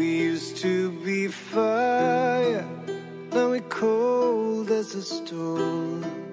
We used to be fire, now we're cold as a stone.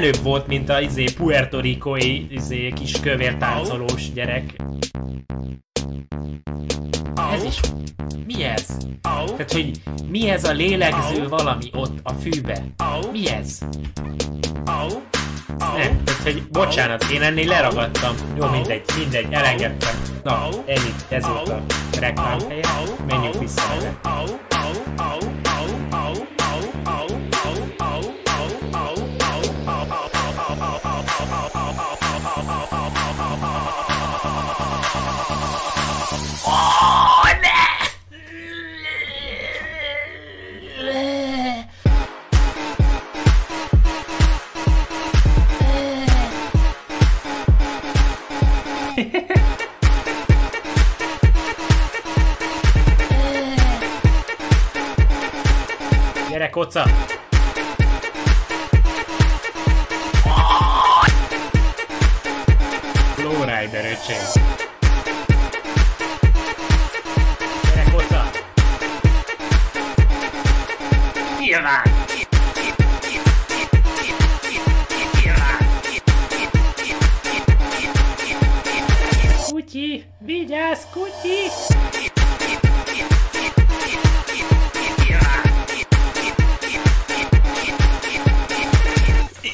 menőbb volt, mint a izé, Puerto Ricoi izé, kis kövér táncolós gyerek. Ez is... Mi ez? Tehát, hogy mi ez a lélegző valami ott a fűbe? Mi ez? Nem, tehát, hogy bocsánat, én ennél leragadtam. Jó, mindegy, mindegy, elengedtem. Na, ennyi, ez volt a reklám helye. Menjünk vissza. Erre.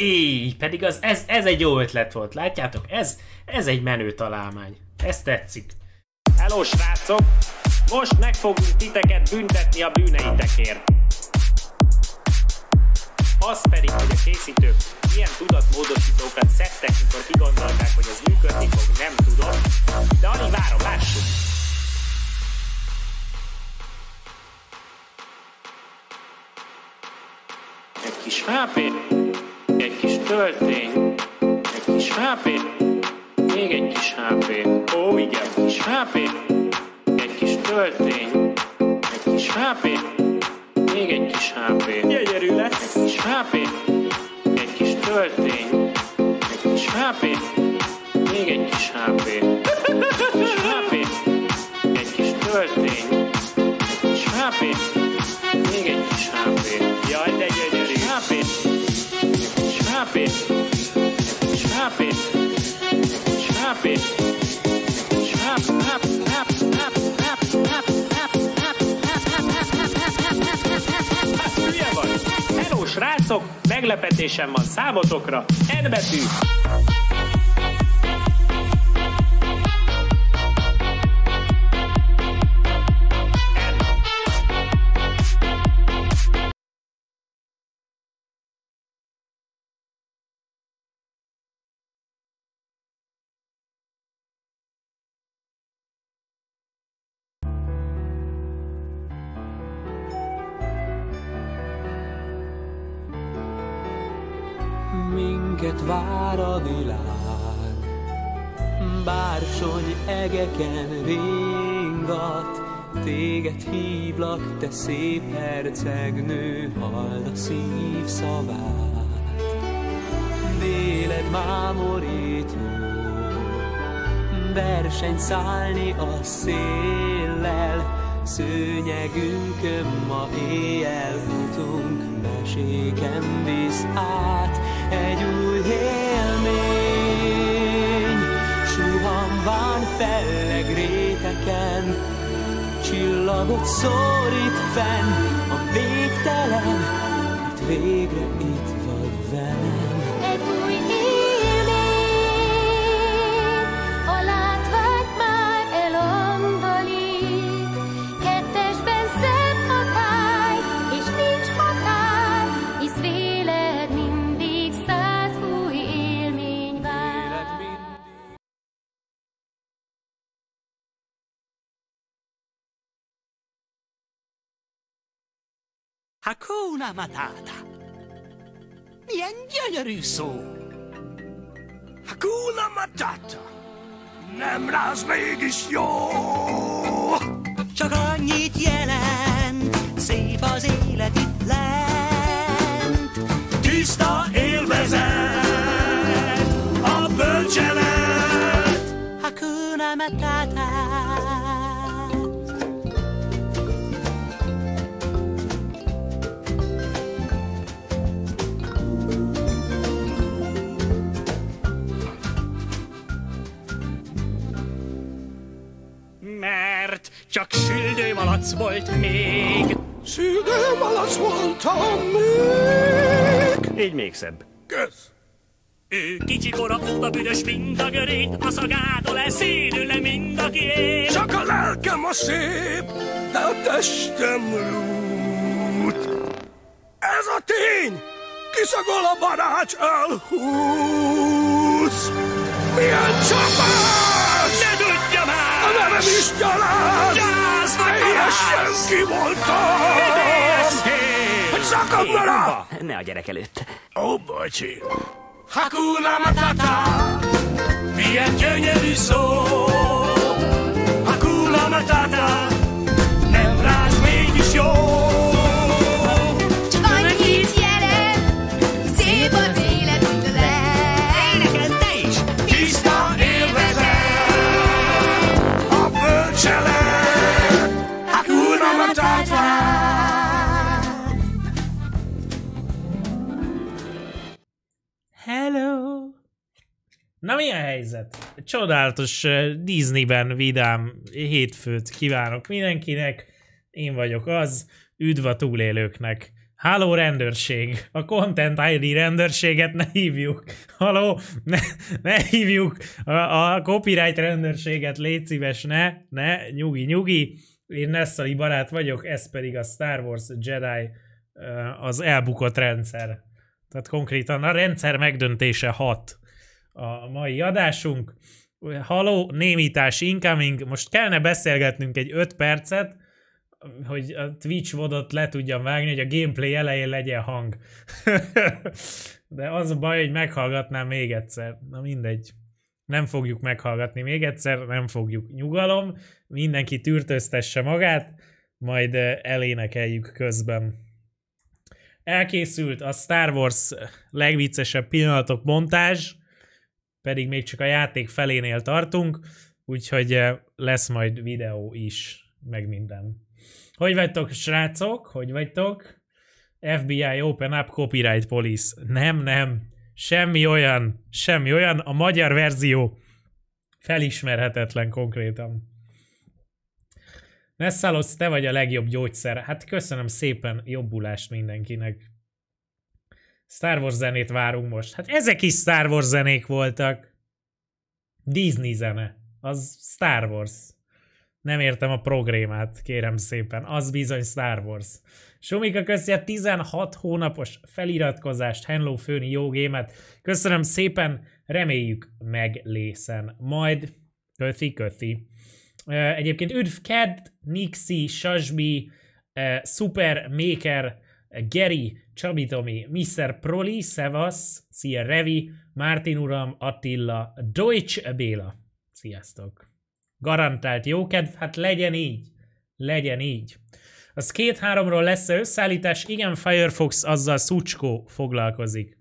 Így, pedig az, ez, ez egy jó ötlet volt, látjátok? Ez, ez egy menő találmány. Ez tetszik. Hello srácok! Most meg fogunk titeket büntetni a bűneitekért. Az pedig, hogy a készítők milyen tudatmódosítókat szedtek, mikor kigondolták, hogy ez működni fog, nem tudom. De alig várom, lássuk! Egy kis HP, egy kis töltény, egy kis HP, még egy kis HP, ó igen, kis HP, egy kis töltény, egy kis HP, még egy kis HP, gyönyörű lesz, egy kis HP, egy kis töltény, egy kis HP, még egy kis HP, Hello, srácok! Meglepetésem van számotokra. N betű. Te szép hercegnő, halld a szív szavát. Déled mámorító, verseny szállni a széllel, Szőnyegünkön ma éjjel utunk, meséken visz át egy új élmény. Suhanván felleg réteken, csillagot szórít fenn a végtelen, itt végre itt Hakuna Matata. Milyen gyönyörű szó. Hakuna Matata. Nem ráz mégis jó. Csak annyit jelent, szép az élet itt lent. Csak süldőmalac volt még. Szüldő malac voltam még. Így még szebb. Kösz. Ő kicsikora óta büdös, mint a görét, a szagától elszédül le mind a kié. Csak a lelkem a szép, de a testem rút. Ez a tény, kiszagol a barát elhúz. Milyen csapás! Ne tudja A már! nevem is gyaláz! Gyász vagy Teljesen paráz! ki voltam! Hogy szakadna rá! Ne a gyerek előtt. Ó, bocsi. Hakuna Matata, milyen gyönyörű szó. Hakuna Matata, nem ráz mégis jó. Mi a helyzet? Csodálatos Disneyben vidám hétfőt kívánok mindenkinek. Én vagyok az, üdv a túlélőknek. Halló rendőrség! A Content ID rendőrséget ne hívjuk. Halló, ne, ne hívjuk a, a copyright rendőrséget, légy szíves, ne, ne, nyugi, nyugi. Én Nessali barát vagyok, ez pedig a Star Wars Jedi, az elbukott rendszer. Tehát konkrétan a rendszer megdöntése hat a mai adásunk. Haló, némítás incoming. Most kellene beszélgetnünk egy 5 percet, hogy a Twitch vodot le tudjam vágni, hogy a gameplay elején legyen hang. De az a baj, hogy meghallgatnám még egyszer. Na mindegy. Nem fogjuk meghallgatni még egyszer, nem fogjuk. Nyugalom, mindenki tűrtöztesse magát, majd eh, elénekeljük közben. Elkészült a Star Wars legviccesebb pillanatok montázs, pedig még csak a játék felénél tartunk, úgyhogy eh, lesz majd videó is, meg minden. Hogy vagytok, srácok? Hogy vagytok? FBI Open Up Copyright Police. Nem, nem. Semmi olyan. Semmi olyan. A magyar verzió felismerhetetlen konkrétan. Nessalos, te vagy a legjobb gyógyszer. Hát köszönöm szépen jobbulást mindenkinek. Star Wars zenét várunk most. Hát ezek is Star Wars zenék voltak. Disney zene. Az Star Wars. Nem értem a progrémát, kérem szépen. Az bizony Star Wars. Sumika köszi a 16 hónapos feliratkozást, Hello Főni jó gémet. Köszönöm szépen, reméljük meglészen. Majd köszi, köszi. Egyébként üdv Ked, Nixi, Sajbi, Super Maker, Geri, Csabi Tomi, Mr. Proli, Szevasz, szia Revi, Mártin Uram, Attila, Deutsch Béla. Sziasztok! Garantált jókedv, hát legyen így. Legyen így. A Skate 3-ról lesz -e összeállítás? Igen, Firefox azzal Szucskó foglalkozik.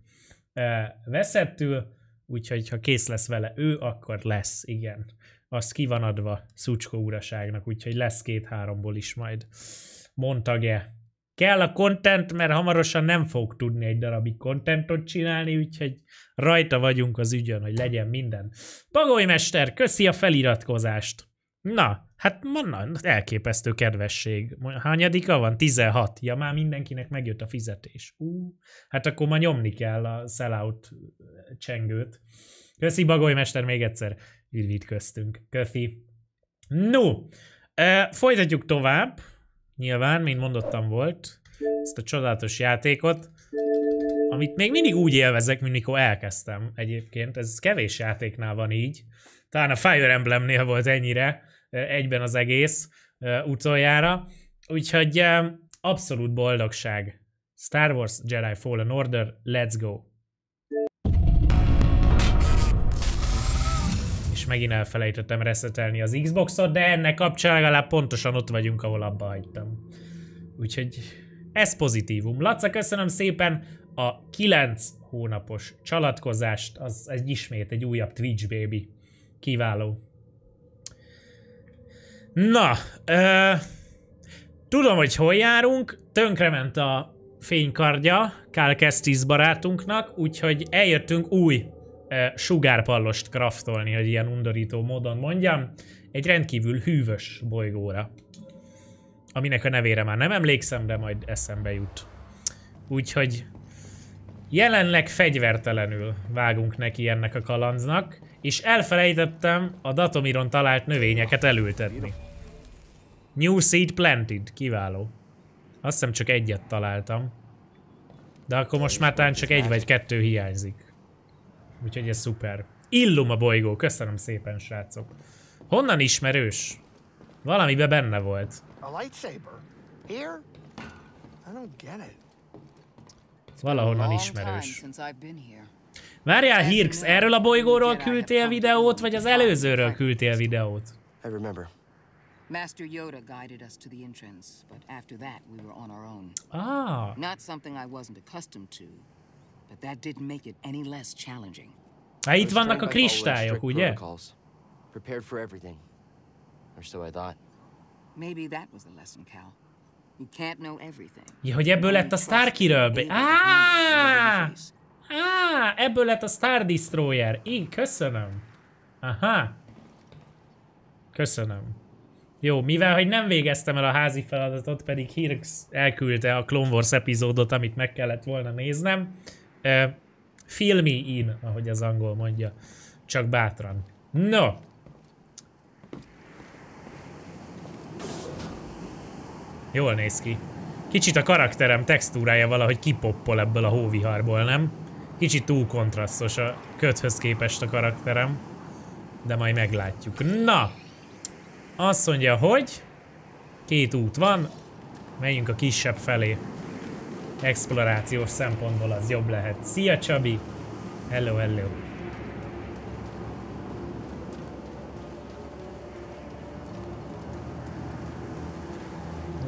E, veszettül, úgyhogy ha kész lesz vele ő, akkor lesz, igen. Az ki van adva Szucskó uraságnak, úgyhogy lesz két háromból is majd. Mondtag-e? Kell a content, mert hamarosan nem fog tudni egy darabig contentot csinálni, úgyhogy rajta vagyunk az ügyön, hogy legyen minden. Bagolymester, köszi a feliratkozást! Na, hát na, elképesztő kedvesség. Hányadika van? 16. Ja, már mindenkinek megjött a fizetés. Ú, hát akkor ma nyomni kell a sellout csengőt. Köszi, Bagolymester, még egyszer. Üdvít köztünk. Köszi. No, e, folytatjuk tovább. Nyilván, mint mondottam volt, ezt a csodálatos játékot, amit még mindig úgy élvezek, mint mikor elkezdtem egyébként. Ez kevés játéknál van így. Talán a Fire Emblemnél volt ennyire egyben az egész utoljára. Úgyhogy abszolút boldogság. Star Wars Jedi Fallen Order, let's go! Megint elfelejtettem reszetelni az Xboxot, de ennek kapcsán legalább pontosan ott vagyunk, ahol abba hagytam. Úgyhogy ez pozitívum. Laca, köszönöm szépen a 9 hónapos csalatkozást, az egy ismét egy újabb Twitch baby. Kiváló. Na, ö, tudom, hogy hol járunk, tönkrement a fénykardja Kál Kestis barátunknak, úgyhogy eljöttünk új sugárpallost kraftolni, hogy ilyen undorító módon mondjam, egy rendkívül hűvös bolygóra. Aminek a nevére már nem emlékszem, de majd eszembe jut. Úgyhogy jelenleg fegyvertelenül vágunk neki ennek a kalandznak, és elfelejtettem a Datomiron talált növényeket elültetni. New seed planted, kiváló. Azt hiszem csak egyet találtam. De akkor most már talán csak egy vagy kettő hiányzik. Úgyhogy ez szuper. Illum a bolygó, köszönöm szépen srácok. Honnan ismerős? Valamibe benne volt. It. Valahonnan ismerős. Várjál, Hirx, erről a bolygóról küldtél videót, vagy az előzőről küldtél videót? I remember. Master Yoda guided us to the entrance, but after that we were on our own. Ah, Not something I wasn't accustomed to, but that didn't make it any less challenging. hát itt vannak a kristályok, ugye? Prepared for everything. Or so I thought. Maybe that was the lesson, Cal. You can't know everything. Ja, hogy ebből lett a Starkiről. face. Á, ebből lett a Star Destroyer. Így, köszönöm. Aha. Köszönöm. Jó, mivel hogy nem végeztem el a házi feladatot, pedig Hirx elküldte a Clone Wars epizódot, amit meg kellett volna néznem. Fill me in, ahogy az angol mondja. Csak bátran. No. Jól néz ki. Kicsit a karakterem textúrája valahogy kipoppol ebből a hóviharból, nem? Kicsit túl kontrasztos a köthöz képest a karakterem. De majd meglátjuk. Na! Azt mondja, hogy két út van, megyünk a kisebb felé. Explorációs szempontból az jobb lehet. Szia Csabi! Hello, hello!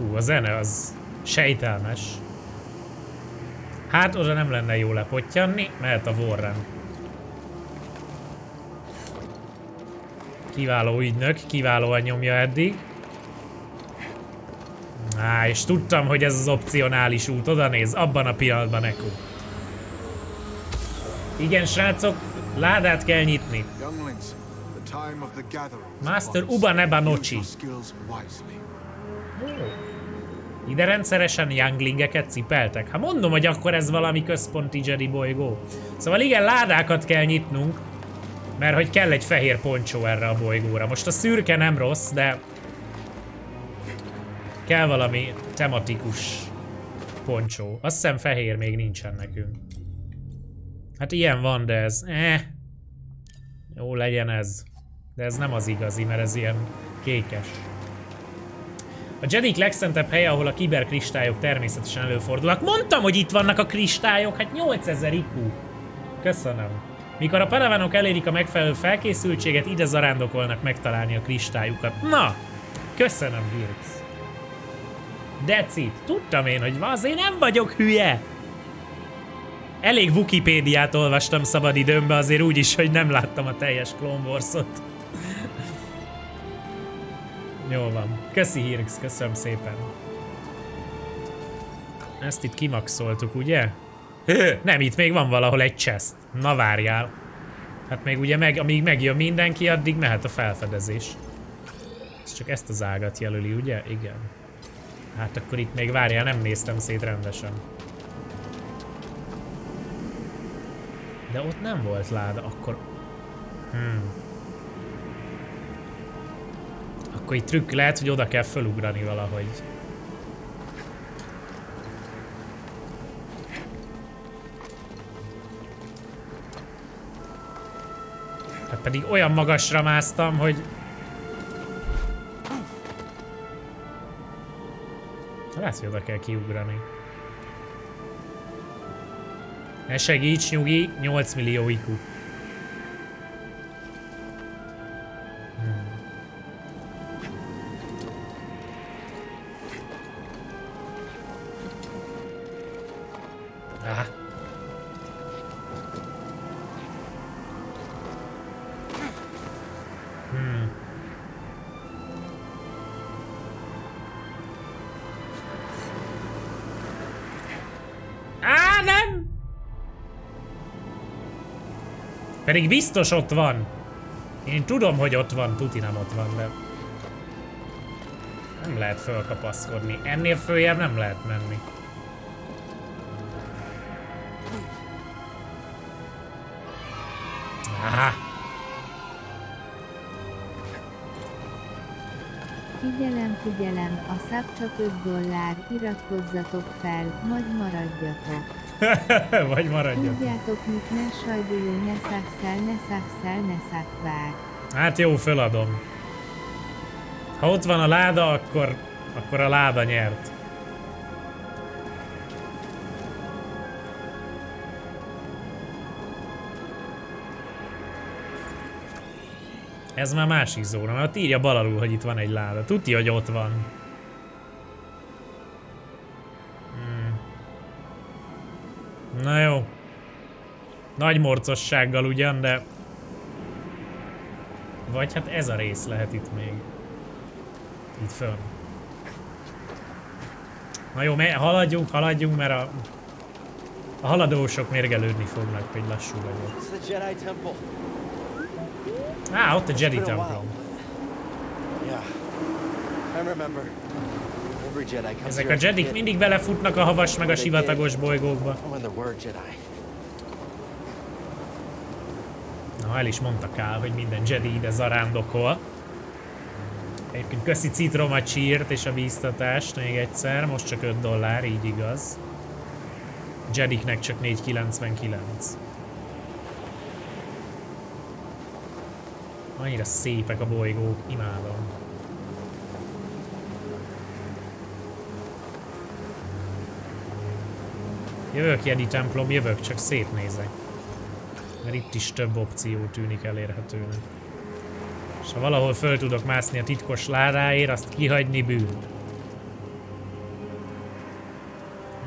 Ú, a zene az sejtelmes. Hát oda nem lenne jó lepottyanni, mehet a Warren. Kiváló ügynök, kiválóan nyomja eddig. Á, és tudtam, hogy ez az opcionális út, oda néz, abban a pillanatban Neko. Igen, srácok, ládát kell nyitni. Master Uba Neba Nochi. Ide rendszeresen younglingeket cipeltek? Hát mondom, hogy akkor ez valami központi Jedi bolygó. Szóval igen, ládákat kell nyitnunk, mert hogy kell egy fehér poncsó erre a bolygóra. Most a szürke nem rossz, de kell valami tematikus poncsó. Azt hiszem fehér még nincsen nekünk. Hát ilyen van, de ez... Eh. Jó legyen ez. De ez nem az igazi, mert ez ilyen kékes. A Jedik legszentebb helye, ahol a kiberkristályok természetesen előfordulnak. Mondtam, hogy itt vannak a kristályok, hát 8000 IQ. Köszönöm. Mikor a paravanok elérik a megfelelő felkészültséget, ide zarándokolnak megtalálni a kristályukat. Na, köszönöm, Hirx. That's it. Tudtam én, hogy azért nem vagyok hülye. Elég Wikipédiát olvastam szabad időmbe, azért úgy is, hogy nem láttam a teljes Clone Wars-ot. Jó van. Köszi Hirx, köszönöm szépen. Ezt itt kimaxoltuk, ugye? Nem, itt még van valahol egy chest. Na várjál. Hát még ugye meg, amíg megjön mindenki, addig mehet a felfedezés. Ez csak ezt az ágat jelöli, ugye? Igen. Hát akkor itt még várjál, nem néztem szét rendesen. De ott nem volt láda, akkor... Hmm. Akkor itt trükk lehet, hogy oda kell fölugrani valahogy. Hát pedig olyan magasra másztam, hogy... Látsz, hogy oda kell kiugrani. Ne segíts, nyugi, 8 millió IQ. Pedig biztos ott van. Én tudom, hogy ott van, tuti nem ott van, de... Nem lehet fölkapaszkodni. Ennél följebb nem lehet menni. Aha. Figyelem, a szab csak 5 dollár, iratkozzatok fel, majd maradjatok. Vagy maradjon. Tudjátok mit, ne sajduló, ne szakszel, ne szakszel, ne szakvár. Hát jó, föladom. Ha ott van a láda, akkor, akkor a láda nyert. Ez már másik zóna, mert írja bal alul, hogy itt van egy láda. Tudja, hogy ott van. Hmm. Na jó. Nagy morcossággal ugyan, de... Vagy hát ez a rész lehet itt még. Itt fönn. Na jó, haladjunk, haladjunk, mert a... A haladósok mérgelődni fognak, hogy lassú vagyok. Jedi. Á, ott a Jedi templom. Jedi Ezek a Jedik kid. mindig belefutnak a havas meg a sivatagos bolygókba. Jedi. Na, el is mondta Kál, hogy minden Jedi ide zarándokol. Egyébként köszi Citrom a csírt és a bíztatást még egyszer, most csak 5 dollár, így igaz. Jediknek csak 4,99. Annyira szépek a bolygók, imádom. Jövök, Jedi templom, jövök, csak szétnézek. Mert itt is több opció tűnik elérhetőnek. És ha valahol föl tudok mászni a titkos ládáért, azt kihagyni bűn.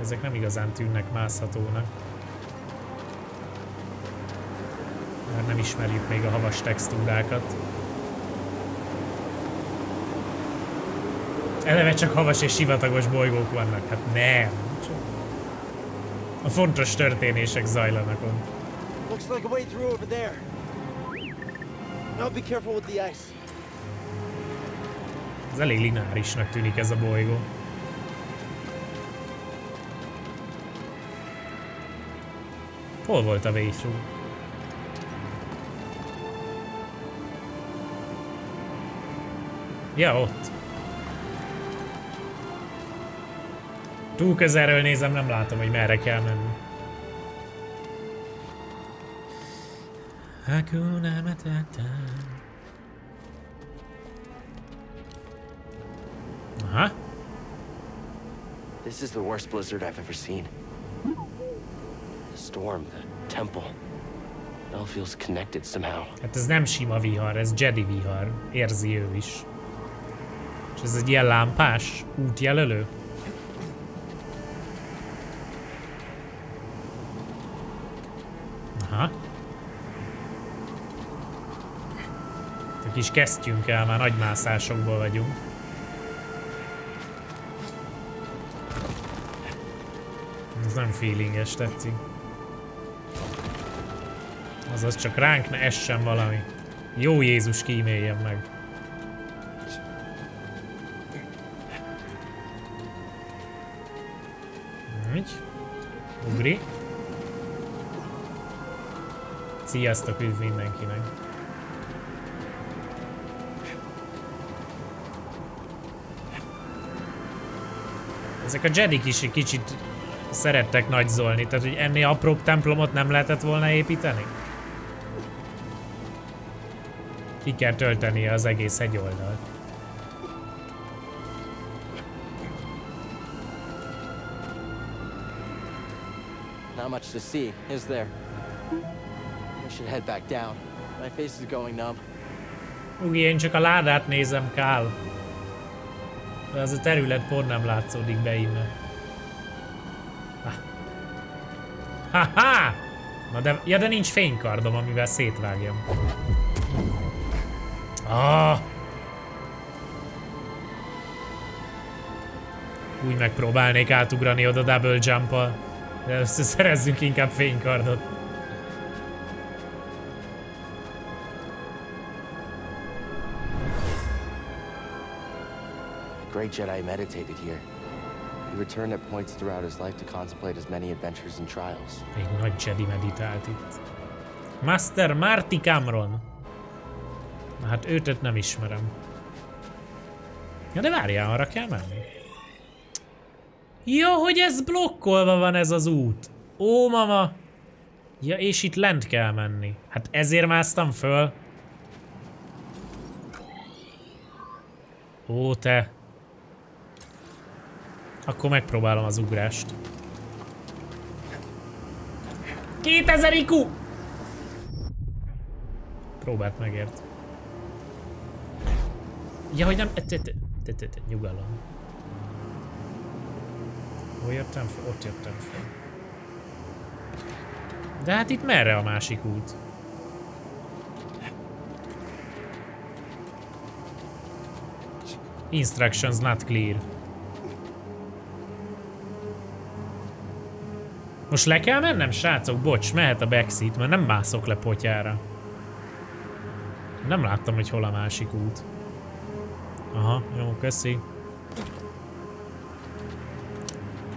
Ezek nem igazán tűnnek mászhatónak. Mert nem ismerjük még a havas textúrákat. Eleve csak havas és sivatagos bolygók vannak. Hát nem. A fontos történések zajlanak ott. Looks like a way through over there. Now be careful with the ice. Ez elég lineárisnak tűnik ez a bolygó. Hol volt a way Ja, ott. Túl közelről nézem, nem látom, hogy merre kell menni. Hakuna Matata. Aha. This is the worst blizzard I've ever seen. The storm, the temple. It all feels connected somehow. Hát ez nem sima vihar, ez Jedi vihar. Érzi ő is. Ez egy ilyen lámpás útjelölő? Aha. A kis kesztyünk el, már nagy mászásokból vagyunk. Ez nem feelinges, tetszik. Azaz csak ránk ne essen valami. Jó Jézus kíméljen meg. Ugri. Sziasztok, üdv mindenkinek. Ezek a Jedik is egy kicsit szerettek nagyzolni, tehát hogy ennél apróbb templomot nem lehetett volna építeni? Ki kell töltenie az egész hegyoldalt. To see, is there? I should head back down. My face is going numb. Ugi, én csak a ládát nézem, Kál. De az a terület pont nem látszódik be innen. Ha. Ha-ha! Na de, ja, de nincs fénykardom, amivel szétvágjam. Ah! Úgy megpróbálnék átugrani oda double jump De először szerezzünk inkább fénykardot. Great Jedi meditated here. He returned at points throughout his life to contemplate his many adventures and trials. Egy nagy Jedi meditált itt. Master Marty Cameron. Na hát őt nem ismerem. Ja de várjál, arra kell menni. Ja, hogy ez blokkolva van ez az út. Ó, mama. Ja, és itt lent kell menni. Hát ezért másztam föl. Ó, te. Akkor megpróbálom az ugrást. 2000 IQ! Próbált megért. Ja, hogy nem... Nyugalom. Hol jöttem fel? Ott jöttem fel. De hát itt merre a másik út? Instructions not clear. Most le kell mennem, srácok? Bocs, mehet a backseat, mert nem mászok le potyára. Nem láttam, hogy hol a másik út. Aha, jó, köszi.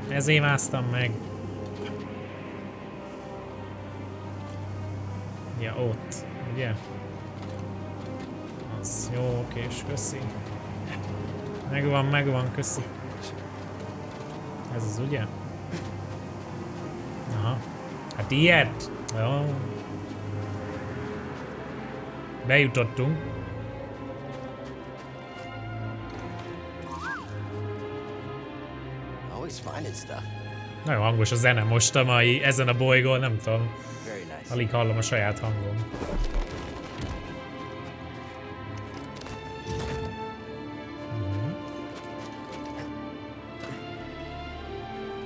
Ezért másztam meg. Ja, ott, ugye? Az jó, oké, és köszi. Megvan, megvan, köszi. Ez az, ugye? Aha. Hát ilyet? Jó. Bejutottunk. Stuff. Nagyon hangos a zene most a mai, ezen a bolygón, nem tudom. Nice. Alig hallom a saját hangom. Mhm.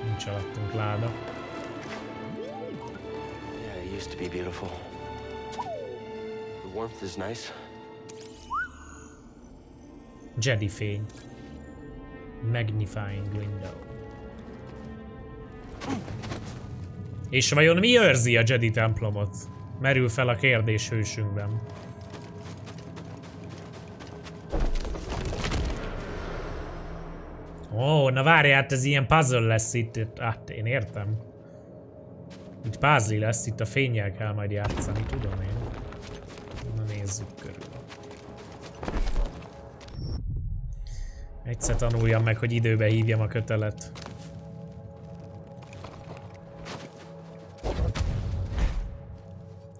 Nincs alattunk láda. Yeah, it used to be beautiful. The warmth is nice. Jedi fény. Magnifying window. És vajon mi őrzi a Jedi templomot? Merül fel a kérdés hősünkben. Ó, na várjál, hát ez ilyen puzzle lesz itt. itt. Hát én értem. Itt puzzle lesz, itt a fényjel kell majd játszani, tudom én. Na nézzük körül. Egyszer tanuljam meg, hogy időbe hívjam a kötelet.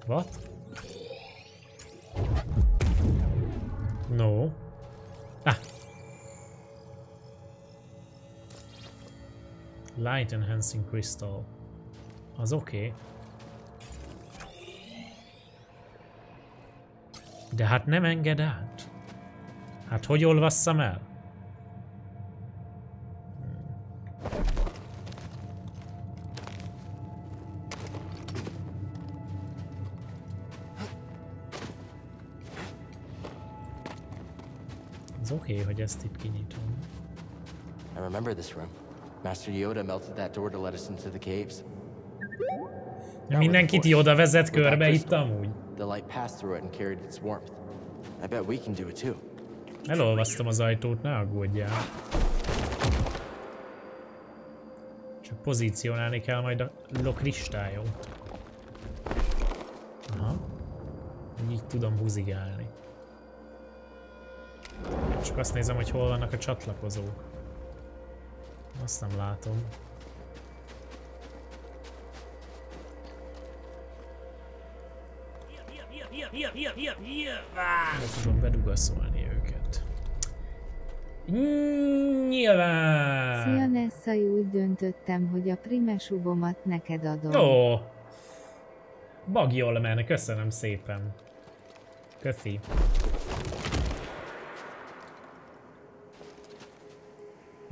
What? No. Ah. Light enhancing crystal. Az oké. Okay. De hát nem enged át. Hát hogy olvasszam el? Hogy ezt itt kinyitom. I remember this room. Master Yoda melted that door to let us into the caves. Mindenkit Yoda vezet körbe itt amúgy. The light passed through it and carried its warmth. I bet we can do it too. Elolvasztam az ajtót, ne aggódjál. Csak pozícionálni kell majd a lokristályon. Aha. Így tudom húzigálni. Csak azt nézem, hogy hol vannak a csatlakozók. Azt nem látom. Nem tudom bedugaszolni őket. Nyilván! Szia Nessai, úgy döntöttem, hogy a primes ubomat neked adom. Ó! Bag jól menne, köszönöm szépen. Köszi.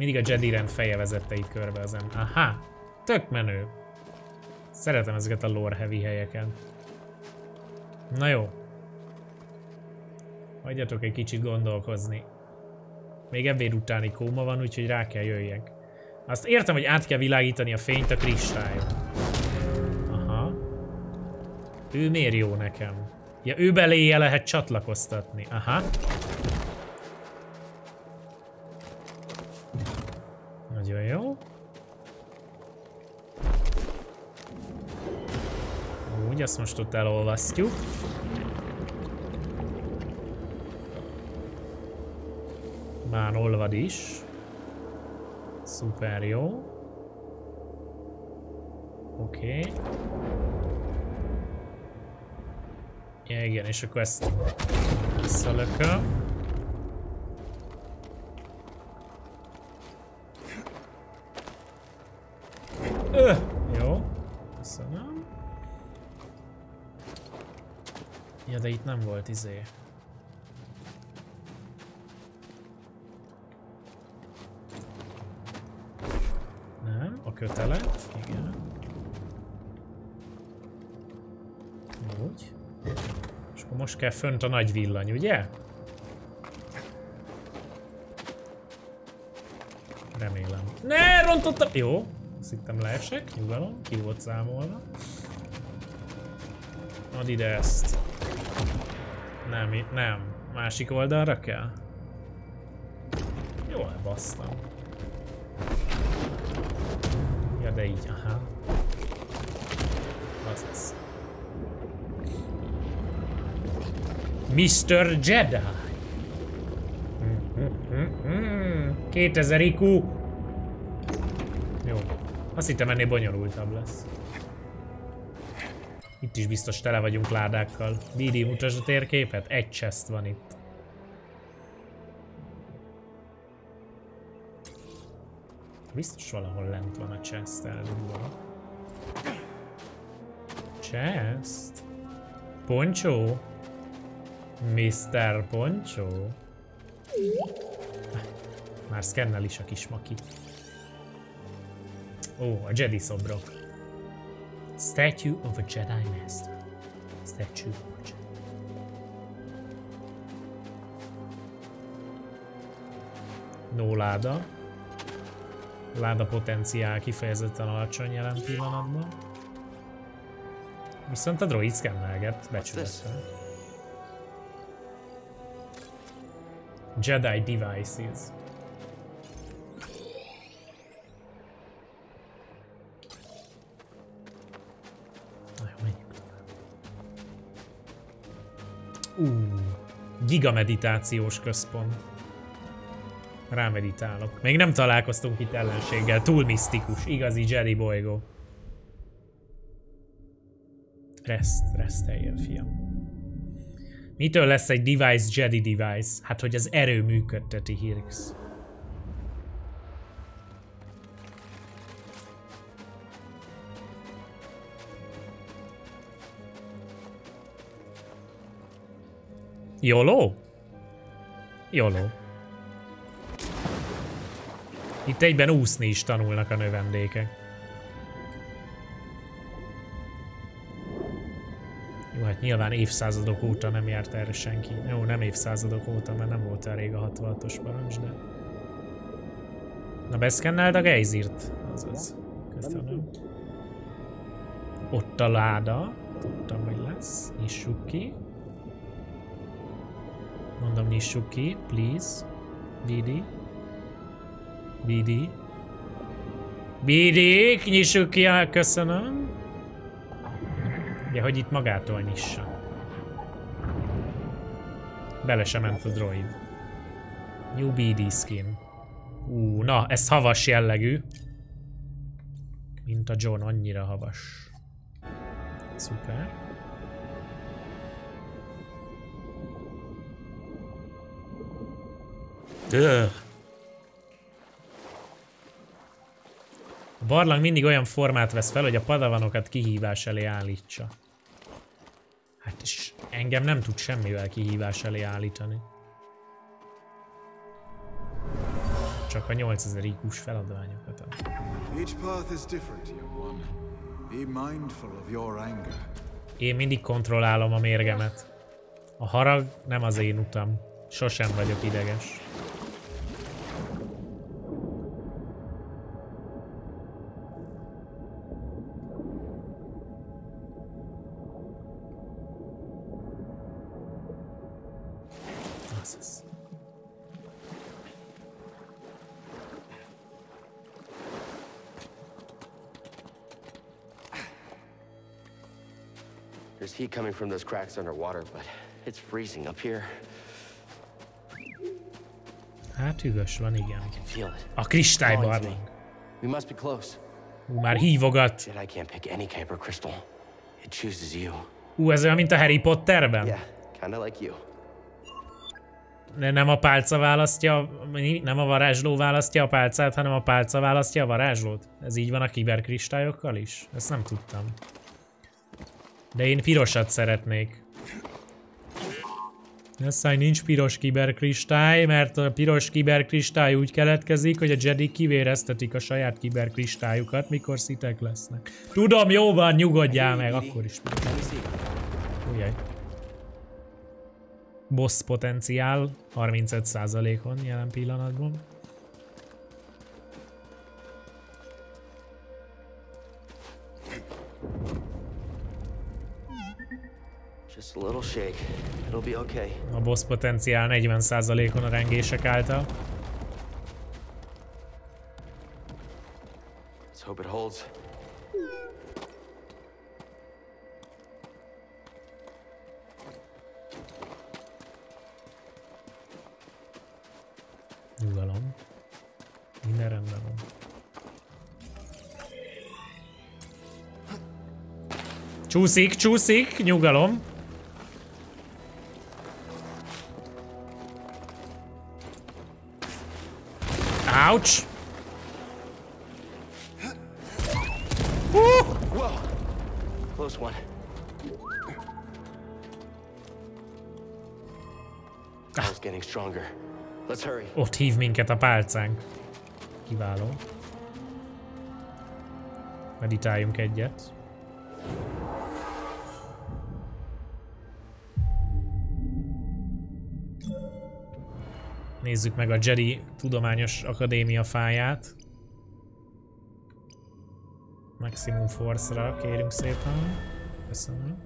Mindig a Jedi rend feje vezette itt körbe az em. Aha! Tök menő. Szeretem ezeket a lore heavy helyeket. Na jó. Hagyjatok egy kicsit gondolkozni. Még ebéd utáni kóma van, úgyhogy rá kell jöjjek. Azt értem, hogy át kell világítani a fényt a kristályon. Aha. Ő miért jó nekem? Ja, ő beléje lehet csatlakoztatni. Aha. Azt most ott elolvasztjuk. Már olvad is. Szuper jó. Oké. Okay. Ja, igen, és akkor ezt visszalököm. Öh, itt nem volt izé. Nem, a kötelet, igen. Úgy. És akkor most kell fönt a nagy villany, ugye? Remélem. Ne, rontottam! Jó. Azt hittem leesek, nyugalom, ki volt számolva. Add ide ezt. Nem, itt nem. Másik oldalra kell? Jól basztam. Ja, de így, aha. Az az. Mr. Jedi. 2000 IQ. Jó. Azt hittem ennél bonyolultabb lesz. Itt is biztos tele vagyunk ládákkal. BD, mutasd a térképet. Egy chest van itt. Biztos valahol lent van a chest eldugva. Chest? Poncho? Mr. Poncho? Már szkennel is a kis maki. Ó, a Jedi szobrok. Statue of a Jedi Master. Statue of a Jedi. No láda. Láda potenciál kifejezetten alacsony jelen pillanatban. Viszont a droid szkennelget becsülettel. Jedi devices. Ú, gigameditációs központ. Rámeditálok. Még nem találkoztunk itt ellenséggel. Túl misztikus. Igazi Jedi bolygó. Rest, resteljél, fiam. Mitől lesz egy device Jedi device? Hát, hogy az erő működteti Hirx. YOLO? YOLO. Itt egyben úszni is tanulnak a növendékek. Jó, hát nyilván évszázadok óta nem járt erre senki. Jó, nem évszázadok óta, mert nem volt elég a 66-os parancs, de... Na beszkenneld a gejzírt. Azaz. Köszönöm. Ott a láda. Tudtam, hogy lesz. Nyissuk ki. Mondom, nyissuk ki, please. BD. BD. BD, nyissuk ki, ah, köszönöm. Ugye, hogy itt magától nyissa. Bele sem ment a droid. New BD skin. Ú, na, ez havas jellegű. Mint a John, annyira havas. Szuper. A barlang mindig olyan formát vesz fel, hogy a padavanokat kihívás elé állítsa. Hát és engem nem tud semmivel kihívás elé állítani. Csak a 8000 IQ-s feladványokat ad. Each path is different, young one. Be mindful of your anger. Én mindig kontrollálom a mérgemet. A harag nem az én utam. Sosem vagyok ideges. Coming from those cracks underwater, but it's freezing up here. Hát ügös van, igen. A kristály Calling to me. barlang. We must be close. Ú, már hívogat. Jedi can't pick any kyber crystal. It chooses you. Ú, ez olyan, mint a Harry Potterben? Yeah, kinda like you. De nem a pálca választja, nem a varázsló választja a pálcát, hanem a pálca választja a varázslót? Ez így van a kiberkristályokkal is? Ezt nem tudtam. De én pirosat szeretnék. Eszály nincs piros kiberkristály, mert a piros kiberkristály úgy keletkezik, hogy a Jedi kivéreztetik a saját kiberkristályukat, mikor szitek lesznek. Tudom, jó van, nyugodjál meg, akkor is. Ujjaj. Boss potenciál 35%-on jelen pillanatban. Just a little shake. It'll be okay. A boss potenciál 40%-on a rengések által. Let's hope it holds. Nyugalom. Minden rendben van. Csúszik, csúszik, nyugalom. Ouch! Whoa! Close one. Ah. Kyle's getting stronger. Let's hurry. Ott hív minket a pálcánk. Kiváló. Meditáljunk egyet. Nézzük meg a Jedi Tudományos Akadémia fáját. Maximum Force-ra kérünk szépen. Köszönöm.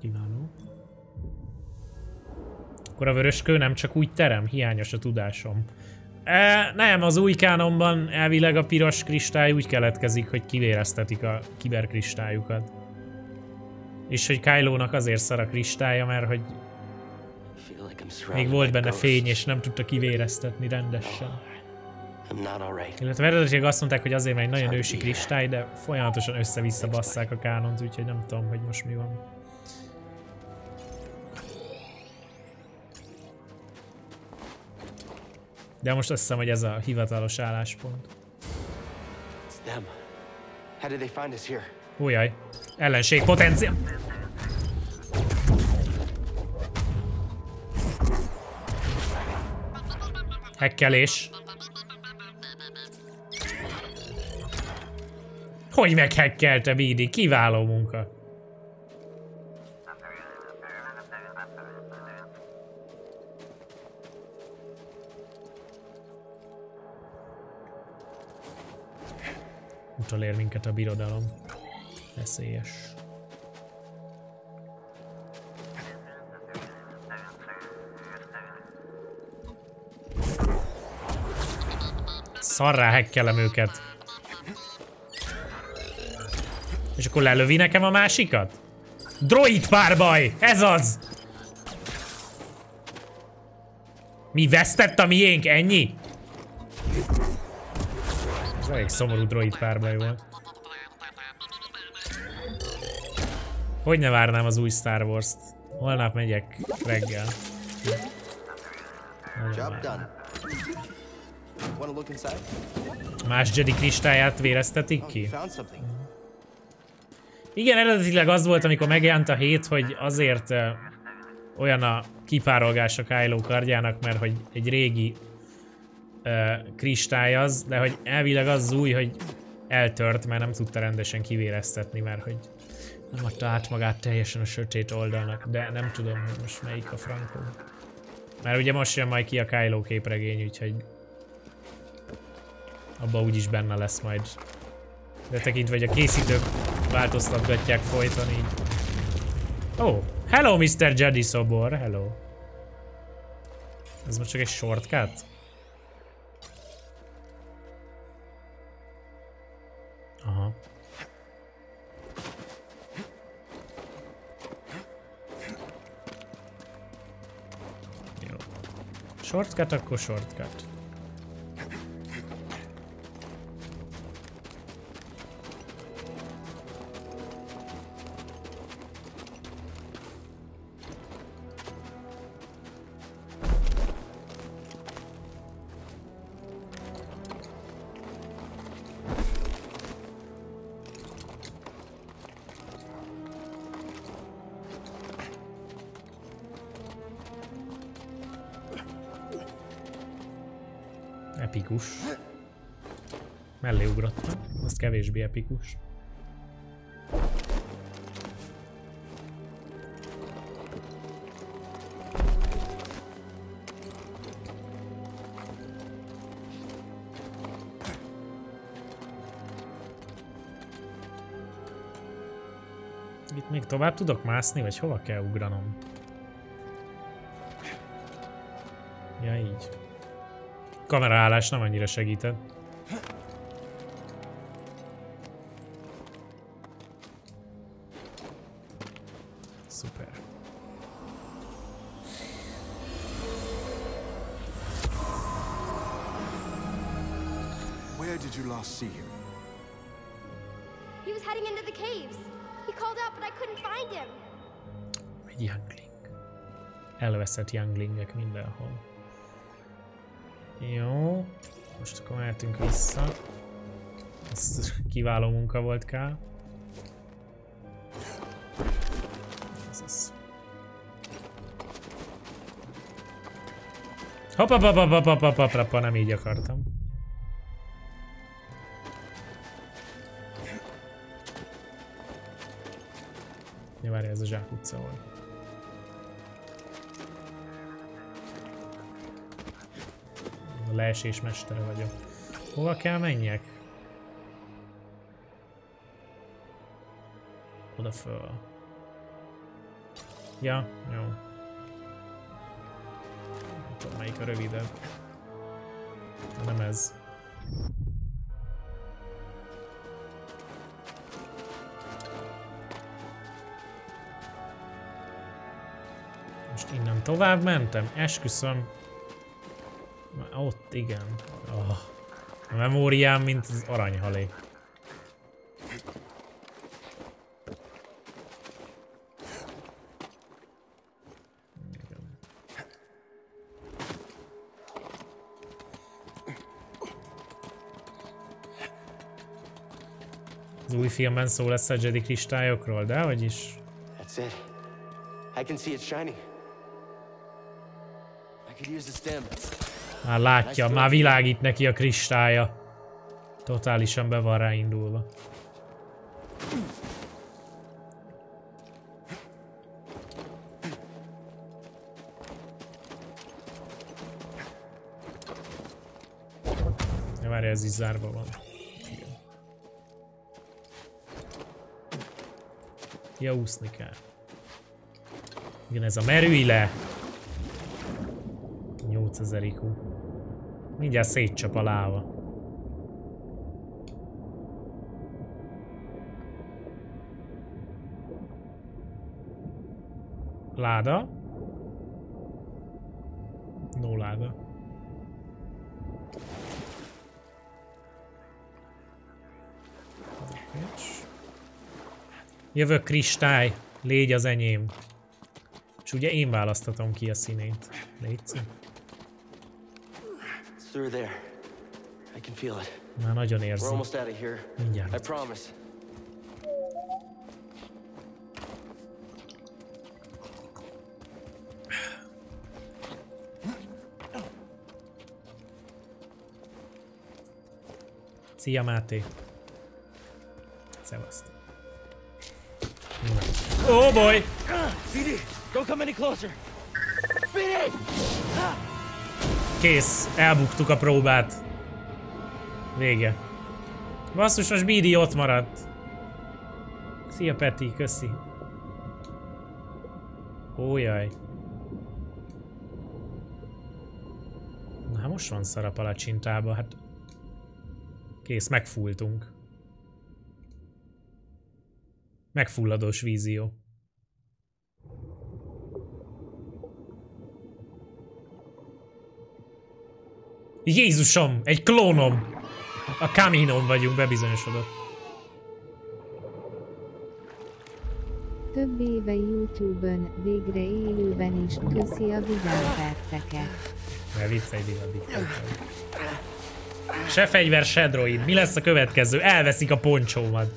Kiváló. Akkor a vöröskő nem csak úgy terem, hiányos a tudásom. E, nem, az új kánonban elvileg a piros kristály úgy keletkezik, hogy kivéreztetik a kiberkristályukat. És hogy Kylo-nak azért szar a kristálya, mert hogy még volt benne fény, és nem tudta kivéreztetni rendesen. Illetve eredetileg azt mondták, hogy azért, mert egy nagyon ősi kristály, de folyamatosan össze-vissza basszák a kánont, úgyhogy nem tudom, hogy most mi van. De most azt hiszem, hogy ez a hivatalos álláspont. It's them. How Hekkelés. Hogy meghekkelte Bidi? Kiváló munka. Utolér minket a birodalom. Veszélyes. Szarrá hekkelem őket. És akkor lelövi nekem a másikat? Droid párbaj! Ez az! Mi vesztett a miénk? Ennyi? Ez elég szomorú droid párbaj volt. Hogy ne várnám az új Star Wars-t? Holnap megyek reggel. Job done. Más Jedi kristályát véreztetik ki? Found something. Igen, eredetileg az volt, amikor megjelent a hét, hogy azért uh, olyan a kipárolgás a Kylo kardjának, mert hogy egy régi uh, kristály az, de hogy elvileg az új, hogy eltört, mert nem tudta rendesen kivéreztetni, mert hogy nem adta át magát teljesen a sötét oldalnak, de nem tudom, hogy most melyik a frankó. Mert ugye most jön majd ki a Kylo képregény, úgyhogy abba úgyis benne lesz majd. De tekintve, hogy a készítők változtatgatják folyton így. Oh, hello Mr. Jedi szobor, hello. Ez most csak egy shortcut? Aha. Jó. Shortcut, akkor shortcut. Kevésbé epikus. Itt még tovább tudok mászni, vagy hova kell ugranom? Ja, így. Kameraállás nem annyira segített. Elveszett younglingek mindenhol. Jó. Most akkor mehetünk vissza. Ez kiváló munka volt Kál. Ez az. Hopp, hopp, hopp, hopp, hopp, hopp, hopp, nem így akartam. Ja, várj, ez a zsák utca volt. Leesés mestere vagyok. Hova kell menjek? Oda föl. Ja, jó. Nem tudom, melyik a rövidebb. De Nem ez. Most innen tovább mentem? Esküszöm. Ott igen. Oh. A memóriám, mint az aranyhalé. Az új filmben szó lesz a Jedi kristályokról, de hogy is. I can see it shining. I could use the stem. Már látja, már világít neki a kristálya. Totálisan be van ráindulva. Ja, várj, ez is zárva van. Ja, úszni kell. Igen, ez a merülj le! 8000 IQ. Mindjárt szétcsap a láva. Láda. No láda. Jövök kristály, légy az enyém. És ugye én választatom ki a színét. Légy It's through there. I can feel it. Már nagyon We're almost out of here. Mindjárt. I promise. Szia Máté. Szevaszt. Oh boy! BD, don't come any closer. BD! Kész, elbuktuk a próbát. Vége. Basszus, most Bidi ott maradt. Szia Peti, köszi. Ó jaj. Na hát most van szar a palacsintába, hát... Kész, megfúltunk. Megfulladós vízió. Jézusom, egy klónom! A Kaminon vagyunk, bebizonyosodott. Több éve Youtube-ön, végre élőben is köszi a vidám perceket. Ne viccelj, Divadi. Se fegyver, se droid. Mi lesz a következő? Elveszik a poncsómat.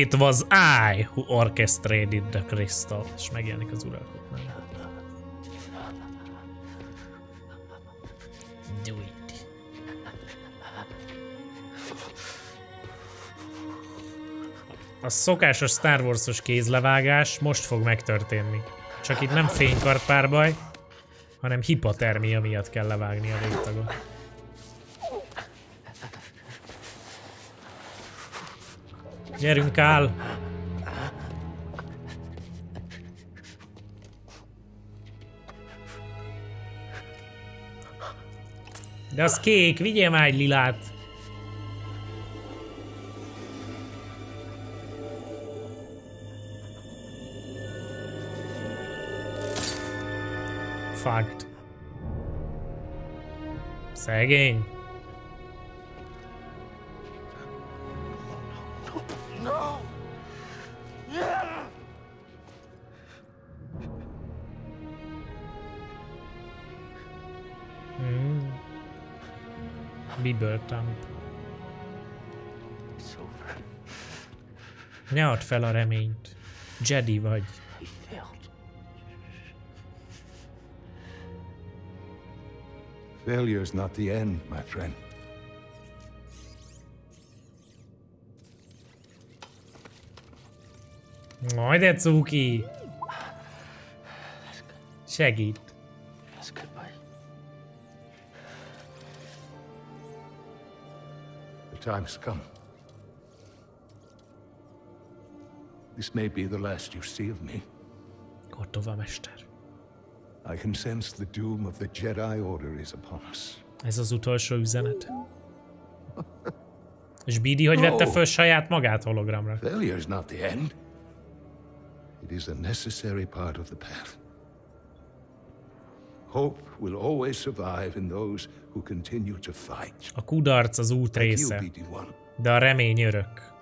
It was I who orchestrated the crystal. És megjelenik az uralkodmány. Do it. A szokásos Star Wars-os kézlevágás most fog megtörténni. Csak itt nem fénykartpárbaj, hanem hipotermia miatt kell levágni a végtagot. Gyerünk, áll! De az kék, vigyél már egy lilát! Fucked. Szegény. Bibeltamp. Ne add fel a reményt. Jedi vagy. Failure's not the end, my friend. Majd cuki. Segít. Time's come. This may be the last you see of me. Cordova mester. I can sense the doom of the Jedi Order is upon us. Ez az utolsó üzenet. És Bidi, hogy vette föl saját magát hologramra? Failure's not the end. It is a necessary part of the path. Hope will always survive in those who continue to fight. A kudarc az út része, BD-1. de a remény örök.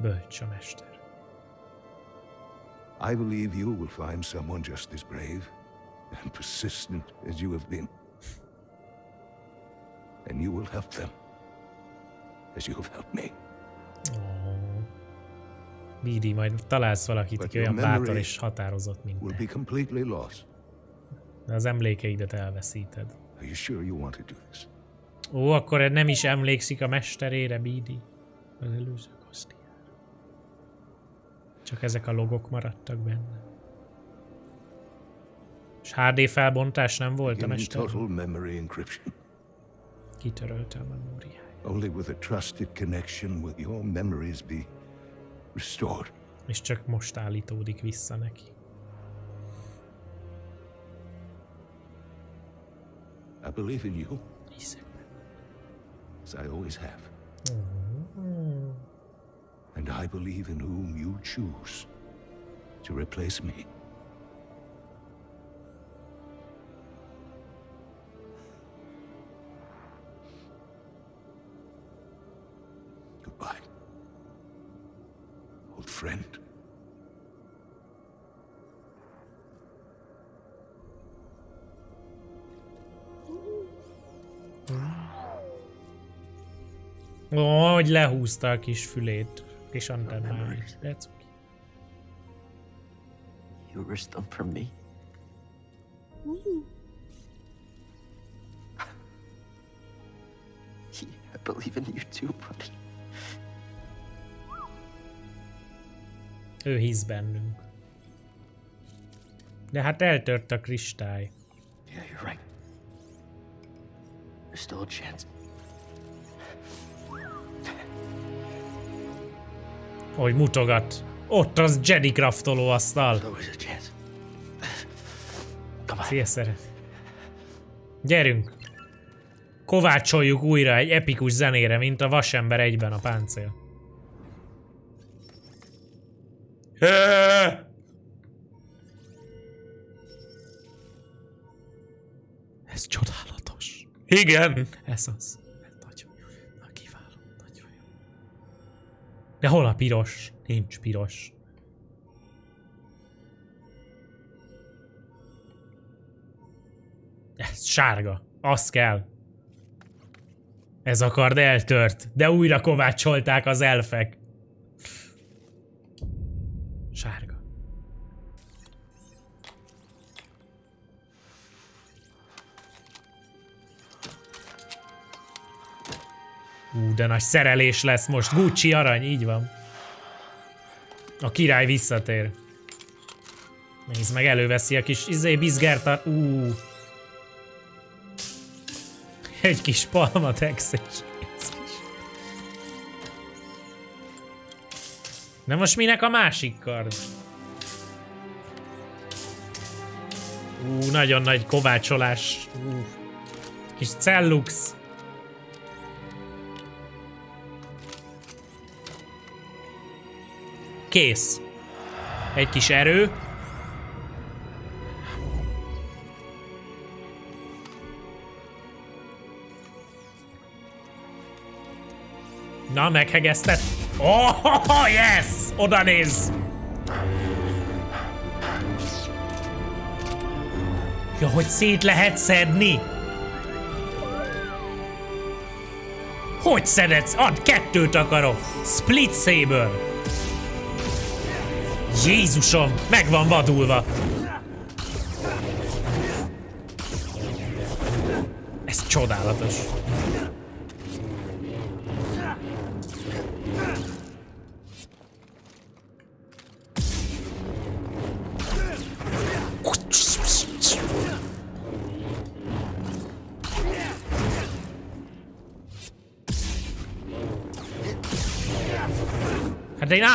Bölcs a mester. I believe you will find someone just as brave and persistent as you have been. And you will help them as you have helped me. Bidi, majd találsz valakit, aki olyan bátor és határozott, mint te. De az emlékeidet elveszíted. Are you sure you want to do this? Ó, akkor nem is emlékszik a mesterére, Bidi. Az előző kosztiára. Csak ezek a logok maradtak benne. És HD felbontás nem volt a mester? Kitörölte a memóriáját. Only with a trusted connection will your memories be restored. És csak most állítódik vissza neki. I believe in you. Hiszek As I always have. Mm-hmm. And I believe in whom you choose to replace me. Goodbye. Old friend. Ó, hogy lehúzta a kis fülét. Kis antennáit. De cuki. You risked them for me. I believe in you too, buddy. Ő hisz bennünk. De hát eltört a kristály. Yeah, you're right. There's still a chance. Hogy mutogat. Ott az Jedi craftoló asztal. Szia, szeret. Gyerünk. Kovácsoljuk újra egy epikus zenére, mint a vasember egyben a páncél. Ez csodálatos. Igen. Ez az. De hol a piros? Nincs piros. Ez sárga. Az kell. Ez a kard eltört, de újra kovácsolták az elfek. Ú, de nagy szerelés lesz most. Gucci arany, így van. A király visszatér. Nézd meg, előveszi a kis izé bizgert Ú. Egy kis palma texas. Na most minek a másik kard? Ú, nagyon nagy kovácsolás. Ú. Kis cellux. Kész. Egy kis erő. Na, meghegeztet. Oh, yes! Oda néz! Ja, hogy szét lehet szedni? Hogy szedetsz? Add, kettőt akarok! Split Saber! Jézusom, meg van vadulva! Ez csodálatos.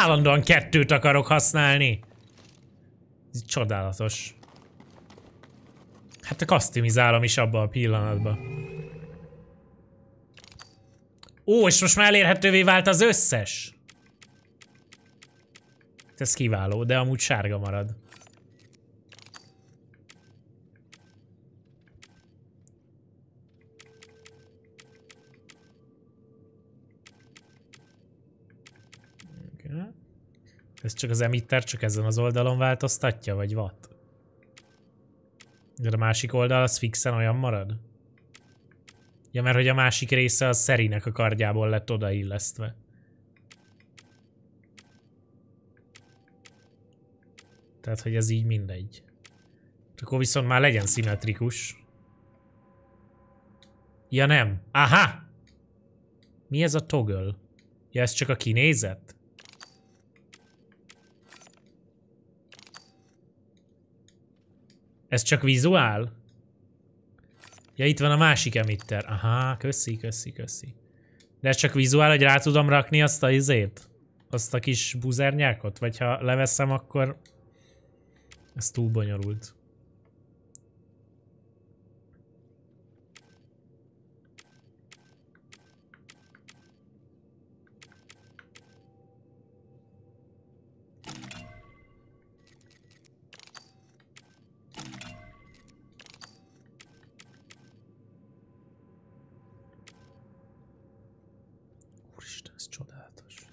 Állandóan kettőt akarok használni. Ez csodálatos. Hát customizálom is abban a pillanatban. Ó, és most már elérhetővé vált az összes. Ez kiváló, de amúgy sárga marad. Okay. Ez csak az emitter csak ezen az oldalon változtatja, vagy what? De a másik oldal az fixen olyan marad? Ja, mert hogy a másik része az Szerinek a kardjából lett odaillesztve. Tehát, hogy ez így mindegy. Akkor viszont már legyen szimmetrikus. Ja nem. Aha! Mi ez a toggle? Ja, ez csak a kinézet? Ez csak vizuál? Ja, itt van a másik emitter. Aha, köszi, köszi, köszi. De ez csak vizuál, hogy rá tudom rakni azt a izét? Azt a kis buzernyákot? Vagy ha leveszem, akkor... Ez túl bonyolult. Úristen, ez csodálatos.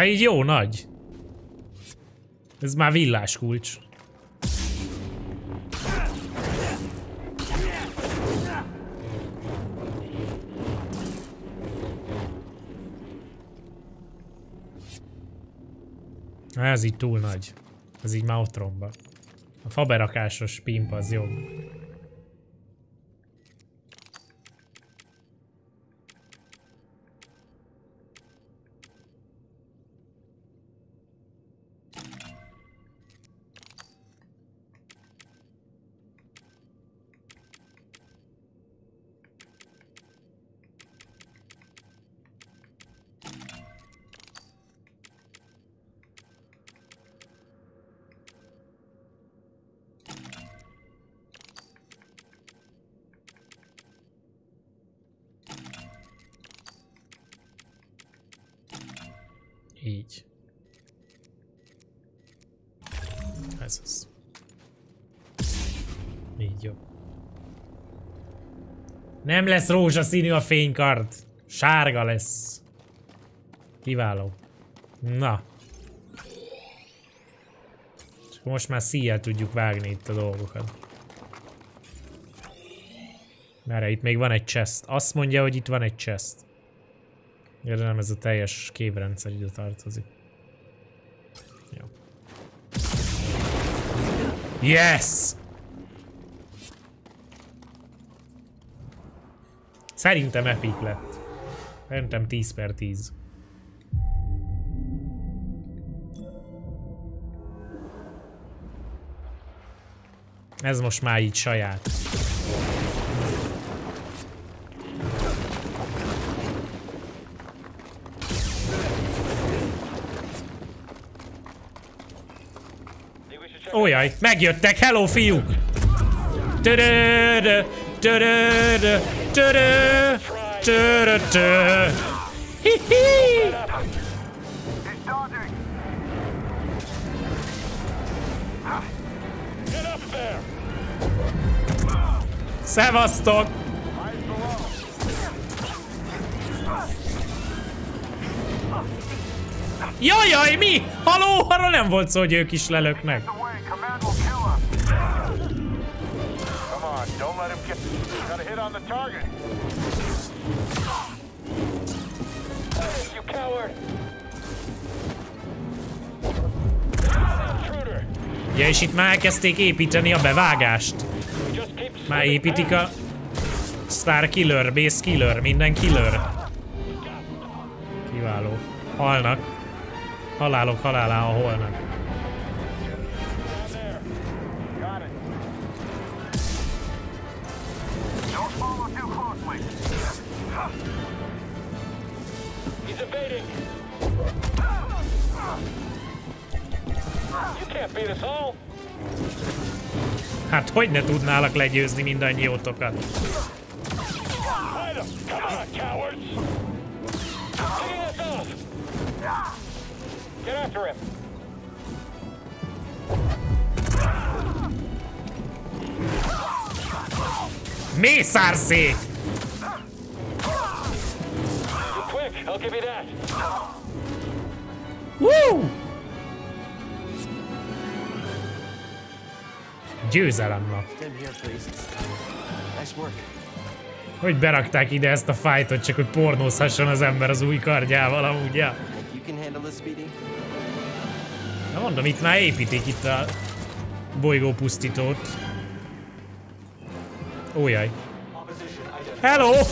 Hát így jó nagy. Ez már villás kulcs. Ez így túl nagy. Ez így már ott romba. A faberakásos pimp az jobb. Nem lesz rózsaszínű a fénykard. Sárga lesz. Kiváló. Na. Akkor most már szíjjel tudjuk vágni itt a dolgokat. Merre itt még van egy chest. Azt mondja, hogy itt van egy chest. De nem ez a teljes képrendszer ide tartozik. Jó. Yes! Szerintem epic lett. Szerintem 10 per 10. Ez most már így saját. Ójaj, megjöttek, hello fiúk! Törödö, törödö, törö, törödö. Hihi! Szevasztok! Jajjaj, mi? Haló, arra nem volt szó, hogy ők is lelöknek. Come on, don't let him get. Got a hit on the target. Ja, és itt már elkezdték építeni a bevágást. Már építik a Star Killer, Base Killer, minden killer. Kiváló. Halnak. Halálok halálá a holnak. Hogy ne tudnálak legyőzni mindannyiótokat? Get! Mészárszék! Győzelem. Hogy berakták ide ezt a fájtot, csak hogy pornózhasson az ember az új kardjával amúgy, ja. Na mondom, itt már építik itt a bolygó pusztítót. Ójaj. Hello!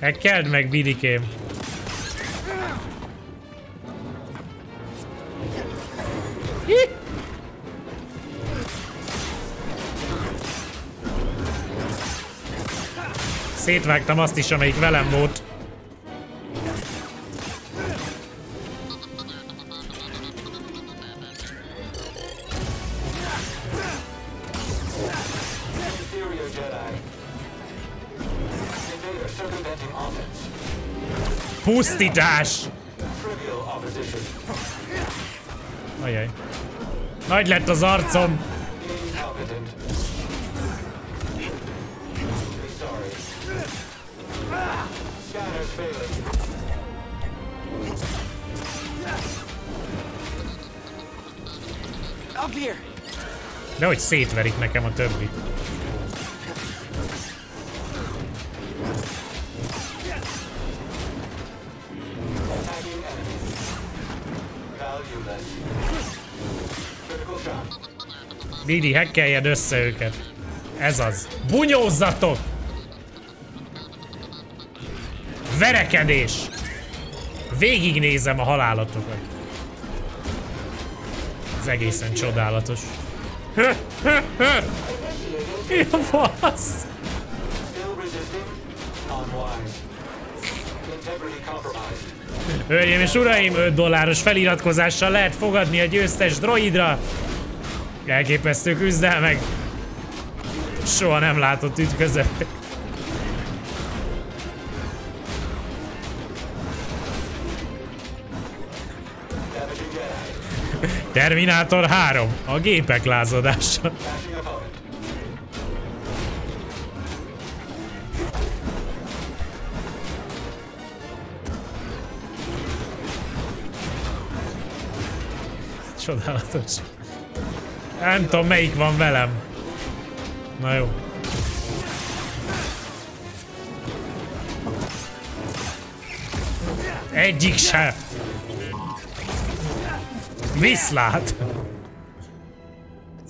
Hekkeld meg, bidikém. Szétvágtam azt is, amelyik velem volt. Pusztítás! Ajaj. Nagy lett az arcom. Hogy szétverik nekem a többit. Didi, hekkeljed össze őket. Ez az. Bunyózzatok! Verekedés! Végignézem a halálotokat. Ez egészen csodálatos. Integrity compromised. Hölgyeim és uraim, 5 dolláros feliratkozással lehet fogadni a győztes droidra. Elképesztő küzdelmek. Soha nem látott ütközet. Terminátor 3. A gépek lázadása. Csodálatos. Nem tudom melyik van velem. Na jó. Egyik se. Viszlát.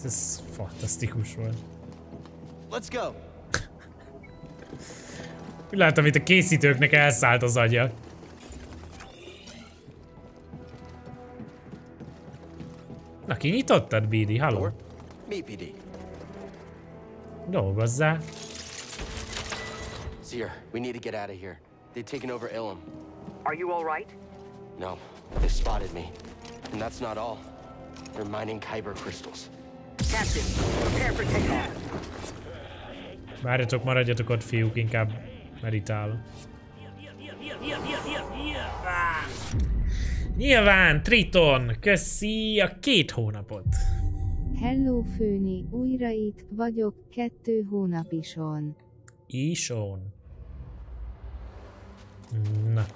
Ez fantasztikus volt. Let's go. Úgy látom, itt a készítőknek elszállt az agya. Na, kinyitottad, Bidi? Halló? Me, PD. Dolgozzál. Seer, we need to get out of here. They've taken over Ilum. Are you all right? No, they spotted me. And that's not all. They're mining Kyber crystals. Captain, prepare for takeoff. Várjatok, maradjatok ott, fiúk, inkább meditálok. Nyilván, Triton, köszi a két hónapot. Hello Főni, újra itt vagyok, kettő hónap ison. Ison. Na.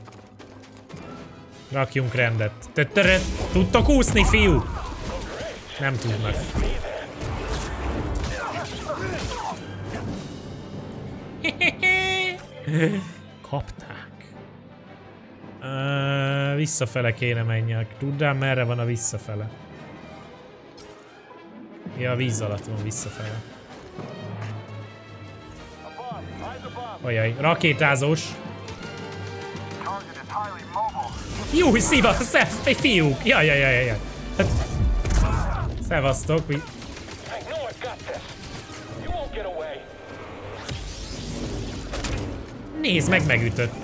Rakjunk rendet. Töttöret. Tudtok úszni, fiú? Nem tudnak. Kapták. Uh, visszafele kéne menjek. Tudnám merre van a visszafele? Ja, a víz alatt van visszafele. Ajaj, rakétázós. Jó, szíva, szev, egy fiúk. Jaj, jaj, jaj, jaj. Hát, szevasztok, mi? Nézd meg, megütött.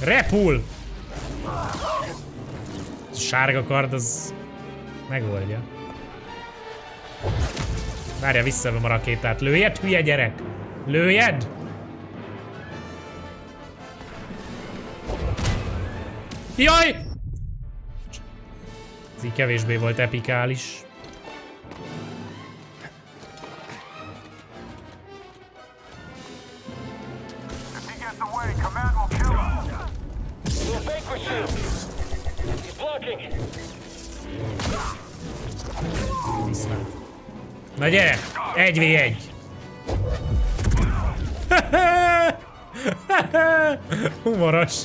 Repul! Sárga kard, az megoldja. Várja, visszavom a rakétát. Lőjed, hülye gyerek! Lőjed! Jaj! Ez így kevésbé volt epikális. Na gyere! Egy v egy. Humoros.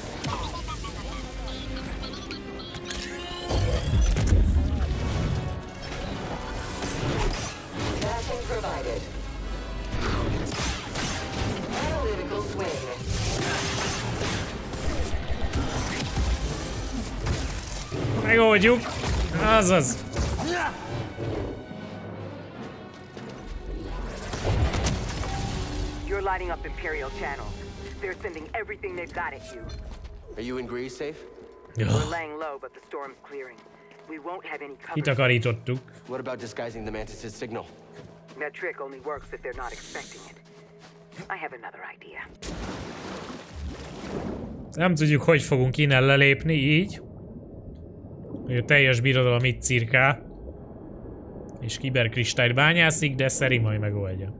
provided. Analytical swing. Megoldjuk. Azaz. You're lighting up Imperial channels. They're sending everything they've got at you. Are you in Greece safe? We're laying low, but the storm's clearing. We won't have any cover. Kitakarítottuk. What about disguising the Mantis' signal? That trick only works if they're not expecting it. I have another idea. Nem tudjuk, hogy fogunk innen lelépni, így. Hogy a teljes birodalom itt cirká. És kiberkristályt bányászik, de Szeri majd megoldja.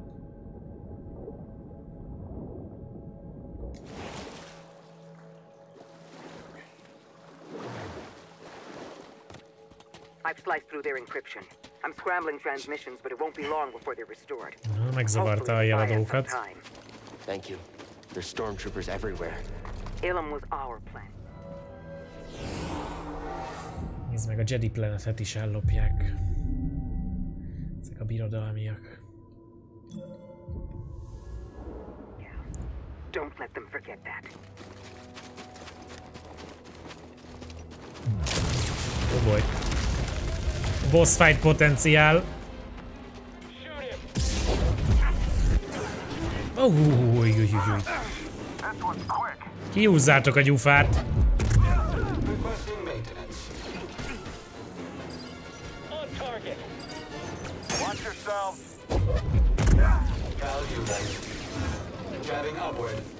I've sliced through their encryption. I'm scrambling transmissions, but it won't be long before they're restored. Na, Megzavarta a jeladókat. Time. Thank you. There's stormtroopers everywhere. Ilum was our plan. Nézd meg, a Jedi Planetet is ellopják. Ezek a birodalmiak. Don't let them forget that. Oh boy. Boss fight potenciál. Oh, új, új. Kihúzzátok a gyufát. Jabbing upward.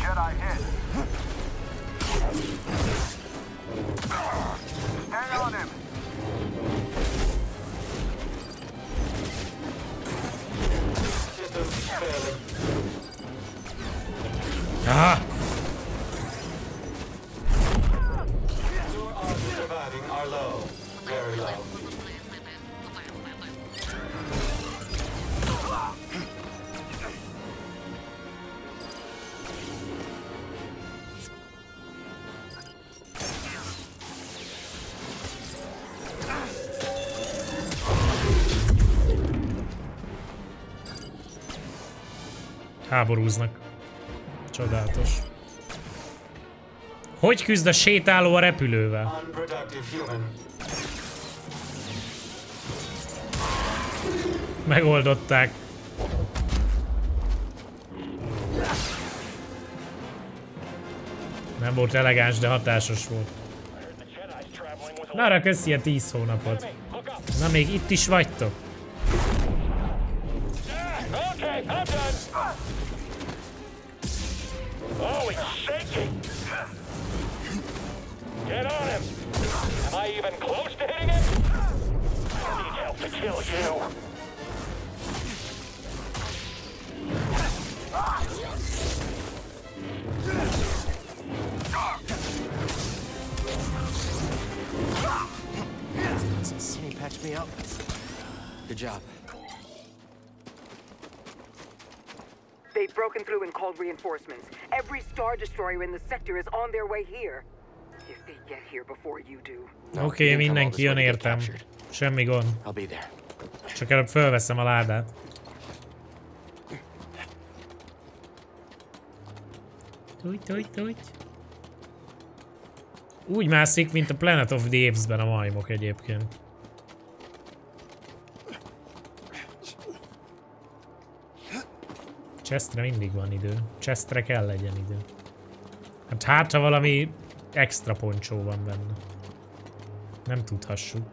Jedi hit. Stay on him. Ah! Low. Very low. Háborúznak. Csodálatos. Hogy küzd a sétáló a repülővel? Megoldották. Nem volt elegáns, de hatásos volt. Nára köszi a 10 hónapot. Na még itt is vagytok? Oh, he's shaking. Get on him. Am I even close to hitting him? I need help to kill you. You patch me up? Good job. They've broken through and called reinforcements. Every Star Destroyer in the sector is on their way here. If they get here before you do. Oké, okay, mindenki jön értem. Semmi gond. I'll be there. Csak előbb fölveszem a ládát. Tudj, tudj, tudj. Úgy mászik, mint a Planet of the Apes-ben a majmok egyébként. Chestre mindig van idő. Chestre kell legyen idő. Hát hát, ha valami extra poncsó van benne. Nem tudhassuk.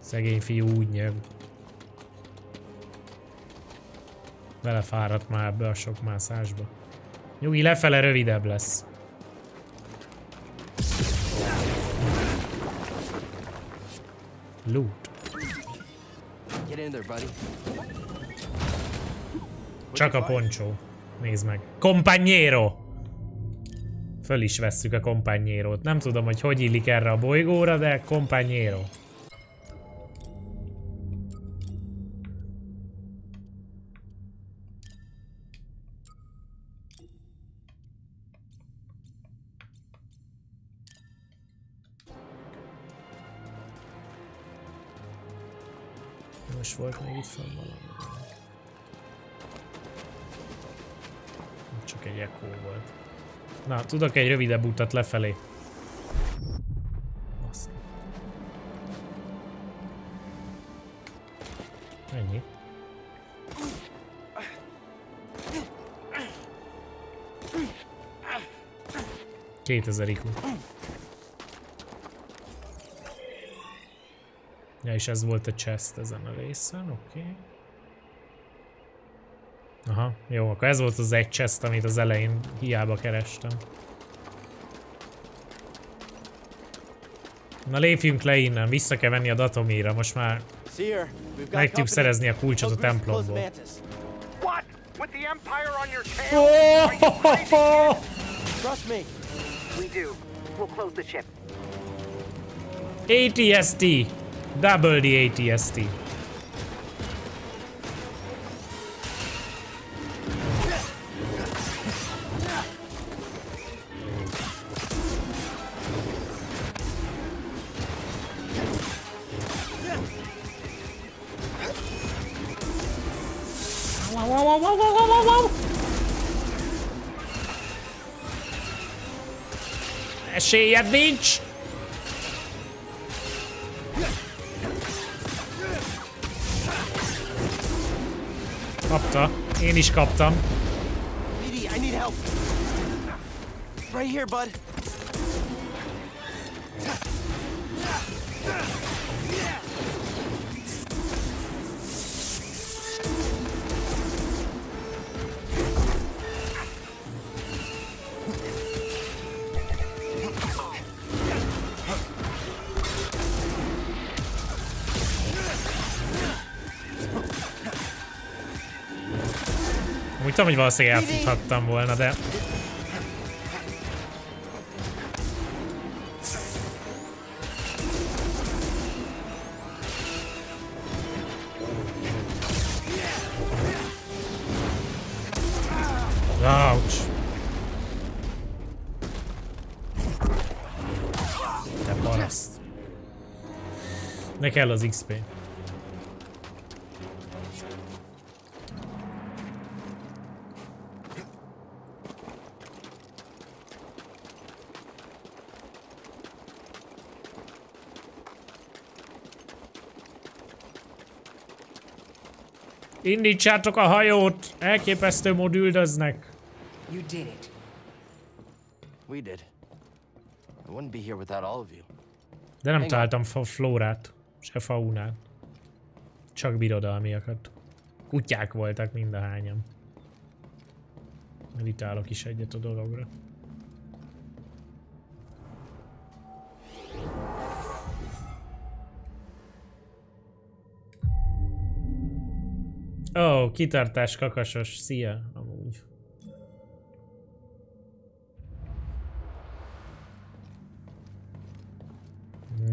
Szegény fiú úgy nyög. Vele fáradt már ebbe a sok mászásba. Nyugi, lefele rövidebb lesz. Loot. Get in there, buddy. Csak a poncsó. Nézd meg. Companiero! Föl is vesszük a kompányérót. Nem tudom, hogy hogy illik erre a bolygóra, de kompányéró. Most volt még itt fönn valami. Csak egy echo volt. Na, tudok egy rövidebb utat lefelé. Azt. Ennyi. Kétezer IQ. Ja, és ez volt a chest ezen a részen, oké. Okay. Aha, jó, akkor ez volt az egy chest, amit az elején hiába kerestem. Na lépjünk le innen, vissza kell venni a datomira, most már meg tudjuk szerezni a kulcsot a templomból. ATST! Double the ATST. esélyed nincs! Én is kaptam. Right here, bud. Tudom, hogy valószínűleg elfuthattam volna, de... Ouch. Te paraszt. Ne kell az XP. Indítsátok a hajót! Elképesztő mód üldöznek. You did it. We did. I wouldn't be here without all of you. De nem találtam flórát, se faunát. Csak birodalmiakat. Kutyák voltak mind a hányan. Meditálok is egyet a dologra. Ó, oh, kitartás kakasos, szia, amúgy.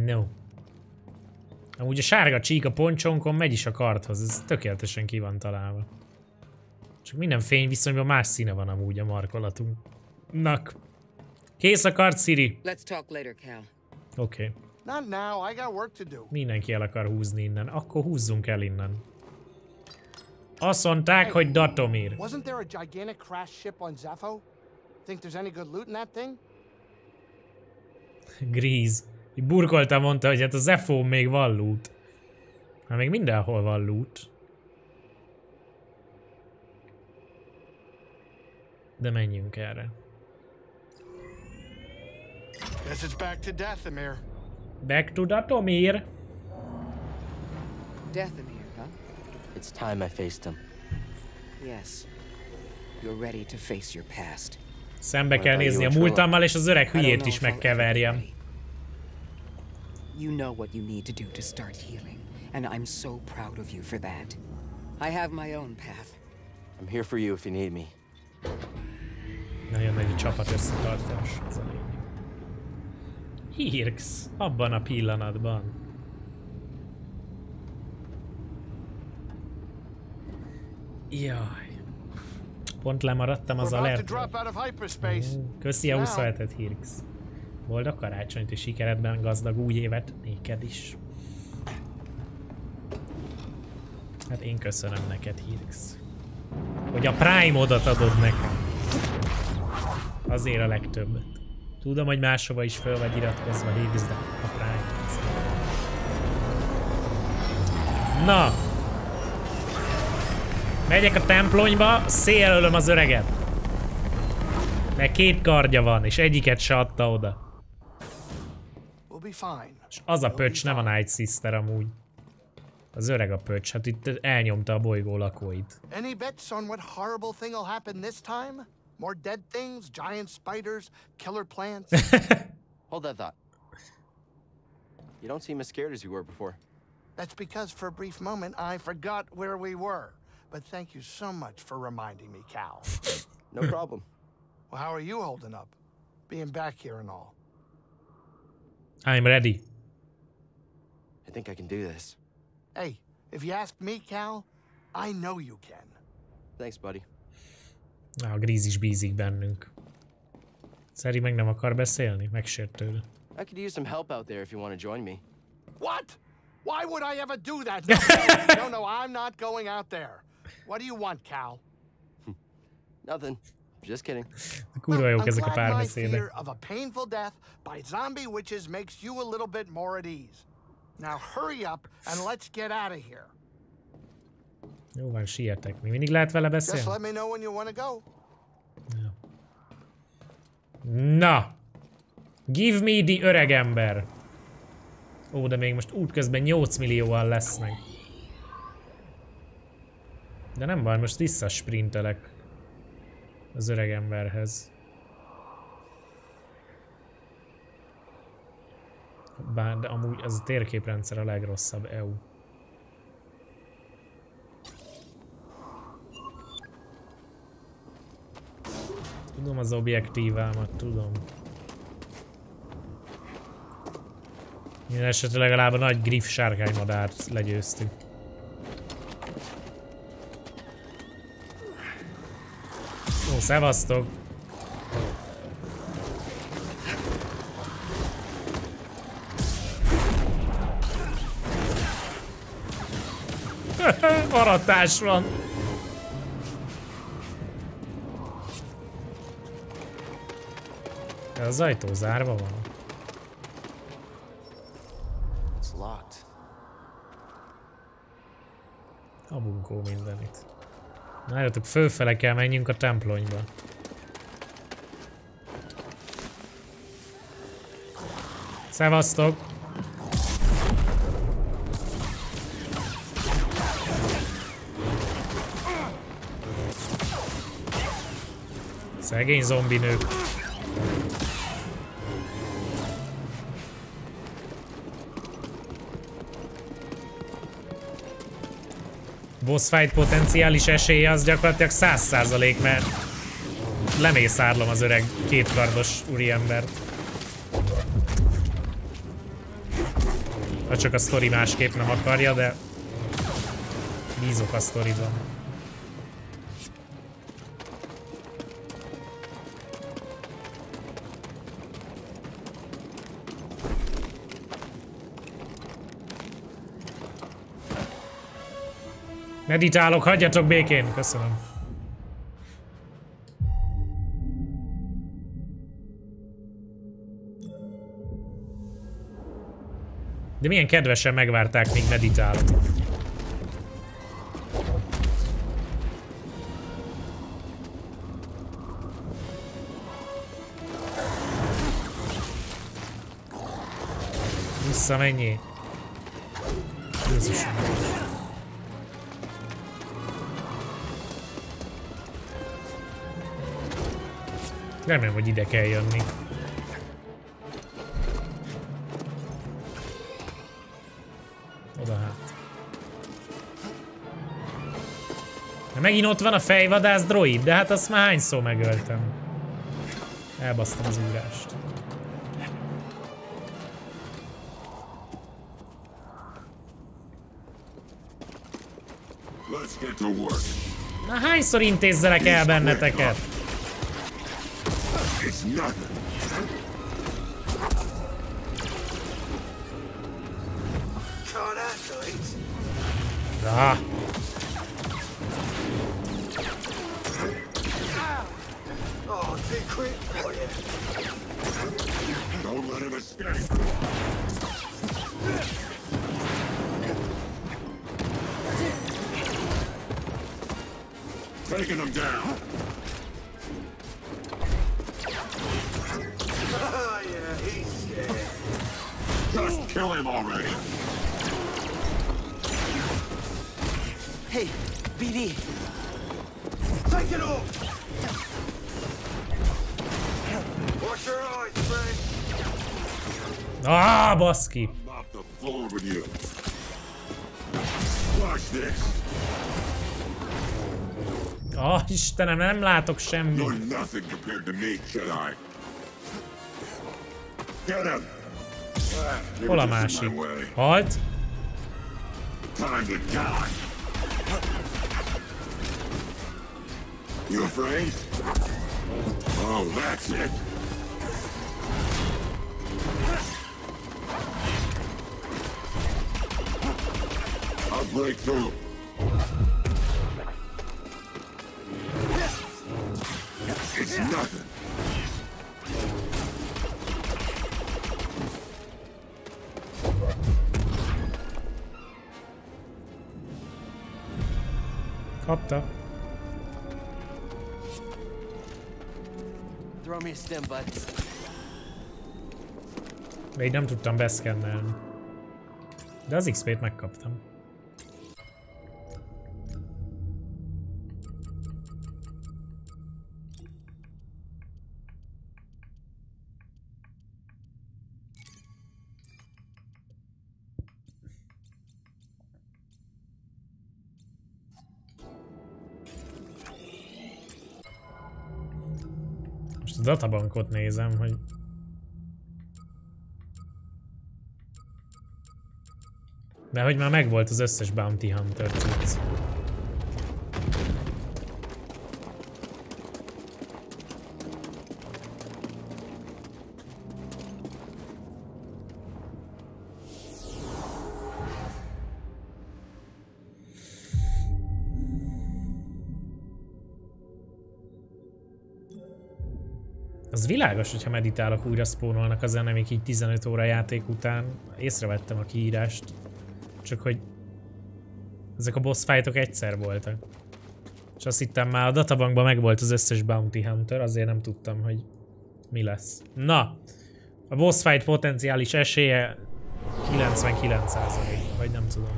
No. Amúgy a sárga csík a poncsónkon megy is a karthoz, ez tökéletesen ki van találva. Csak minden fényviszonyban más színe van amúgy a markolatunknak. Kész a kart, Siri? Let's talk later, Cal. Oké. Okay. Not now. I got work to do. Mindenki el akar húzni innen. Akkor húzzunk el innen. Azt mondták, hogy Datomir. Wasn't there a gigantic crash ship on Zepho? Think there's any good loot in that thing? Gríz. Burkolta mondta, hogy hát az Zepho még van loot. Hát még mindenhol van loot. De menjünk erre. Guess it's back to Dathomir. Back to Datomir. Dathomir, huh? It's time I faced him. Yes. You're ready to face your past. Szembe kell nézni a múltammal, és az öreg hülyét is megkeverjem. You know what you need to do to start healing, and I'm so proud of you for that. I have my own path. I'm here for you if you need me. Nagyon nagy a csapat összetartás. Ez a lényeg. Hirx, abban a pillanatban. Jaj. Pont lemaradtam az We're about to alert. drop out of hyperspace. Köszi a Now. 27-et, Hirx. Boldog karácsonyt és sikeredben gazdag új évet néked is. Hát én köszönöm neked, Hirx. Hogy a Prime-odat adod nekem. Azért a legtöbbet. Tudom, hogy máshova is föl vagy iratkozva, Hirx, de a Prime. Na! Megyek a templonyba, szélölöm az öreget. Mert két kardja van, és egyiket se adta oda. És az a pöcs nem a Night Sister amúgy. Az öreg a pöcs, hát itt elnyomta a bolygó lakóit. Any bets on what horrible thing will happen this time? More dead things, giant spiders, killer plants? Hold that thought. You don't seem as scared as you were before. That's because for a brief moment I forgot where we were. But thank you so much for reminding me, Cal. No problem. well, how are you holding up? Being back here and all. I'm ready. I think I can do this. Hey, if you ask me, Cal, I know you can. Thanks, buddy. Na, a gríz is bízik bennünk. Szeri meg nem akar beszélni? Megsért tőle. I could use some help out there if you want to join me. What? Why would I ever do that? no, no, I'm not going out there. What do you want, Cal? Nothing. Just kidding. Kurva jók ezek a párbeszédek. fear of a painful death by zombie witches makes you a little bit more at ease. Now hurry up and let's get out of here. Jó van, sietek. Mi mindig lehet vele Just beszélni? let me know when you want to go. Na! Give me the öreg ember. Ó, de még most útközben 8 millióan lesznek. De nem baj, most visszasprintelek az öreg emberhez. Bár, de amúgy az a térképrendszer a legrosszabb EU. Tudom az objektívámat, tudom. Minden esetre legalább a nagy griff sárkánymadárt legyőztük. Szevasztok! Aratás van! Az ajtó zárva van. A bunkó mindenit. Na, jöttök, fölfele kell menjünk a templonyba. Szevasztok! Szegény zombi nők. Boss fight potenciális esélye az gyakorlatilag 100% mert lemészárlom az öreg kétkardos úriembert. Ha csak a sztori másképp nem akarja, de bízok a sztoriban. Meditálok, hagyjatok békén, köszönöm. De milyen kedvesen megvárták, míg meditálok. Visszamenjél. Jézusom. Remélem, hogy ide kell jönni. Oda hát. De megint ott van a fejvadász droid, de hát azt már hányszor megöltem. Elbasztam az ugrást. Na hányszor intézzelek el benneteket? It's nothing. Can't handle it. Na, Oh, too quick for you. Don't let him escape. Taking him down. Just kill him already. Hey, BD. Take it off. Watch your eyes, friend. Ah, baszki! Mop the floor with you. Watch this. Ah, Istenem, nem látok semmit. You're nothing compared to me, Jedi. Get him. They Hol were a just in másik? my way. Halt? Time to die. You afraid? Oh, that's it. I'll break through. Stim, bud. Még nem tudtam beszkennelni. De az XP-t megkaptam. Databankot nézem, hogy De hogy már megvolt az összes Bounty Hunter cucc. Világos, hogyha meditálok, újra spónolnak az enemik így 15 óra játék után. Észrevettem a kiírást. Csak hogy ezek a boss fightok egyszer voltak. És azt hittem már a databankban megvolt az összes Bounty Hunter, azért nem tudtam, hogy mi lesz. Na! A boss fight potenciális esélye 99% vagy nem tudom.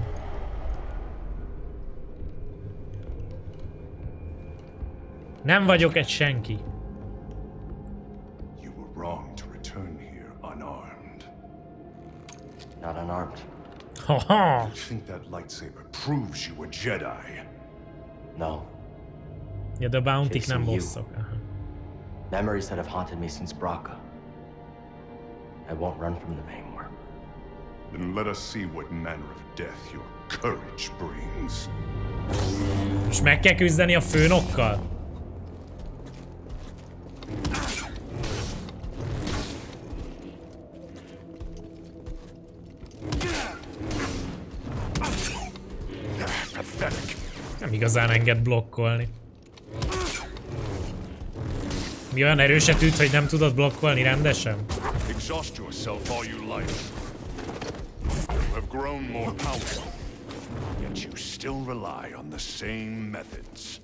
Nem vagyok egy senki. You were wrong to return here unarmed. Not unarmed. Haha! You think that lightsaber proves you a Jedi? No. Ja, de a bounty nem Chasing you. bosszok. Uh-huh. Memories that have haunted me since Braca. I won't run from them anymore. Then let us see what manner of death your courage brings. És meg kell küzdeni a főnokkal? Nem igazán enged blokkolni. Mi olyan erőset üt, hogy nem tudod blokkolni rendesen? Exhaust yourself all you like. You have grown more powerful, yet you still rely on the same methods.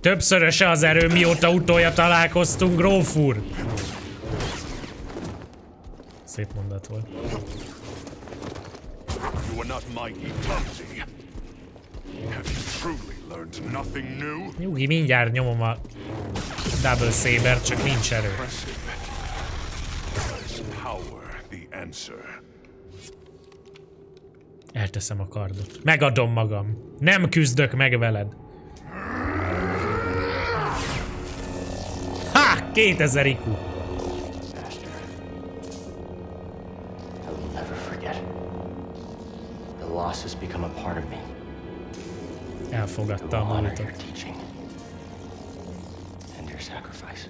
Többszöröse az erő, mióta utolja találkoztunk, gróf úr. Szép mondat volt. You are not mighty, clumsy. Nyugi, mindjárt nyomom a Double Saber, csak nincs erő. Elteszem a kardot. Megadom magam. Nem küzdök meg veled. Ha! 2000 IQ. Become a part of me. Elfogadta a Honor múltat. your teaching and your sacrifice.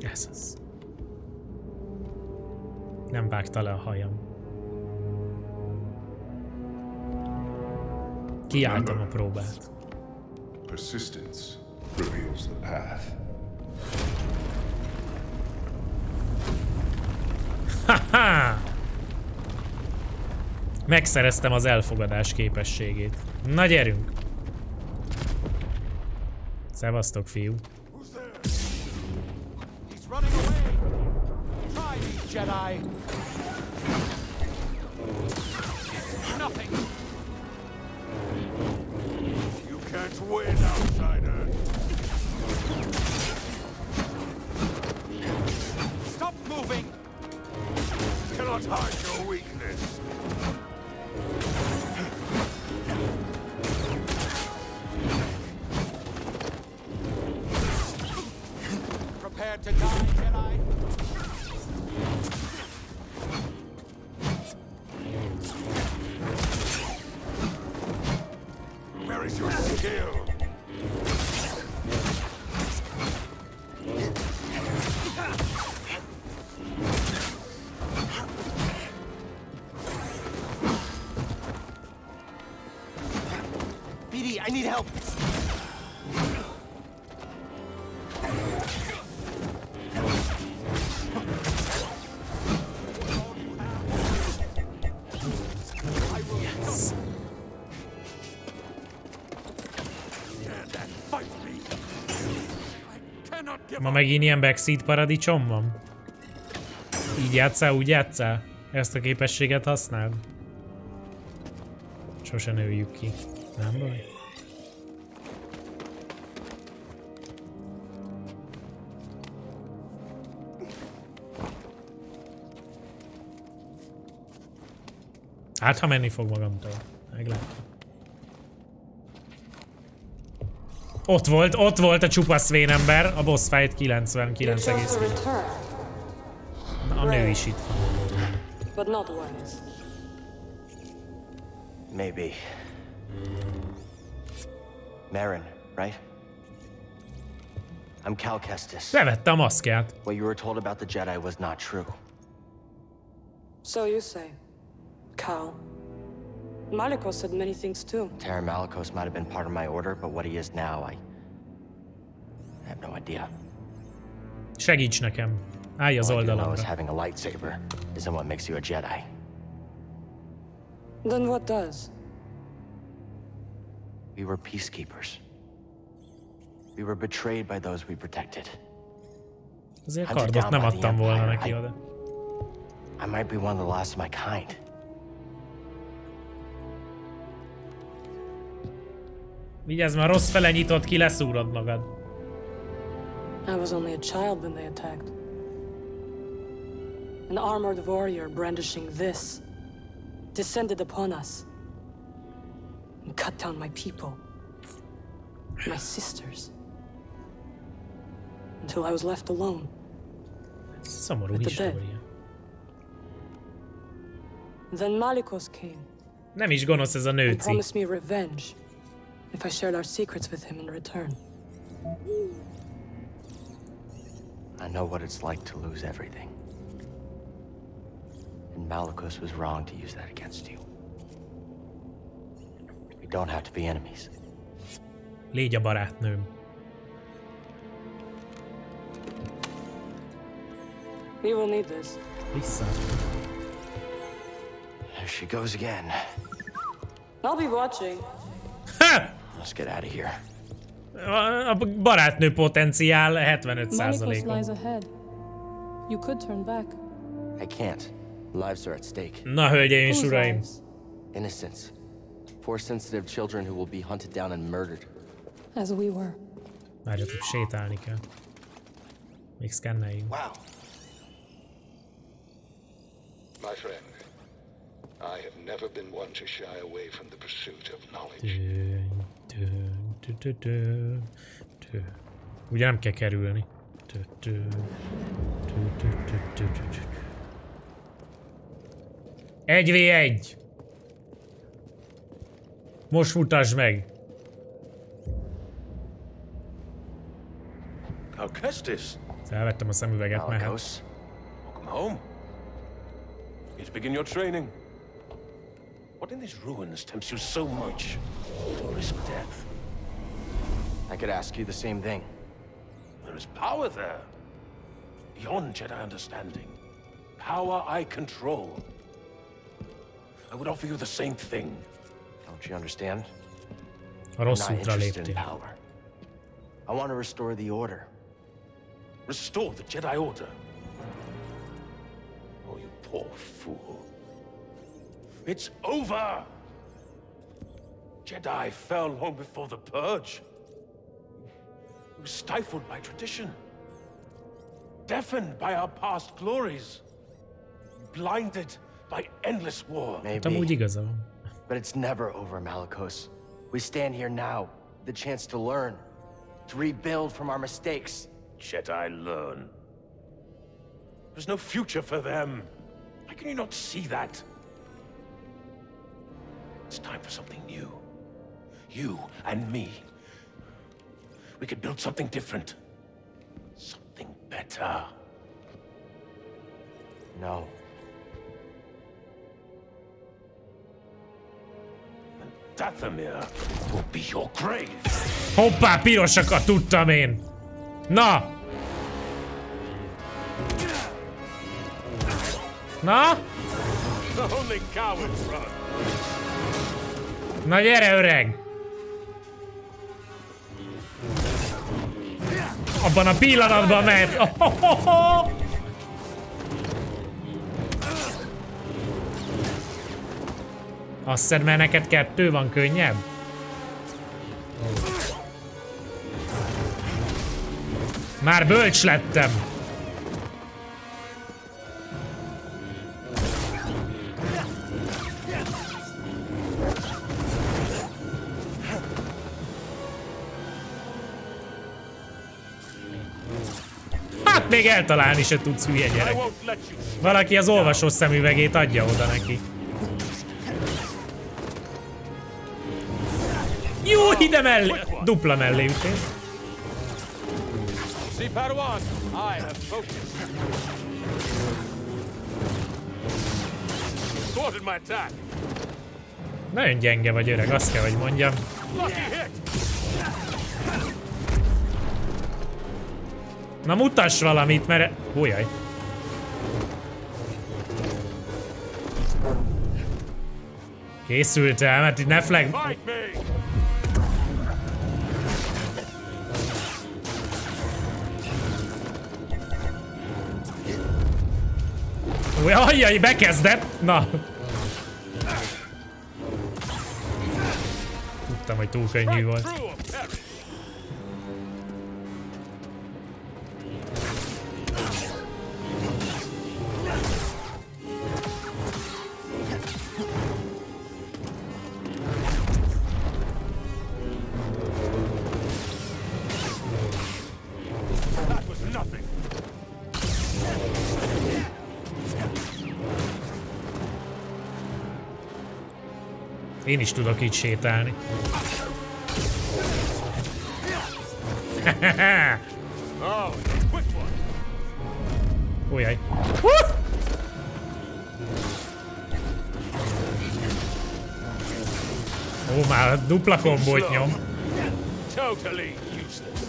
Ez az. Nem vágta le a hajam. Kiálltam a próbát. Persistence reveals the path. Haha! Megszereztem az elfogadás képességét. Na gyerünk! Szevasztok, fiú. Stop moving. Cannot hide your weakness. To die, Ma megint ilyen backseat paradicsom van? Így játszál, úgy játszál? Ezt a képességet használd? Sose nőjük ki. Nem baj. Hát, ha menni fog magamtól. Meglátjuk. Ott volt, ott volt a csupasz vénember, a boss fight 99 You chose egész. A nő is itt van. Maybe. Marin, right? I'm Cal Kestis. Levette a maszkját. What you were told about the Jedi was not true. So you say. Cal. Malikos said many things too. Terran Malikos might have been part of my order, but what he is now, I... I have no idea. Segíts nekem. Állj az All I do know is having a lightsaber isn't what makes you a Jedi. Then what does? We were peacekeepers. We were betrayed by those we protected. Azért kardot nem adtam volna Empire. neki I- oda. I might be one of the last of my kind. Vigyázz, már rossz fele nyitott ki, leszúrod magad. I was only a child when they attacked. An armored warrior brandishing this descended upon us and cut down my people, my sisters, until I was left alone. Szomorú história. Then Malikos came Nem is gonosz ez a nőci. promised me revenge if I shared our secrets with him in return. I know what it's like to lose everything. And Malikos was wrong to use that against you. We don't have to be enemies. Légy a barátnőm. We will need this. Vissza. There she goes again. I'll be watching. Let's get out of here. A a barátnő potenciál 75 Malikos on lies ahead. You could turn back. I can't. Lives are at stake. Na, hölgyeim és Whose uraim. lives? Innocents. Four sensitive children who will be hunted down and murdered. As we were. Várjatok, sétálni kell. Még szkenneljünk. Wow. My friend, I have never been one to shy away from the pursuit of knowledge. Tü, tü, tü, tü. Ugye nem kell kerülni. Egy v egy. Most mutasd meg. Alcestis, Felvettem a szemüveget, mehet. Malikos, welcome home. To begin your training. What in these ruins tempts you so much to risk death? I could ask you the same thing. There is power there. Beyond Jedi understanding. Power I control. I would offer you the same thing. Don't you understand? I'm not útra interested in power. I want to restore the order. Restore the Jedi Order. Oh, you poor fool. It's over! Jedi fell long before the Purge. We were stifled by tradition. Deafened by our past glories. Blinded by endless war. Hát amúgy igaza van. But it's never over, Malikos. We stand here now, the chance to learn, to rebuild from our mistakes. Jedi learn. There's no future for them. How can you not see that? It's time for something new. You and me. We could build something different. Something better. No. Dathomir will be your grave. Hoppá, pirosakat tudtam én! Na! Na? Only cowards run. Na gyere, öreg! Abban a pillanatban, oh, oh. Azt szed, mert neked kettő van könnyebb? Már bölcs lettem. Még eltalálni se tudsz hülye gyerek. Valaki az olvasó szemüvegét adja oda neki. Jó, ide mellé! Dupla mellé ütés. Nagyon gyenge vagy öreg, azt kell, hogy mondjam. Na mutass valamit, mert... Hújaj. Készült el, mert itt ne flag... Ajjaj, bekezdett! Na. Tudtam, hogy túl könnyű volt. Én is tudok így sétálni. Oh. Ujjaj. Ó, már dupla kombót nyom. Totally useless.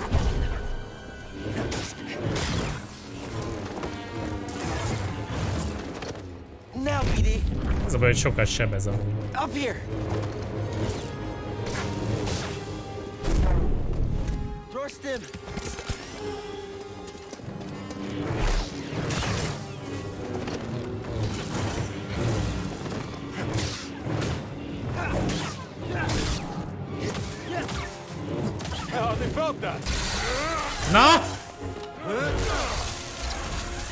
Now, BD. Az a baj, hogy sokat sebez a Up here. Thorsten. Na?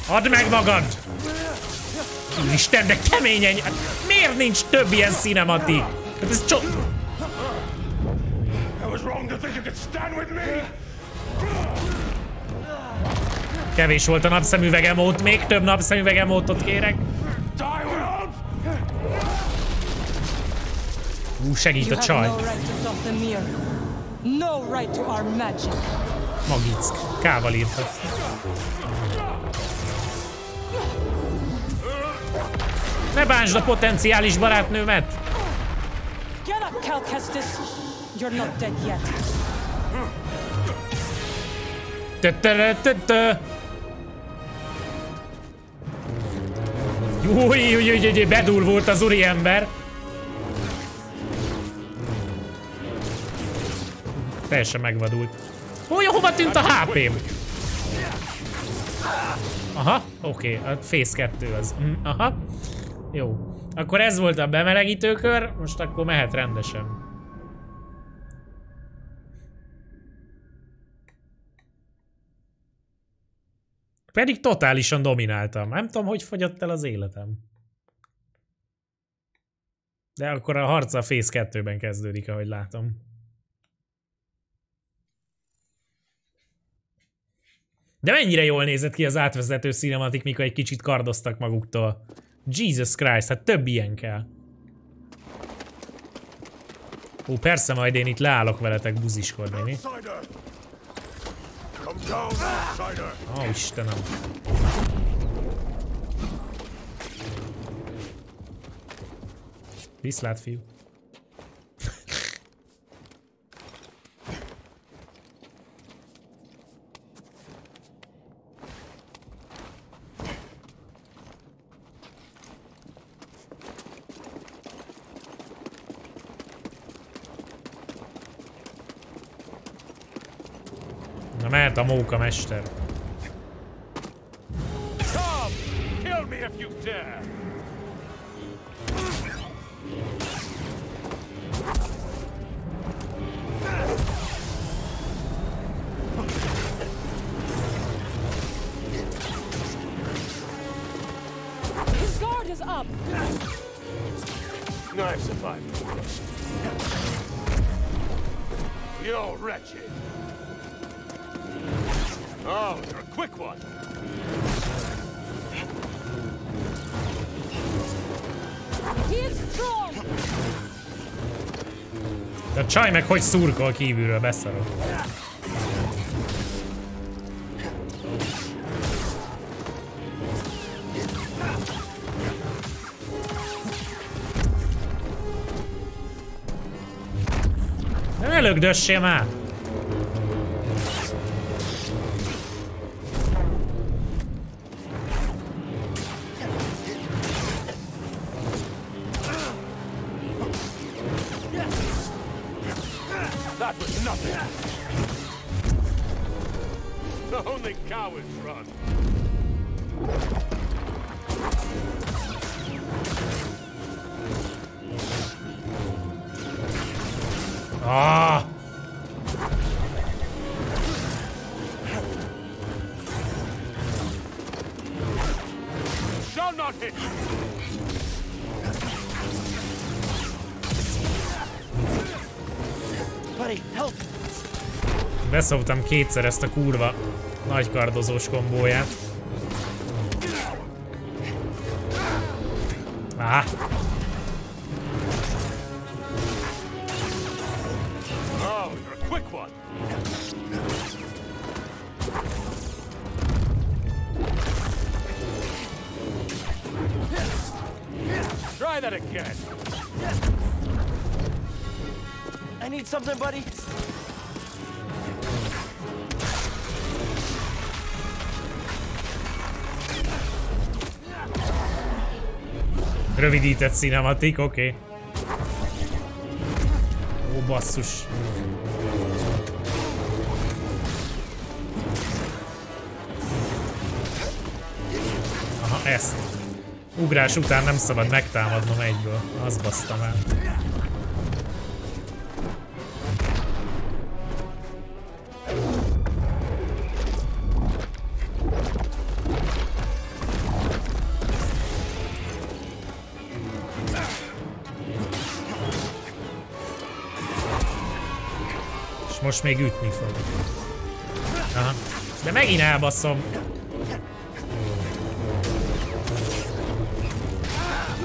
Add meg magad! Isten, de keményen... Miért nincs több ilyen cinematik? Hát ez csak... Kevés volt a napszemüvegemót, még több napszemüvegemótot kérek. Ú, segít a csaj. no right to Ne bánsd a potenciális barátnőmet! Get up, Cal Kestis. You're not dead yet. Tötörötötö. Új, új, új, új, új, bedurvult az úri ember. Teljesen megvadult. Új, hova tűnt a HP-m? Aha, oké, okay, a Phase 2 az. Mm, aha. Jó. Akkor ez volt a bemelegítőkör, most akkor mehet rendesen. Pedig totálisan domináltam. Nem tudom, hogy fogyott el az életem. De akkor a harca a Phase 2-ben kezdődik, ahogy látom. De mennyire jól nézett ki az átvezető cinematik, mikor egy kicsit kardoztak maguktól. Jesus Christ, hát több ilyen kell. Ó, persze majd én itt leállok veletek buziskodni, mi? Ó, Istenem. Viszlát, fiú. A móka mester. Come! Kill me if you dare! Csaj meg hogy szurkol kívülről, beszarok. Ne lögdössél már! Beszoptam kétszer ezt a kurva nagy kardozós kombóját. Rövidített cinematik, oké. Okay. Ó, basszus. Aha, ezt. Ugrás után nem szabad megtámadnom egyből. Az basztam el. Most még ütni fog. Aha. De megint elbasszom.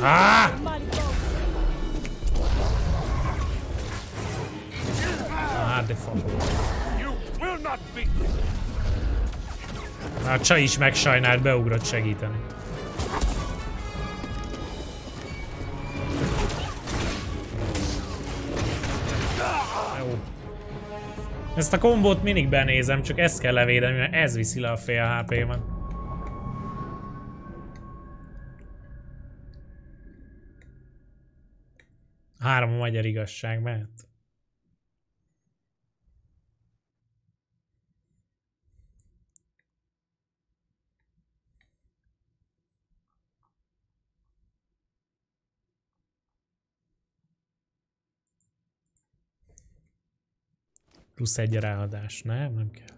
Ah! Ah, de fog. Már csaj is megsajnált, beugrott segíteni. Ezt a kombót mindig benézem, csak ezt kell levédeni, mert ez viszi le a fél HP-met. Három magyar igazság mehet. Plusz egy ráadás. Nem, nem kell.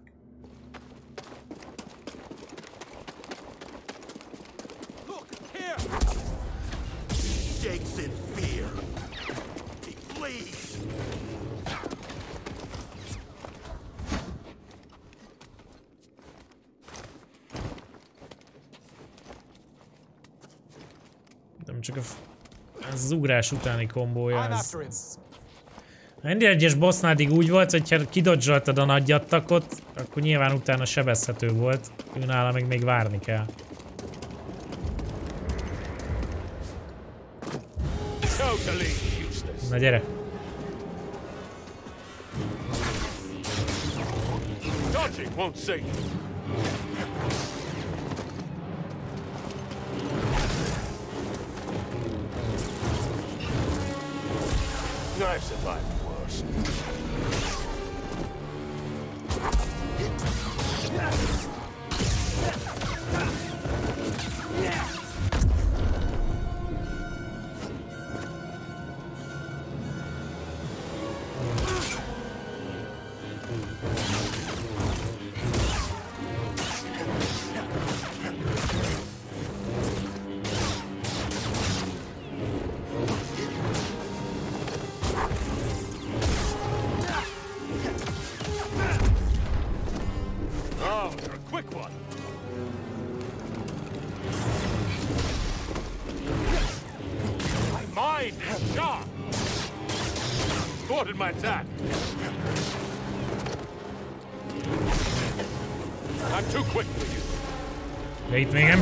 Nem csak a... Ez az ugrás utáni kombója, ez... ez... Minden egyes bossnál eddig úgy volt, hogy ha kidodzsoltad a nagyjattakot, akkor nyilván utána sebezhető volt. Ő nála meg még várni kell. Na gyere! Dodging won't save you. I've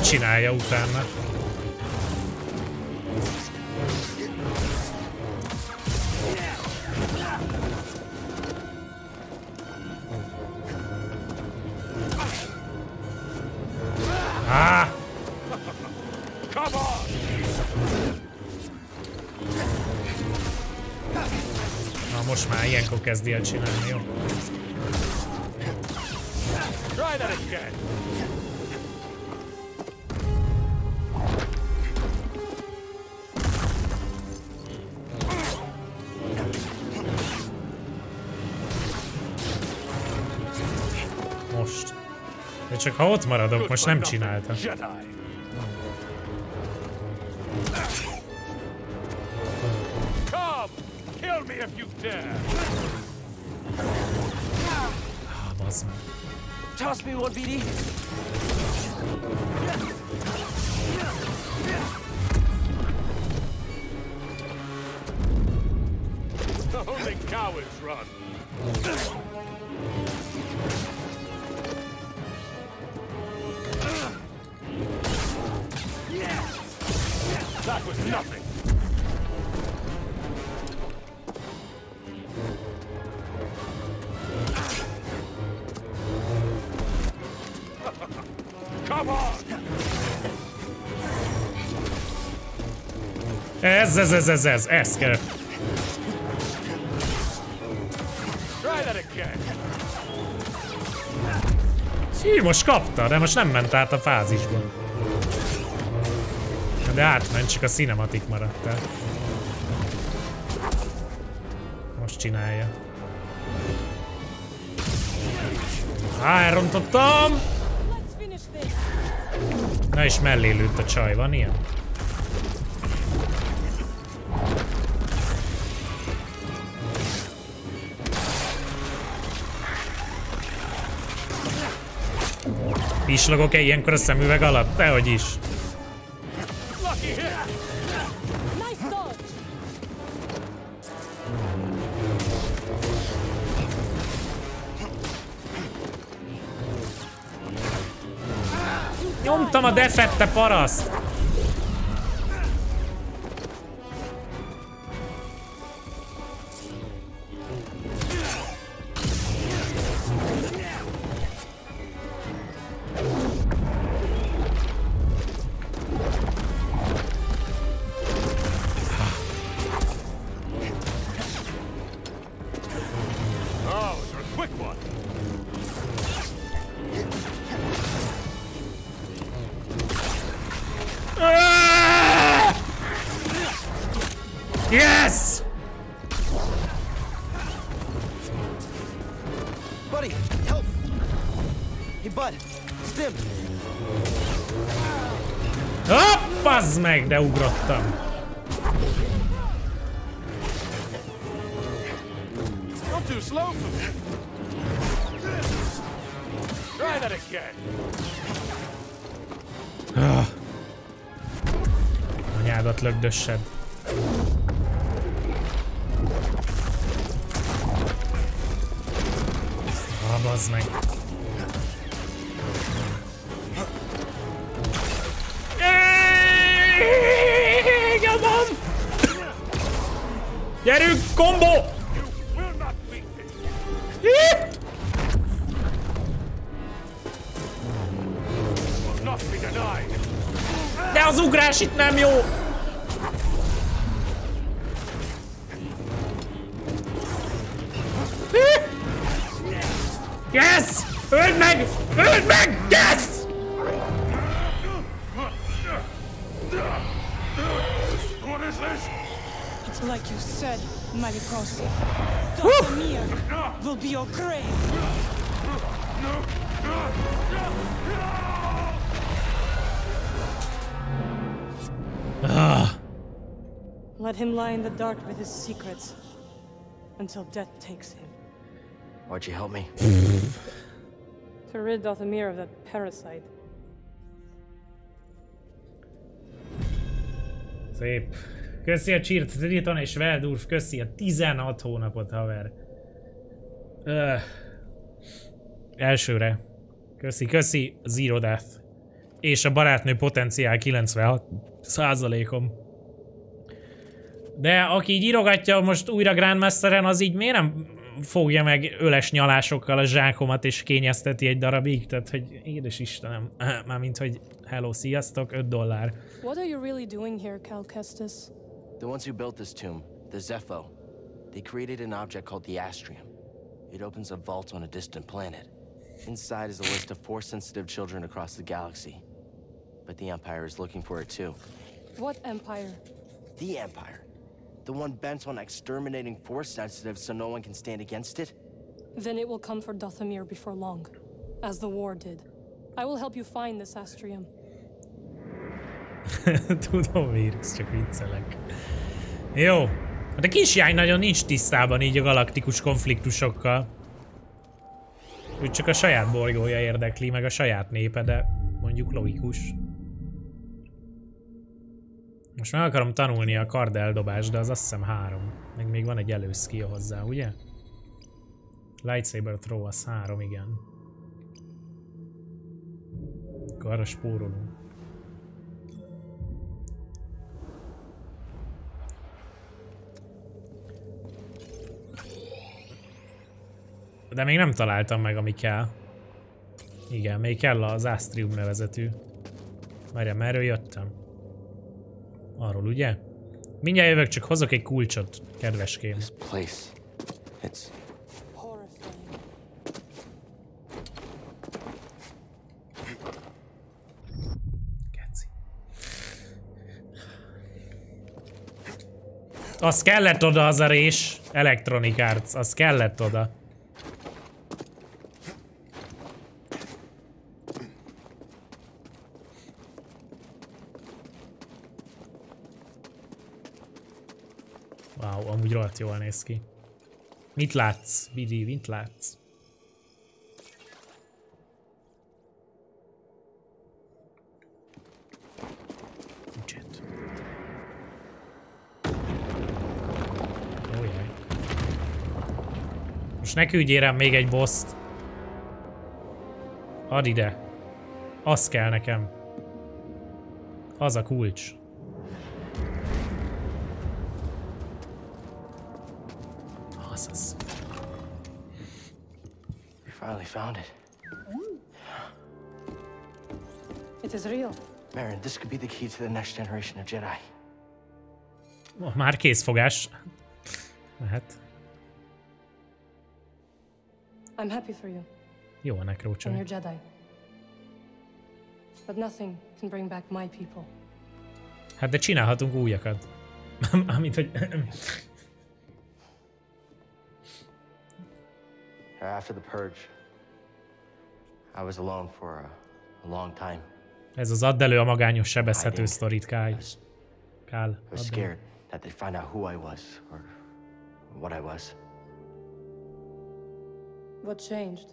csinálja utána. Ah! Na most már ilyenkor kezdi el csinálni, jó? Csak ha ott maradok, most nem csináltam. Ah, bazd meg. Toss me one, BD. Ez, ez, ez, ez, ez, ez kell. Hí, most kapta, de most nem ment át a fázisba. De átment, csak a cinematik maradt el. Most csinálja. Á, elrontottam! Na és mellé lőtt a csaj, van ilyen? Pislogok-e ilyenkor a szemüveg alatt? Dehogy is. Nyomtam a defet, te paraszt! De ugrottam. Too slow for me. Try that again. Ah. Anyádat lögdössed. De az ugrás itt nem jó! Ih! Yes! Him lie in the dark with his secrets until death takes him. Why'd you help me? To rid Dothamir of that parasite. Szép. Köszi a Cheert Triton és Veldurf, köszi a 16 hónapot, haver. Öh. Elsőre. Köszi, köszi, Zero Death. És a barátnő potenciál 96 százalékom. De aki így írogatja most újra Grandmasteren, az így miért nem fogja meg öles nyalásokkal a zsákomat és kényezteti egy darabig? Tehát, hogy édes Istenem, mármint, hogy hello, sziasztok, 5 dollár. What are you really doing here, Cal Kestis? The ones who built this tomb, the Zepho, they created an object called the Astrium. It opens a vault on a distant planet. Inside is a list of force sensitive children across the galaxy. But the Empire is looking for it too. What empire? The Empire. The one bent on exterminating force sensitives so no one can stand against it? Then it will come for Dothamir before long, as the war did. I will help you find this Astrium. Tudom, Virus, csak viccelek. Jó. Hát a kisjány nagyon nincs tisztában így a galaktikus konfliktusokkal. Úgy csak a saját bolygója érdekli, meg a saját népe, de mondjuk logikus. Most meg akarom tanulni a kardeldobást, de az azt hiszem három. Meg még van egy előszkia hozzá, ugye? Lightsaber throw az három, igen. Akkor arra spórolunk. De még nem találtam meg, ami kell. Igen, még kell az Astrium nevezetű. Várjál, merről jöttem? Arról, ugye? Mindjárt jövök, csak hozok egy kulcsot, kedveském. Az kellett oda az a rés. Electronic Arts, az kellett oda. Wow, amúgy rohadt jól néz ki. Mit látsz, Bidi, mit látsz? Most ne küldjél rám még egy boszt. Add ide. Az kell nekem. Az a kulcs. Azaz. we finally found it. It is real. Marin, this could be the key to the next generation of Jedi. Oh, már készfogás. Lehet. I'm happy for you Jó a and nekrócsaj. your Jedi. But nothing can bring back my people. Hát de csinálhatunk újakat. Amit, hogy... After the purge, I was alone for a, a long time. Ez az add elő a magányos sebezhető sztorit, Kál. Kál. I was scared that they'd find out who I was or what I was. What changed?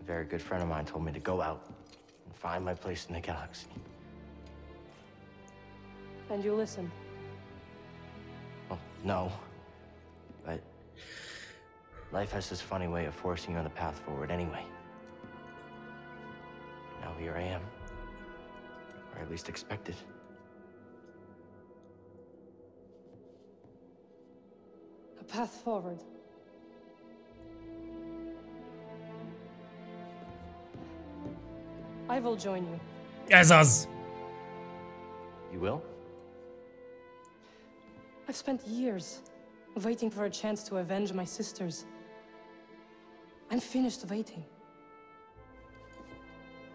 A very good friend of mine told me to go out and find my place in the galaxy. And you listened. Well, oh, no. But life has this funny way of forcing you on the path forward anyway. Now here I am. Or at least expected. A path forward. I will join you. Ez az! You will? I've spent years waiting for a chance to avenge my sisters. I'm finished waiting.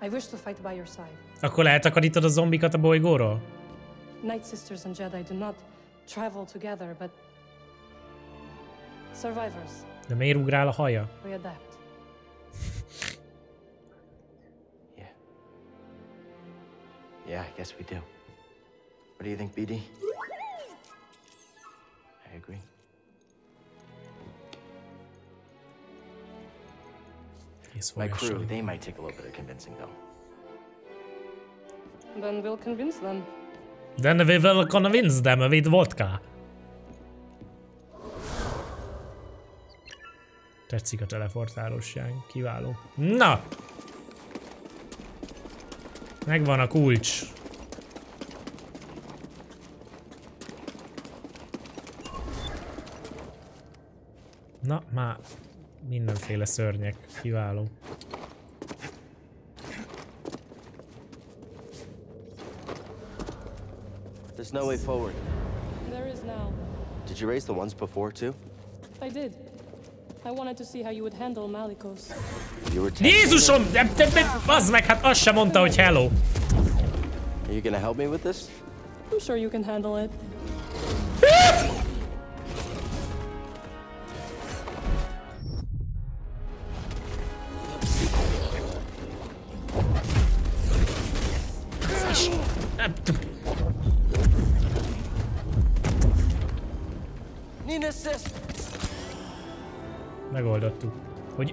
I wish to fight by your side. Akkor eltakarítod a zombikat a bolygóról? Night Sisters and Jedi do not travel together, but survivors, De miért ugrál a haja? we adapt. Yeah, I guess we do. What do you think, BD? My crew, they might take a little bit of convincing, though. Then we'll convince them. Then we will convince them with vodka. Tetszik a teleportálóság. Kiváló. Na! Megvan a kulcs. Na, már mindenféle szörnyek. Kiváló. There's no way forward. There is now. Did you raise the ones before, too? I did. I wanted to see how you would handle Malikos. You were Jézusom! De, de, de, bazd meg, hát azt sem mondta, hogy hello. Are you gonna help me with this? I'm sure you can handle it.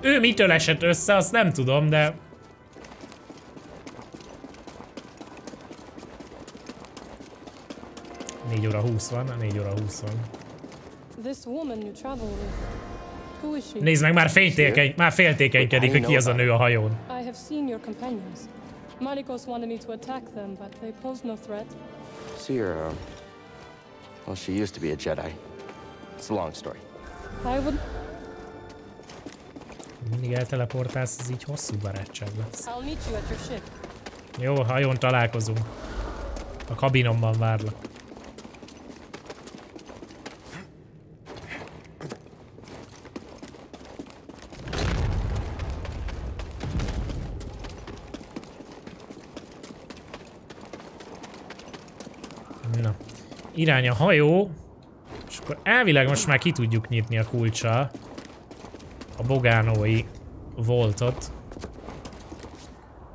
Ő mitől esett össze, azt nem tudom, de... Négy óra 20 van, 4 óra 20 van. This woman you travel with. Who is she? Nézd meg, már féltékeny, már féltékenykedik, hogy ki az a nő a hajón. I have seen your companions. Malikos wanted me to attack them, but they posed no threat. Her, um... Well, she used to be a Jedi. It's a long story. I would. Mindig elteleportálsz, ez így hosszú barátság lesz. Jó, hajón találkozunk. A kabinomban várlak. Na, irány a hajó, és akkor elvileg most már ki tudjuk nyitni a kulcsa a bogánói voltot.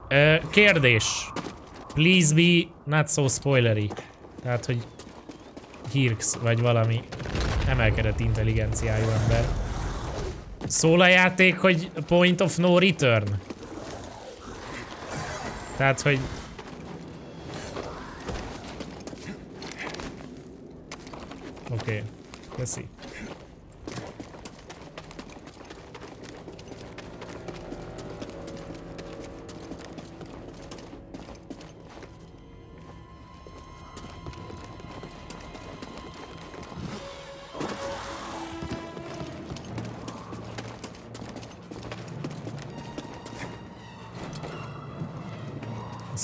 Ö, kérdés. Please be not so spoilery. Tehát, hogy Hirx vagy valami emelkedett intelligenciájú ember. Szól a játék, hogy point of no return? Tehát, hogy... Oké, okay. köszi.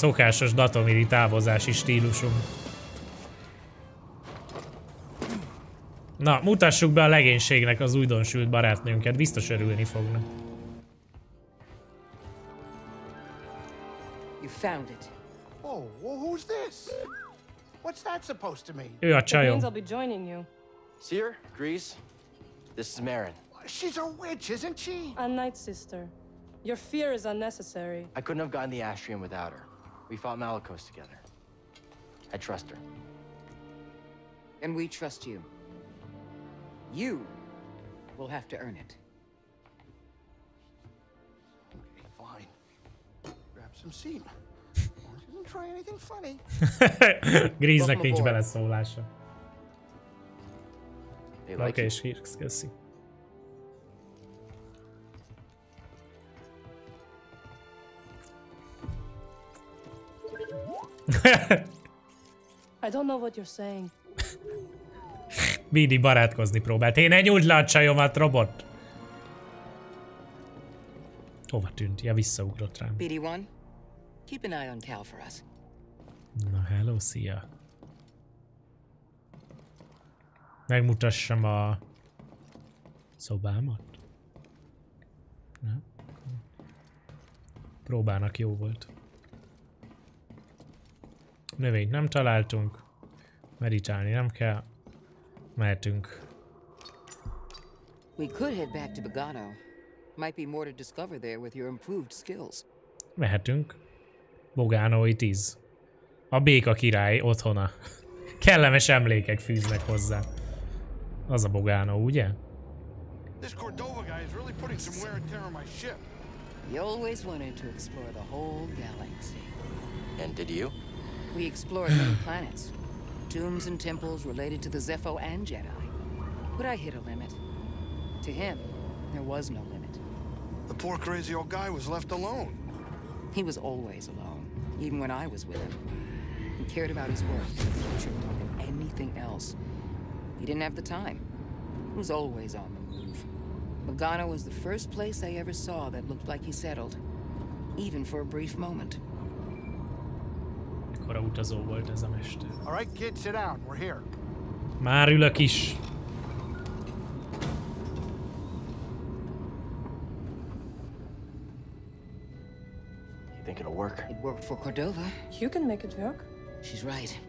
Szokásos datomiri távozási stílusunk. Na, mutassuk be a legénységnek az újdonsült barátnőnket, biztos örülni fognak. You found it. Oh, well, who's this? What's that supposed to mean? Ő a csajom. I'll be joining you. See her? Grease? This is Marin. She's a witch, isn't she? A night sister. Your fear is unnecessary. I couldn't have gotten the Astrium without her. We fought Malikos together. I trust her. And we trust you. You will have to earn it. Okay, fine. Grab some seat. She doesn't try anything funny. Gríznek nincs beleszólása. They Oké, like és Hirx, köszi. I don't know what you're saying. Mindig barátkozni próbált. Én ne nyújt le a csajomat, robot! Hova tűnt? Ja, visszaugrott rám. BD1, keep an eye on Cal for us. Na, hello, szia. Megmutassam a szobámat? Nem? Próbának jó volt. Növényt nem találtunk. Meditálni nem kell. Mehetünk. We could head back to Bogano. Might be more to discover there with your improved skills. Mehetünk. Bogánói 10. A béka király otthona. Kellemes emlékek fűznek hozzá. Az a Bogánó, ugye? This Cordova guy is really putting some wear and tear on my ship. You always wanted to explore the whole galaxy. And did you? We explored many planets. tombs and temples related to the Zepho and Jedi. But I hit a limit. To him, there was no limit. The poor crazy old guy was left alone. He was always alone, even when I was with him. He cared about his work and the future more than anything else. He didn't have the time. He was always on the move. Bogano was the first place I ever saw that looked like he settled, even for a brief moment. Ekkora utazó volt ez a mester. All right, kid, sit down. We're here. Már ülök is. You think it'll work? It worked for Cordova. You can make it work. She's right.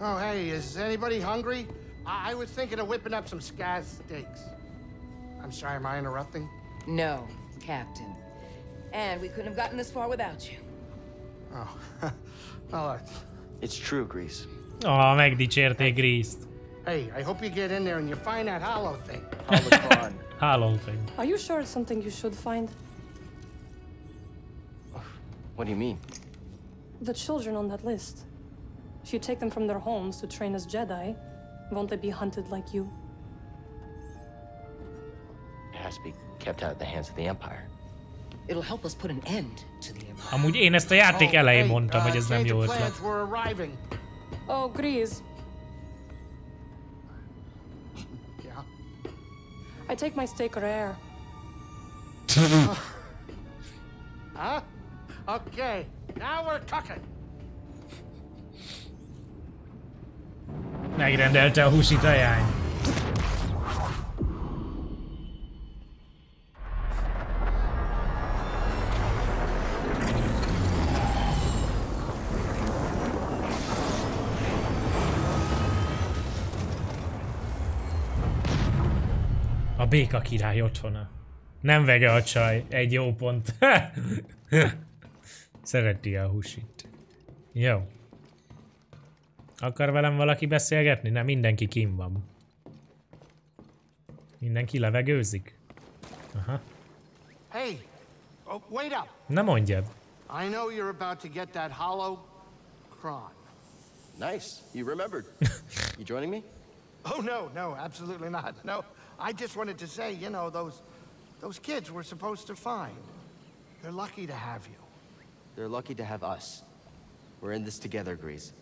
Oh, hey, is anybody hungry? I, I was thinking of whipping up some scaz steaks. I'm sorry, am I interrupting? No, Captain. And we couldn't have gotten this far without you. Oh, well, uh, It's true, Grease. Ah, megdicsérték Grízt. hey, I hope you get in there and you find that hollow thing. Hollow thing. Are you sure it's something you should find? What do you mean? The children on that list. If you take them from their homes to train as Jedi, won't they be hunted like you? It has to be kept out of the hands of the Empire. Amúgy én ezt a játék Oh, elején mondtam, uh, hogy ez nem jó ötlet. plans, we're arriving. Oh, Grease. Yeah. I take my steak rare. Huh? Okay, now we're cooking. Megrendelte a húsi tajány. Béka király otthona. Nem vege a csaj, egy jó pont. Szereti a húsit. Jó. Akar velem valaki beszélgetni? Nem, mindenki kim van. Mindenki levegőzik? Aha. Hey, oh, wait up. Na mondjad. I know you're about to get that hollow cron. Nice. You remembered. you joining me? Oh no, no, absolutely not. No, I just wanted to say, you know, those those kids we're supposed to find. They're lucky to have you. They're lucky to have us. We're in this together, Grease.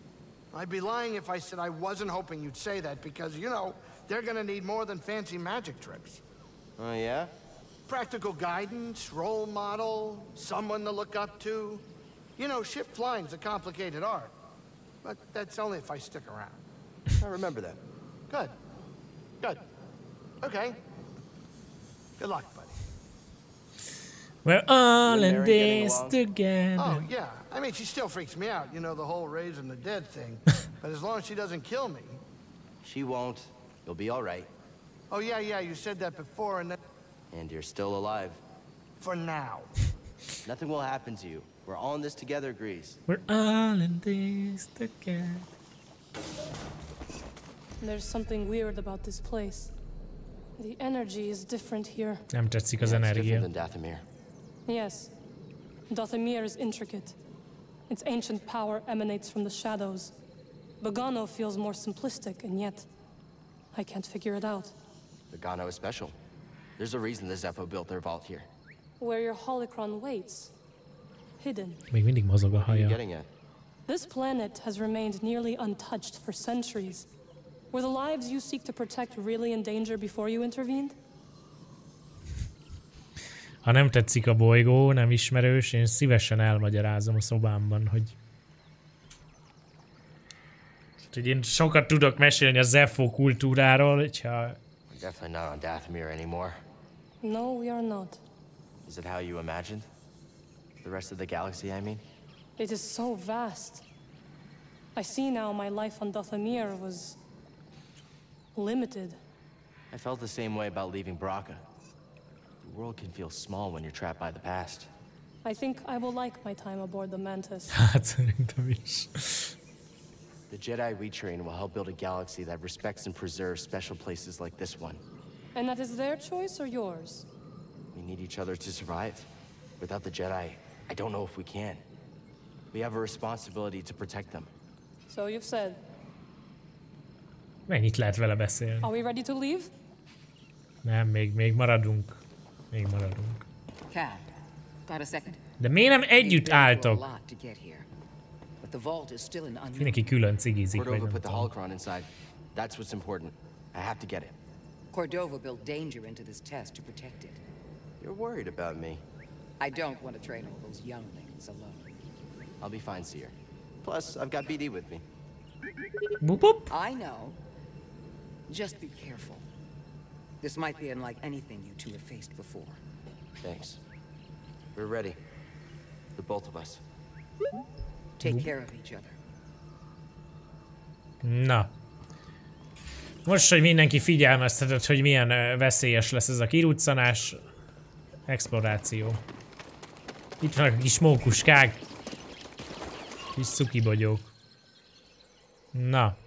I'd be lying if I said I wasn't hoping you'd say that because, you know, they're gonna need more than fancy magic tricks. Oh, yeah? Practical guidance, role model, someone to look up to. You know, ship flying's a complicated art. But that's only if I stick around. I remember that. Good. Good. Okay. Good luck, buddy. We're all You and in this together. Oh, yeah. I mean, she still freaks me out, you know, the whole raising the dead thing. but as long as she doesn't kill me. She won't. You'll be all right. Oh, yeah, yeah, you said that before, and then And you're still alive. for now. Nothing will happen to you. We're all in this together, Grease. We're all in this together. There's something weird about this place. The energy is different here. Nem tetszik az Yeah, energia. different than Dathomir. Yes. Dathomir is intricate. Its ancient power emanates from the shadows. Bogano feels more simplistic, and yet I can't figure it out. Nagano is special. There's a reason the Zepho built their vault here. Where your holocron waits, hidden. Még mindig mozog a What are you haja. getting at? This planet has remained nearly untouched for centuries. Were the lives you seek to protect really in danger before you intervened? Ha nem tetszik a bolygó, nem ismerős, én szívesen elmagyarázom a szobámban, hogy... hogy én sokat tudok mesélni a Zeffo kultúráról, hogyha We're definitely not on Dathomir anymore. No, we are not. Is it how you imagined? The rest of the galaxy, I mean? It is so vast. I see now my life on Dathomir was limited. I felt the same way about leaving Braca. The world can feel small when you're trapped by the past. I think I will like my time aboard the Mantis. hát szerintem is. The Jedi retrain will help build a galaxy that respects and preserves special places like this one. and that is their choice or yours? We need each other to survive. Without the Jedi, I don't know if we can. We have a responsibility to protect them. So you've said. Mennyit lehet vele beszélni? Are we ready to leave? Nem, még, még maradunk. Még maradunk. Cal, got a second? De miért nem együtt álltok? Mindenki külön cigizik, vagy Cordova nem tudom. That's what's important. I have to get it. Cordova built danger into this test to protect it. You're worried about me. I don't want to train all those younglings alone. I'll be fine, Seer. Plus, I've got BD with me. Boop, boop. I know. Just be careful. This might be unlike anything you two have faced before. Thanks. We're ready. The both of us. Take care of each other. Na. Most, hogy mindenki figyelmeztetett, hogy milyen veszélyes lesz ez a kiruccanás, exploráció. Itt vannak a kis mókuskák. Kis cukibogyók. Na.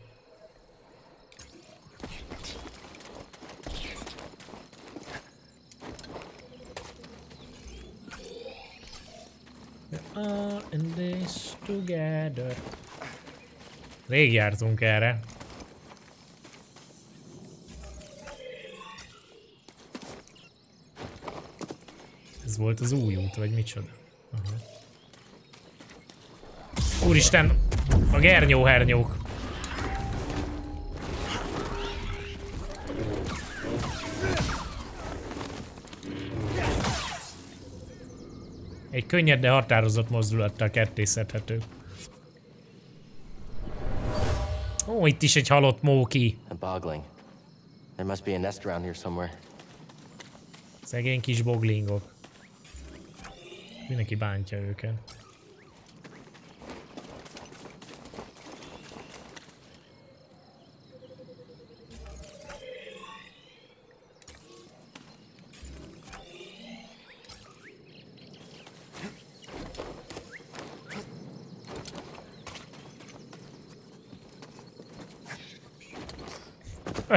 All in this together. Rég jártunk erre. Ez volt az új út, vagy micsoda? Aha. Úristen! A gernyóhernyók! Egy könnyed, de határozott mozdulattal kettészedhető. Ó, itt is egy halott móki. There must be a nest around here somewhere. Szegény kis boglingok. Mindenki bántja őket.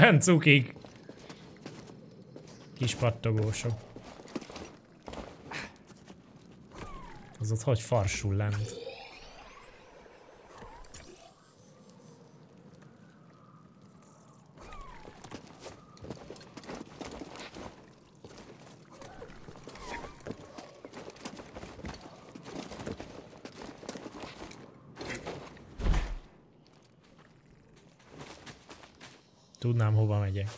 Olyan cukik. Kis pattogósok. Az ott hogy farsul lent. Tudnám, hova megyek.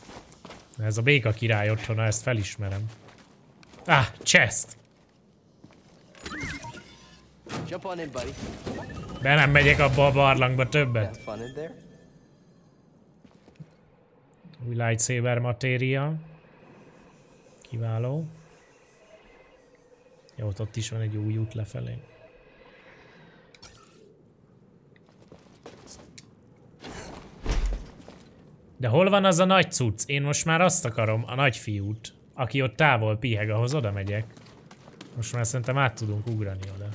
Ez a béka király otthona, ezt felismerem. Ah, chest! Be nem megyek abba a barlangba többet. Új lightsaber matéria. Kiváló. Jó, ott is van egy új út lefelé. De hol van az a nagy cucc? Én most már azt akarom, a nagy fiút, aki ott távol piheg, ahhoz oda megyek. Most már szerintem át tudunk ugrani oda.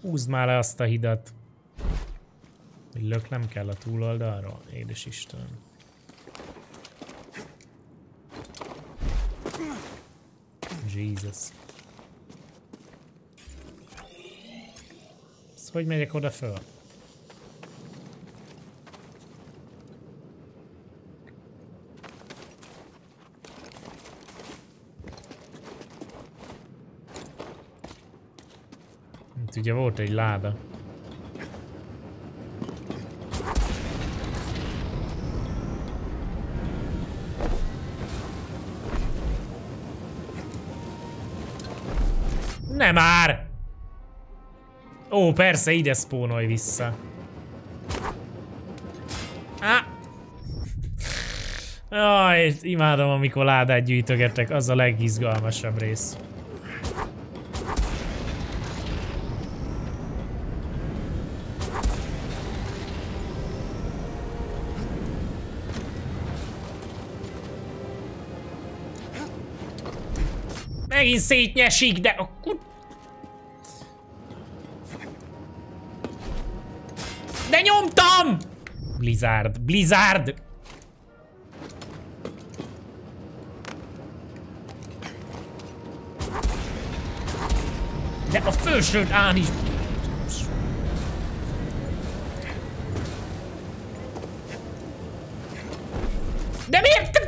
Húzd már le azt a hidat. Lök nem kell a túloldalról? Édes Istenem. Jesus. Ezt hogy megyek oda föl? Itt ugye volt egy láda. Nem már! Ó, persze, ide spónolj vissza. Á! Jaj, imádom, amikor ládát gyűjtögetek, az a legizgalmasabb rész. Megint szétnyesik, de a. Blizzard. Blizzard! De a fősőt án is... De miért?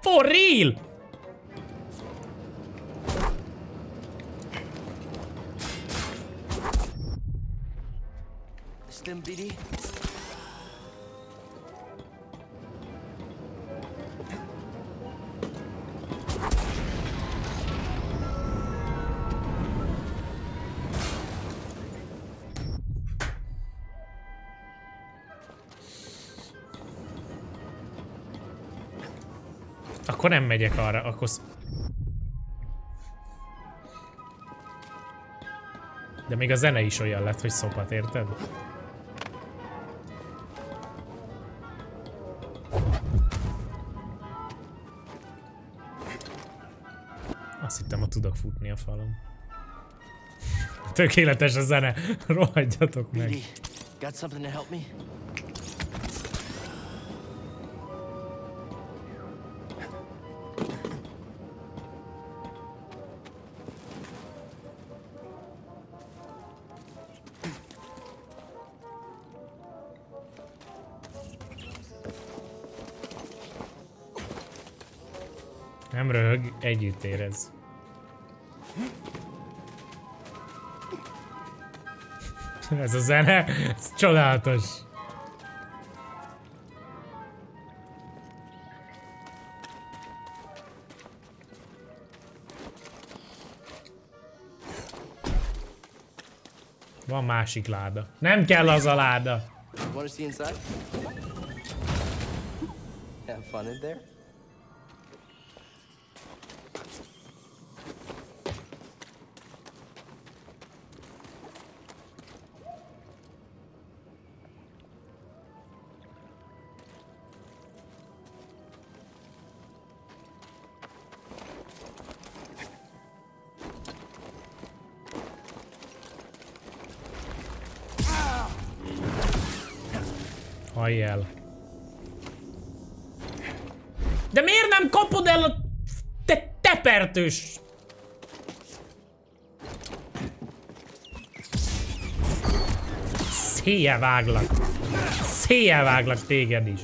For real? Akkor nem megyek arra, akkor... De még a zene is olyan lett, hogy szopat, érted? Azt hittem, hogy tudok futni a falon. Tökéletes a zene. Rohadjatok meg. Got something to help me? Együtt érez. Ez a zene, ez csodálatos. Van másik láda. Nem kell az a láda. Have fun in there? El. De miért nem kapod el a... Te tepertős! Széje váglak. Széje váglak téged is.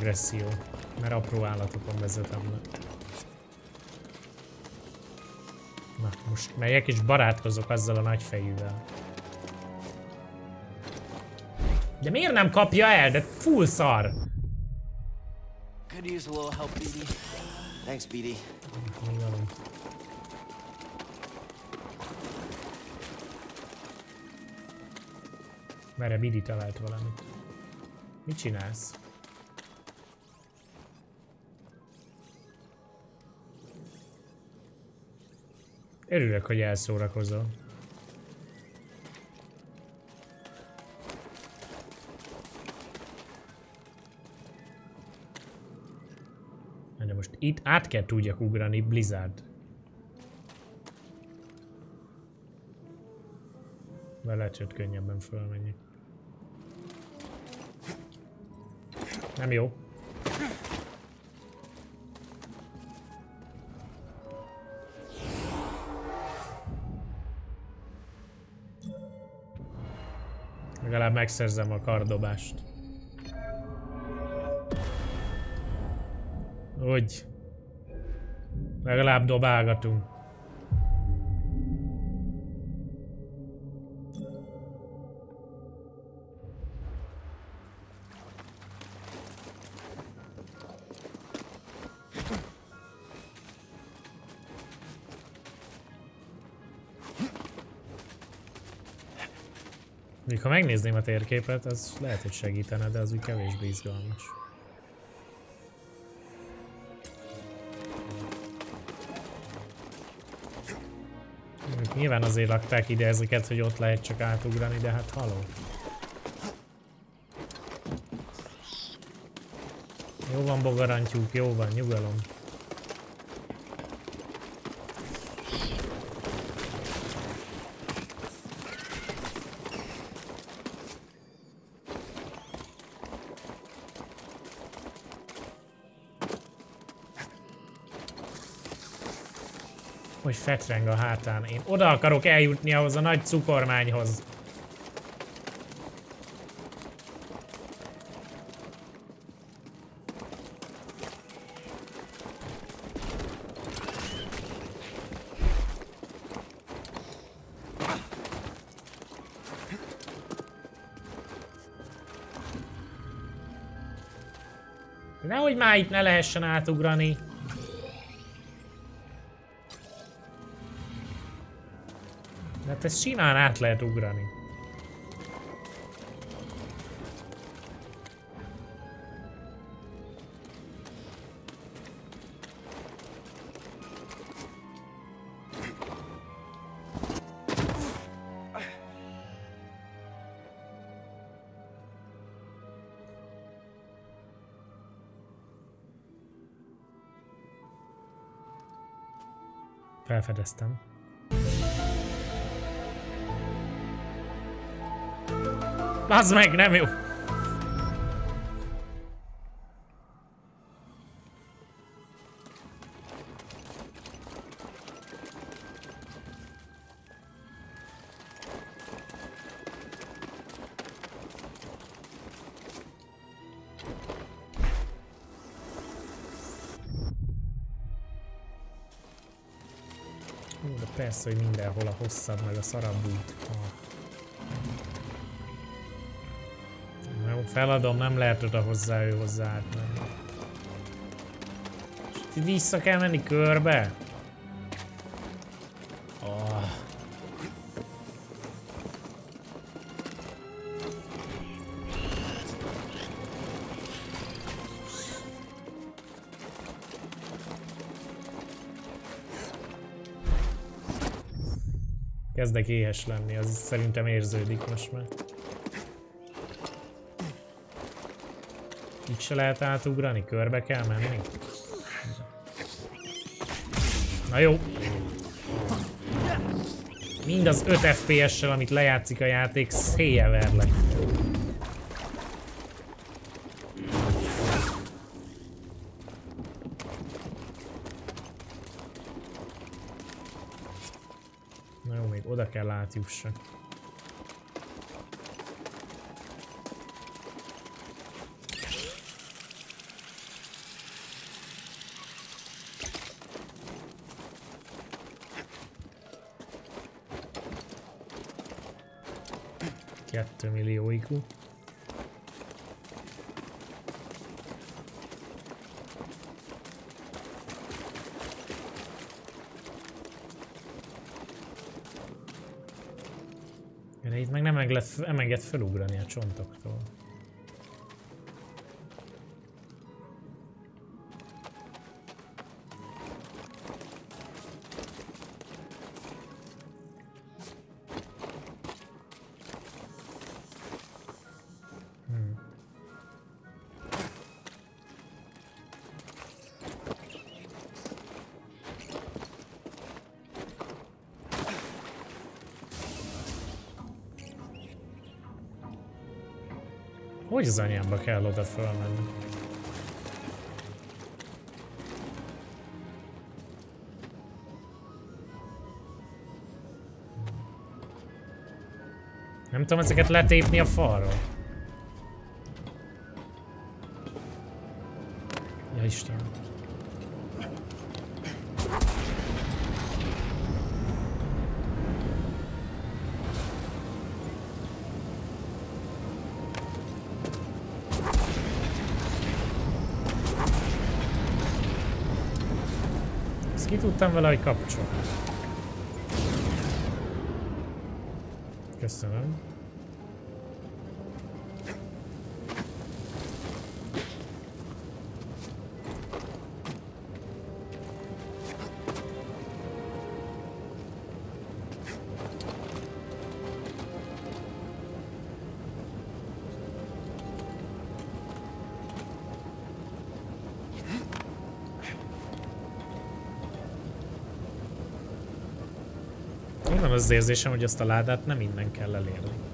Mikroagresszió. Mert apró állatokon vezetem le. Na, most megyek és barátkozok azzal a nagyfejűvel. De miért nem kapja el? De full szar! Could use a little help, BD. Thanks, BD. Merre Bidi talált valamit. Mit csinálsz? Örülök, hogy elszórakozol. De most itt át kell tudjak ugrani Blizzard. Vele csak könnyebben fölmenni. Nem jó. Legalább megszerzem a kardobást. Úgy. Legalább dobálgatunk. Megnézném a térképet, az lehet, hogy segítene, de az úgy kevésbé izgalmas. Nyilván azért lakták ide ezeket, hogy ott lehet csak átugrani, de hát haló. Jó van, bogarantyúk, jó van, nyugalom. Hogy fetreng a hátán. Én oda akarok eljutni ahhoz a nagy cukormányhoz. Nehogy már itt ne lehessen átugrani. Hát ezt simán át lehet ugrani. Felfedeztem. Az meg, nem jó. Persze, hogy mindenhol a hosszabb, meg a szarabb út. Ah. Feladom, nem lehet oda hozzá, ő hozzá átmenni. És vissza kell menni körbe? Oh. Kezdek éhes lenni, az szerintem érződik most már. Itt se lehet átugrani, körbe kell menni. Na jó. Mind az 5 FPS-sel, amit lejátszik a játék, széjeverlek. Na jó, még oda kell átjussak. Kettő millió IQ. De enged, nem enged felugrani a csontoktól. Hogy az anyámba kell oda fölmenni? Nem tudom ezeket letépni a falról. Ja Istenem. Ezt ki tudtam vele, hogy kapcsol. Köszönöm. Az, az érzésem, hogy azt a ládát nem innen kell elérni.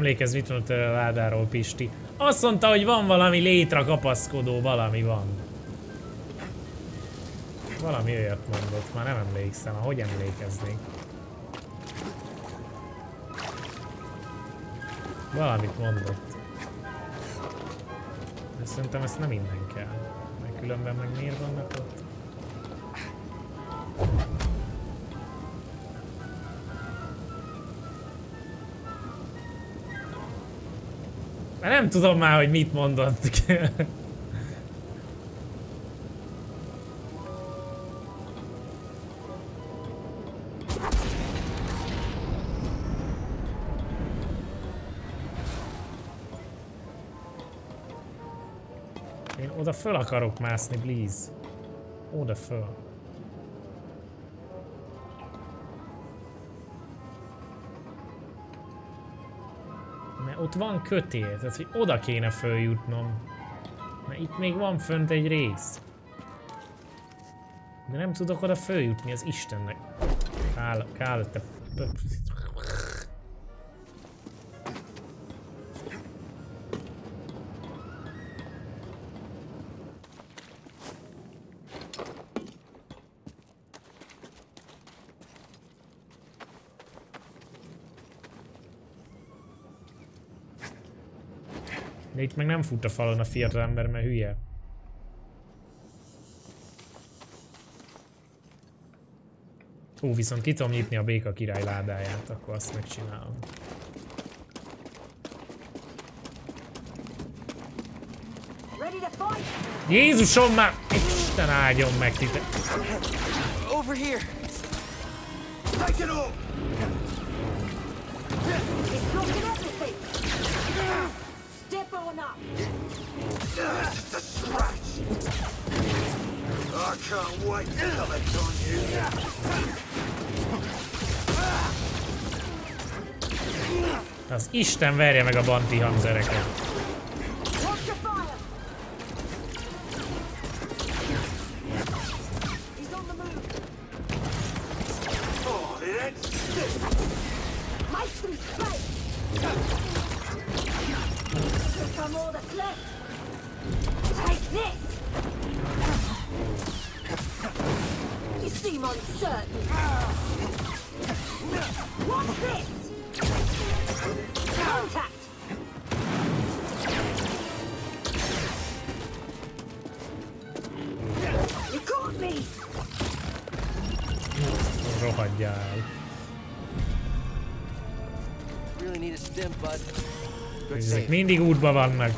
Emlékezz, mit mondta a ládáról Pisti? Azt mondta, hogy van valami létre kapaszkodó, valami van. Valami olyat mondott, már nem emlékszem, hogy emlékeznék. Valamit mondott. De szerintem ezt nem innen kell. Meg különben meg miért vannak ott? Már nem tudom már, hogy mit mondott. Én oda föl akarok mászni, please. Oda föl. Ott van kötél, tehát hogy oda kéne följutnom. Mert itt még van fönt egy rész. De nem tudok oda följutni, az Istennek. Kál, kál, te... itt meg nem fut a falon a fiatal ember, mert hülye. Ó, viszont ki tudom nyitni a béka király ládáját, akkor azt megcsinálom. Jézusom már! Isten áldjon meg titeket! Over here. Take it all. Az Isten verje meg a banti hangzereket. Mindig útban vannak.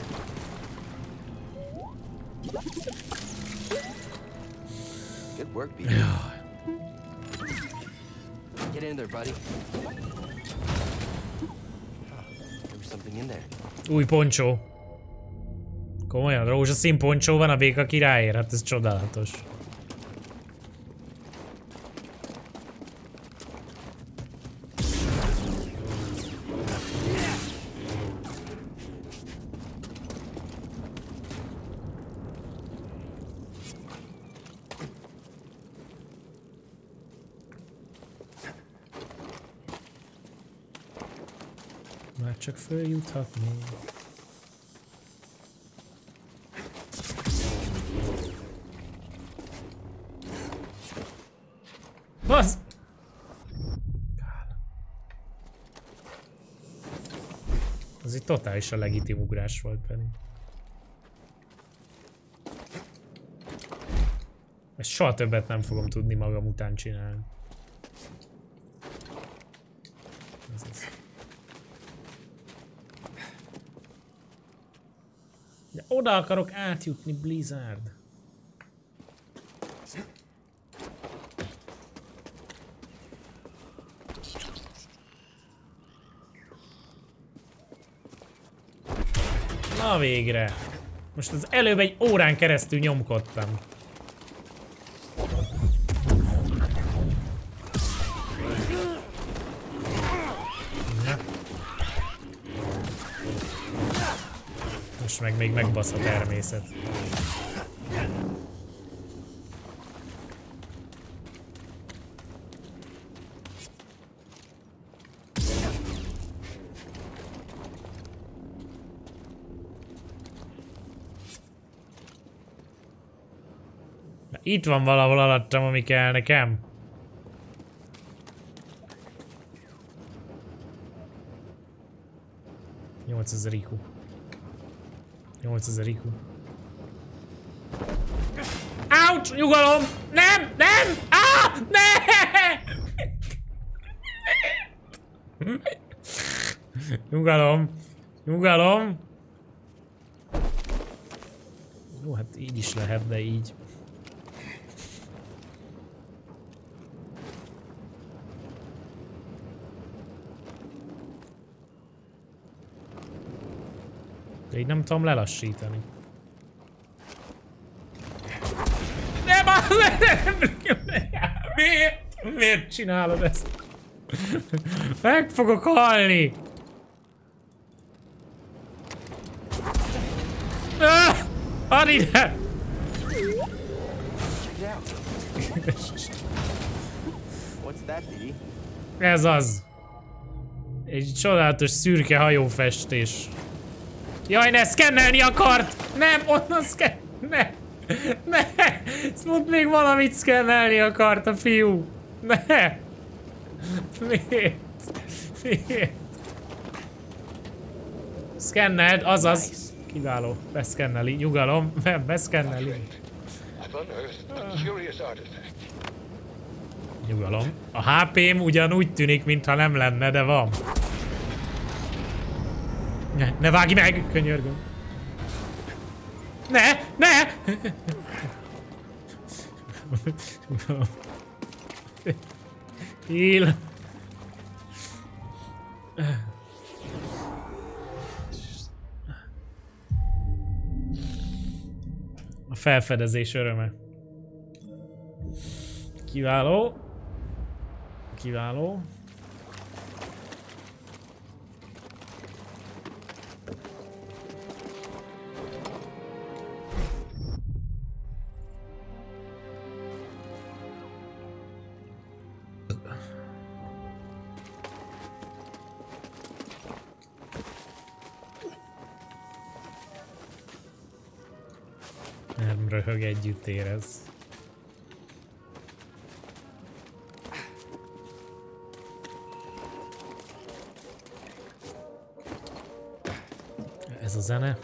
Good work. Get in there, buddy. Új poncsó. Komolyan, rózsaszín poncsó van a béka királyért? Hát ez csodálatos. Már csak följuthatni. Basz! Ez egy totálisan legitim ugrás volt pedig. Ezt soha többet nem fogom tudni magam után csinálni. Ez az. De oda akarok átjutni, Blizzard. Na végre. Most az előbb egy órán keresztül nyomkodtam. meg még megbasz a természet. Itt van valahol alattam, ami kell nekem. Nyolc az 8000 IQ. Ouch! Nyugalom! Nem! Nem! Á! Ne! Nyugalom! Nyugalom! Jó, hát így is lehet, de így. De így nem tudom lelassítani. Nem, Miért? Miért csinálod ezt? Meg fogok halni! Ah! Add ide! Ez az. Egy csodálatos szürke hajófestés. Jaj, ne, szkennelni akart! Nem, onnan szken... Ne! Ne! Mondd még valamit szkennelni akart a fiú! Ne! Miért? Miért? Szkenneld, azaz. Kiváló. Beszkenneli. Nyugalom. Be- Beszkenneli. Nyugalom. A HP-m ugyanúgy tűnik, mintha nem lenne, de van. Ne, ne vágj meg! Könyörgöm. Ne! Ne! Heal. A felfedezés öröme. Kiváló. Kiváló. Együtt érez. Ez a zene.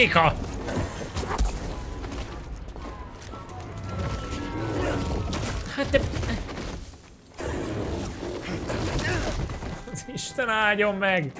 Béka! Hát de... Az Isten áldjon meg!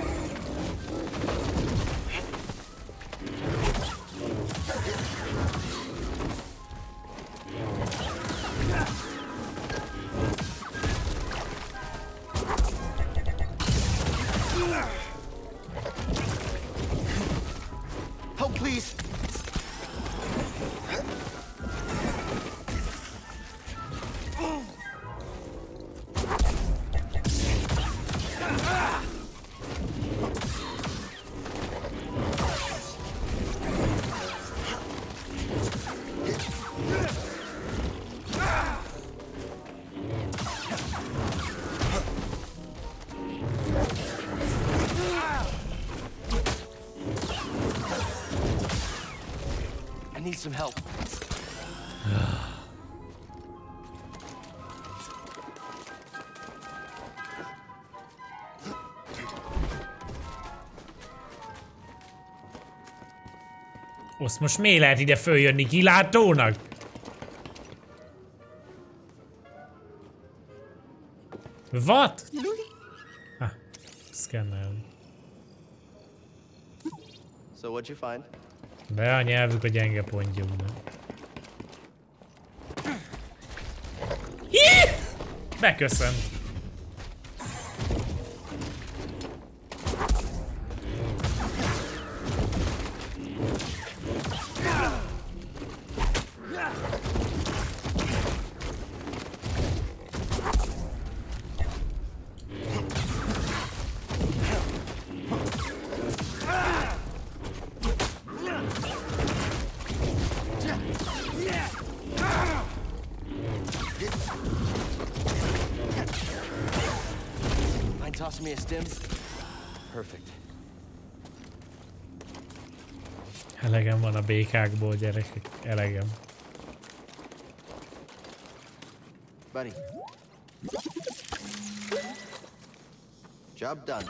Azt most miért lehet ide följönni kilátónak? What? Ah, szkennelni. So what'd you find? De a nyelvük a gyenge pontjuknak. Hi! Beköszönt. Békákból, gyerekek. Elegem. Buddy. Job done.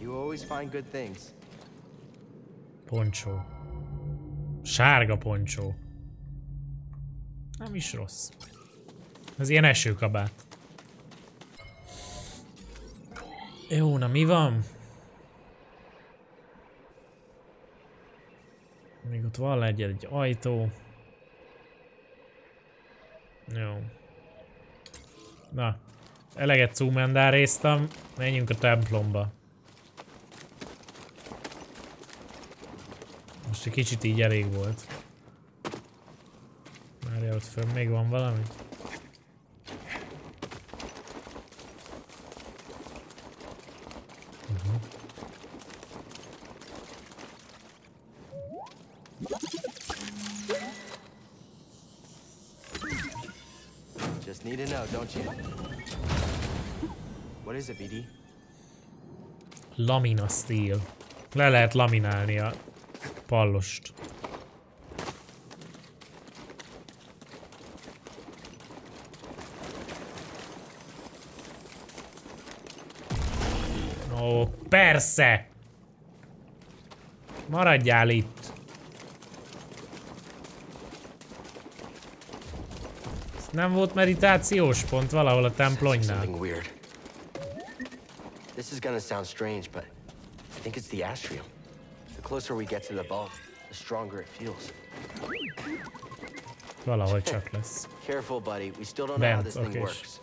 You always find good things. Poncsó. Sárga poncsó. Nem is rossz. Ez ilyen esőkabát. Jó, na mi van? Ott van egy, egy ajtó. Jó. Na, eleget cúmendáréztam, menjünk a templomba. Most egy kicsit így elég volt. Várja, ott fönn még van valami? Don't you? What is it, BD? Lamina steel. Le lehet laminálni a pallost. Ó, persze! Maradjál itt. Ez nem volt meditációs pont valahol a weird. This is gonna sound strange, but I think it's the astrium. The closer we get to the vault, the stronger it feels. Valahogy csak lesz. Careful, buddy. We still don't know how this thing works.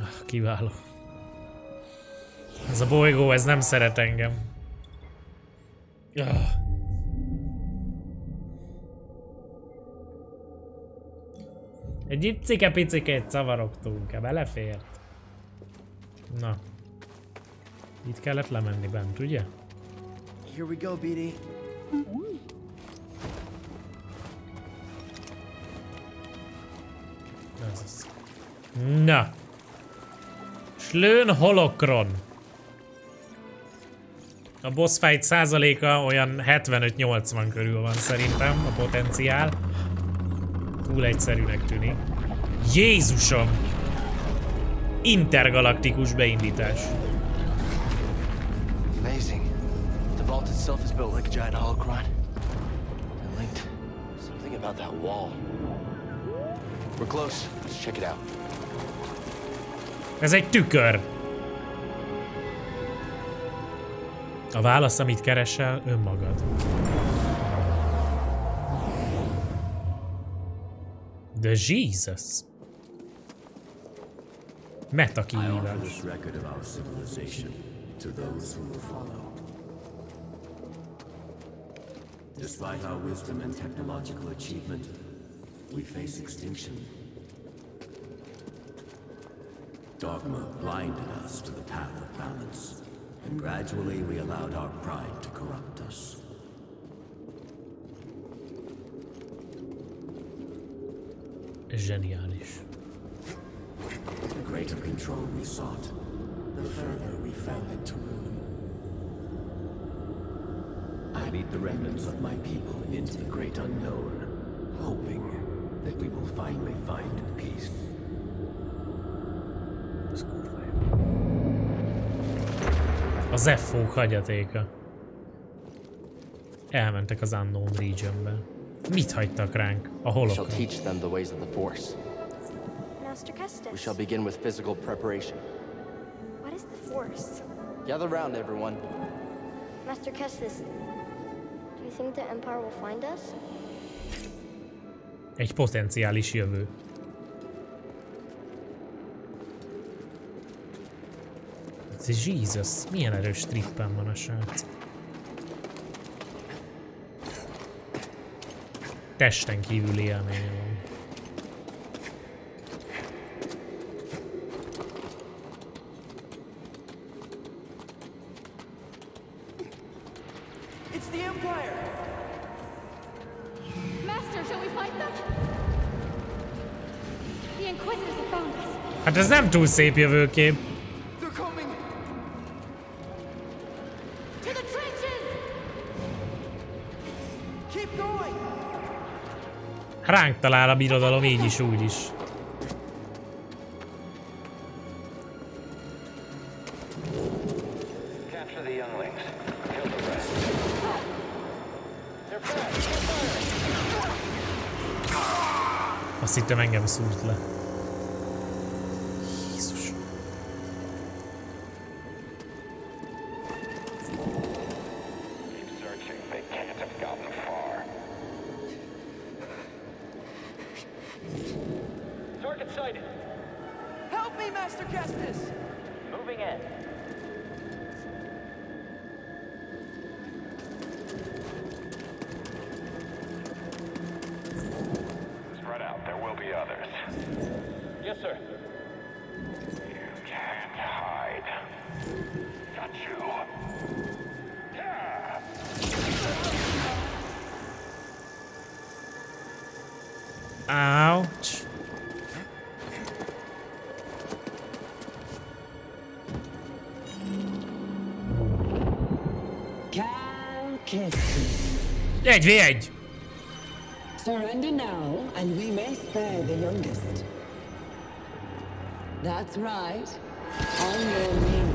Ah, Kiváló. Ez a bolygó, ez nem szeret engem. Egy icike-picikét szavarogtunk-e, belefért? Na. Itt kellett lemenni bent, ugye? Here we go, BD. Ez az. Na. Slőn holokron. A boss fight százaléka olyan 75-80 körül van szerintem a potenciál. Túl egyszerűnek tűnik. Jézusom! Intergalaktikus beindítás. Amazing. The vault itself is built like a giant holocron. And linked. Something about that wall. We're close. Let's check it out. Ez egy tükör. A válasz, amit keresel, önmagad. De Jesus! Meta kihívás. this record of our civilization to those who will follow. Despite our wisdom and technological achievement, we face extinction. Dogma blinded us to the path of balance, and gradually we allowed our pride to corrupt us. Zseniális. The greater control we sought, the further we fell into ruin. I lead the remnants of my people into the great unknown, hoping that we will finally find peace. Az f hagyatéka. Elmentek az Unknown Regionbe. Mit hagytak ránk? A We shall holokron. teach them the ways of the Force. Master Kestis. We shall begin with physical preparation. What is the Force? Gather round, everyone. Master Kestis, do you think the Empire will find us? Egy potenciális jövő. Jesus, milyen erős trippen van a srác. Inquisitors have found us. Hát ez nem túl szép jövőkép. Ránk talál a birodalom így is, úgy is. Azt hittem engem szúrt le. Sighted. Help me, Master Kestis! Moving in. Egy v egy. Surrender now, and we may spare the youngest. That's right. On your knees.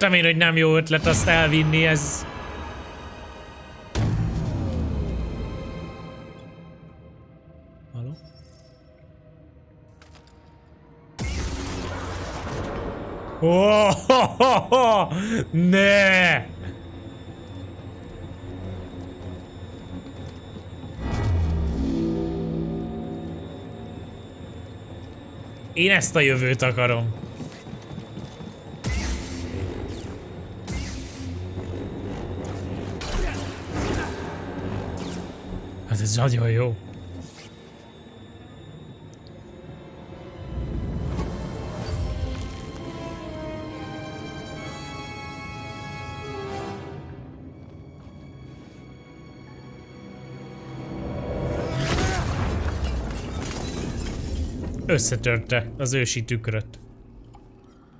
Mondtam én, hogy nem jó ötlet azt elvinni, ez... Haló? Oh, ho, ho, ho! Ne! Én ezt a jövőt akarom. Ez nagyon jó. Összetörte az ősi tükröt.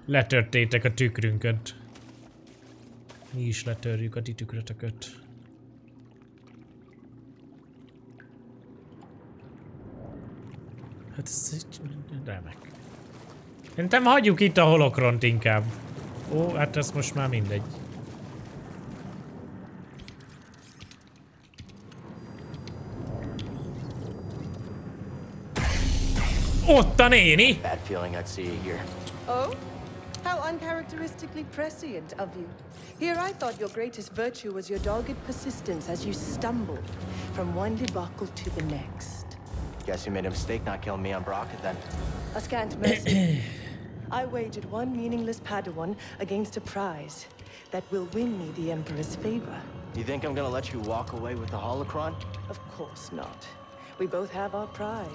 Letörtétek a tükrünket. Mi is letörjük a ti tükrötököt. Hát ez remek. Szerintem hagyjuk itt a holokront inkább. Ó, hát ez most már mindegy. Ott a néni! Bad feeling I'd see you here. Oh? How uncharacteristically prescient of you. Here I thought your greatest virtue was your dogged persistence as you stumbled from one debacle to the next. Guess you made a mistake not killing me on Brocket then. A scant mercy. I wagered one meaningless Padawan against a prize that will win me the Emperor's favor. You think I'm gonna let you walk away with the holocron? Of course not. We both have our pride.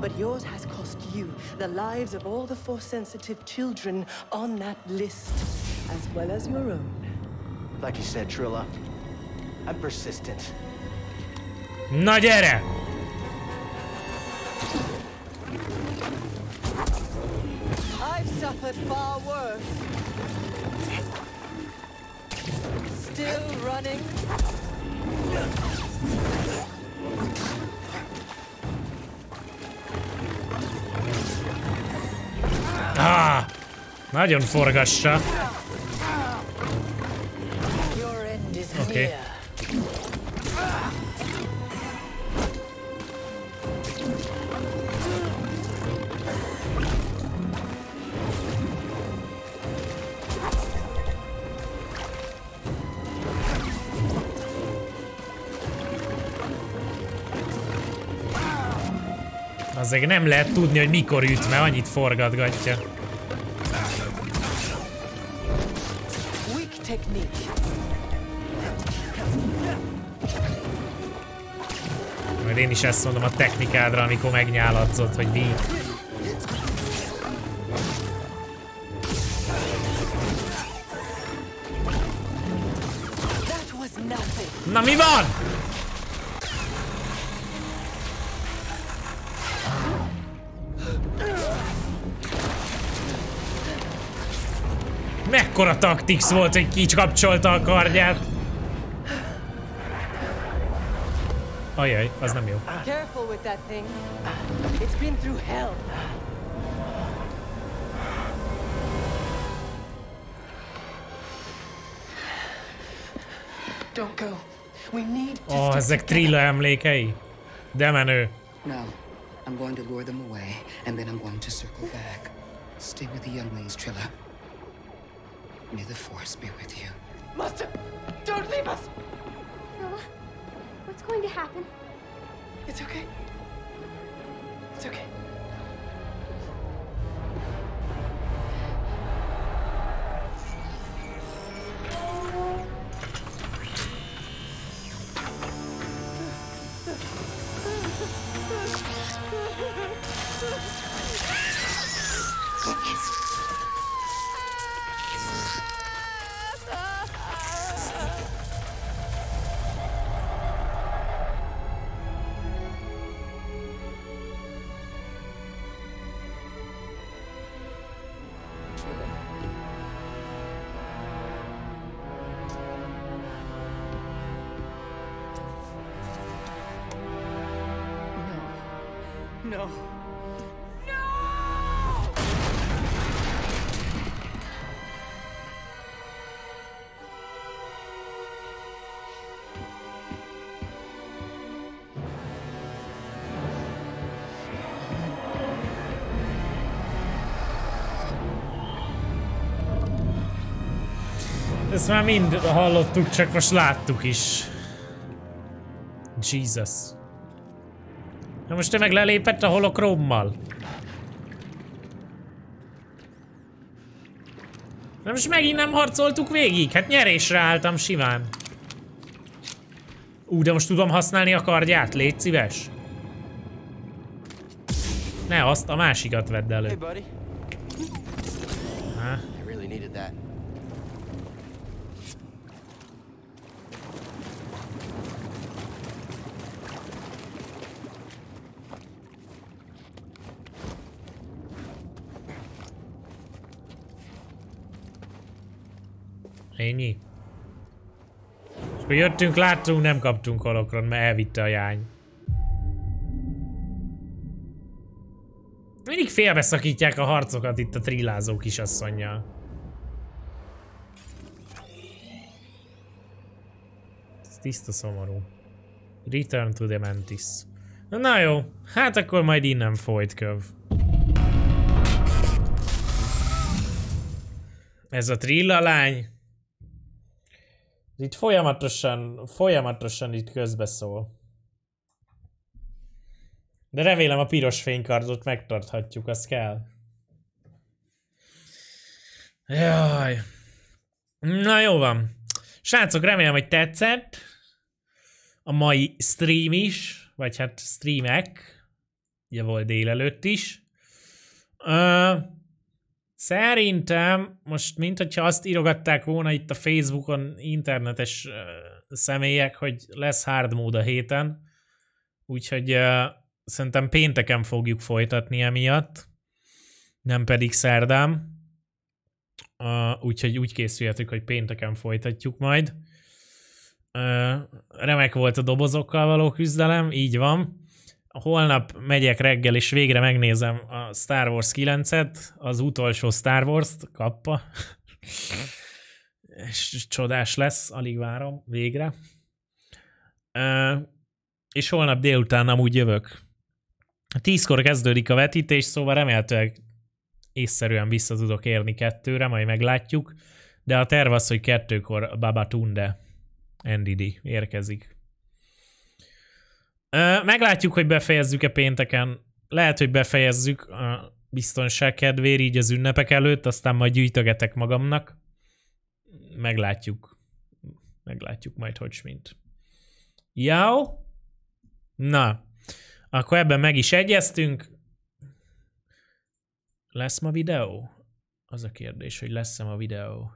But yours has cost you the lives of all the Force-sensitive children on that list, as well as your own. Like you said, Trilla, I'm persistent. Na gyere! Suffered far worse. Still running? Ah! Nagyon forgassa. Azért nem lehet tudni, hogy mikor üt, mert annyit forgatgatja. Majd én is ezt mondom a technikádra, amikor megnyáladzott, hogy mi. Na mi van? Mekkora taktix volt, hogy kicskapcsolta a kardját. Ajaj, az nem jó. Careful with that thing. It's been through hell. Don't go. We need to Ó, oh, ezek Trilla emlékei. De menő. No. I'm going to lure them away, and then I'm going to circle back. Stay with the younglings, Trilla. May the Force be with you. Master, don't leave us. Phila, what's going to happen? It's okay. It's okay. No. Ezt már mind hallottuk, csak most láttuk is. Jesus. Na most te meg lelépett a holokrommal. Na most megint nem harcoltuk végig? Hát nyerésre álltam simán. Ú, de most tudom használni a kardját, légy szíves. Ne, azt a másikat vedd elő. Hey, buddy. Ha? I really needed that. Ennyi. És akkor jöttünk, láttunk, nem kaptunk holokron, mert elvitte a jány. Mindig félbeszakítják a harcokat itt a trillázó kisasszonyjal. Ez tiszta szomorú. Return to the Mantis. Na jó, hát akkor majd innen folyt köv. Ez a Trilla lány. Itt folyamatosan, folyamatosan itt közbeszól. De remélem a piros fénykardot megtarthatjuk, az kell. Jaj. Na jó van. Srácok, remélem, hogy tetszett. A mai stream is, vagy hát streamek. Ugye volt délelőtt is. Szerintem most, mint hogyha azt írogatták volna itt a Facebookon internetes ö, személyek, hogy lesz hard mode a héten. Úgyhogy ö, szerintem pénteken fogjuk folytatni emiatt, nem pedig szerdán. Uh, úgyhogy úgy készülhetünk, hogy pénteken folytatjuk majd. Uh, remek volt a dobozokkal való küzdelem, így van. Holnap megyek reggel, és végre megnézem a Star Wars 9-et, az utolsó Star Wars-t, kappa. és csodás lesz, alig várom, végre. Uh, és holnap délután amúgy jövök. Tízkor kezdődik a vetítés, szóval remélhetőleg észszerűen vissza tudok érni kettőre, majd meglátjuk. De a terv az, hogy kettőkor Babatunde NDD érkezik. Meglátjuk, hogy befejezzük-e pénteken lehet, hogy befejezzük a biztonság kedvéért így az ünnepek előtt, aztán majd gyűjtögetek magamnak. Meglátjuk. Meglátjuk majd, hogy mint. Jó? Na, akkor ebben meg is egyeztünk. Lesz ma videó? Az a kérdés, hogy lesz-e ma videó.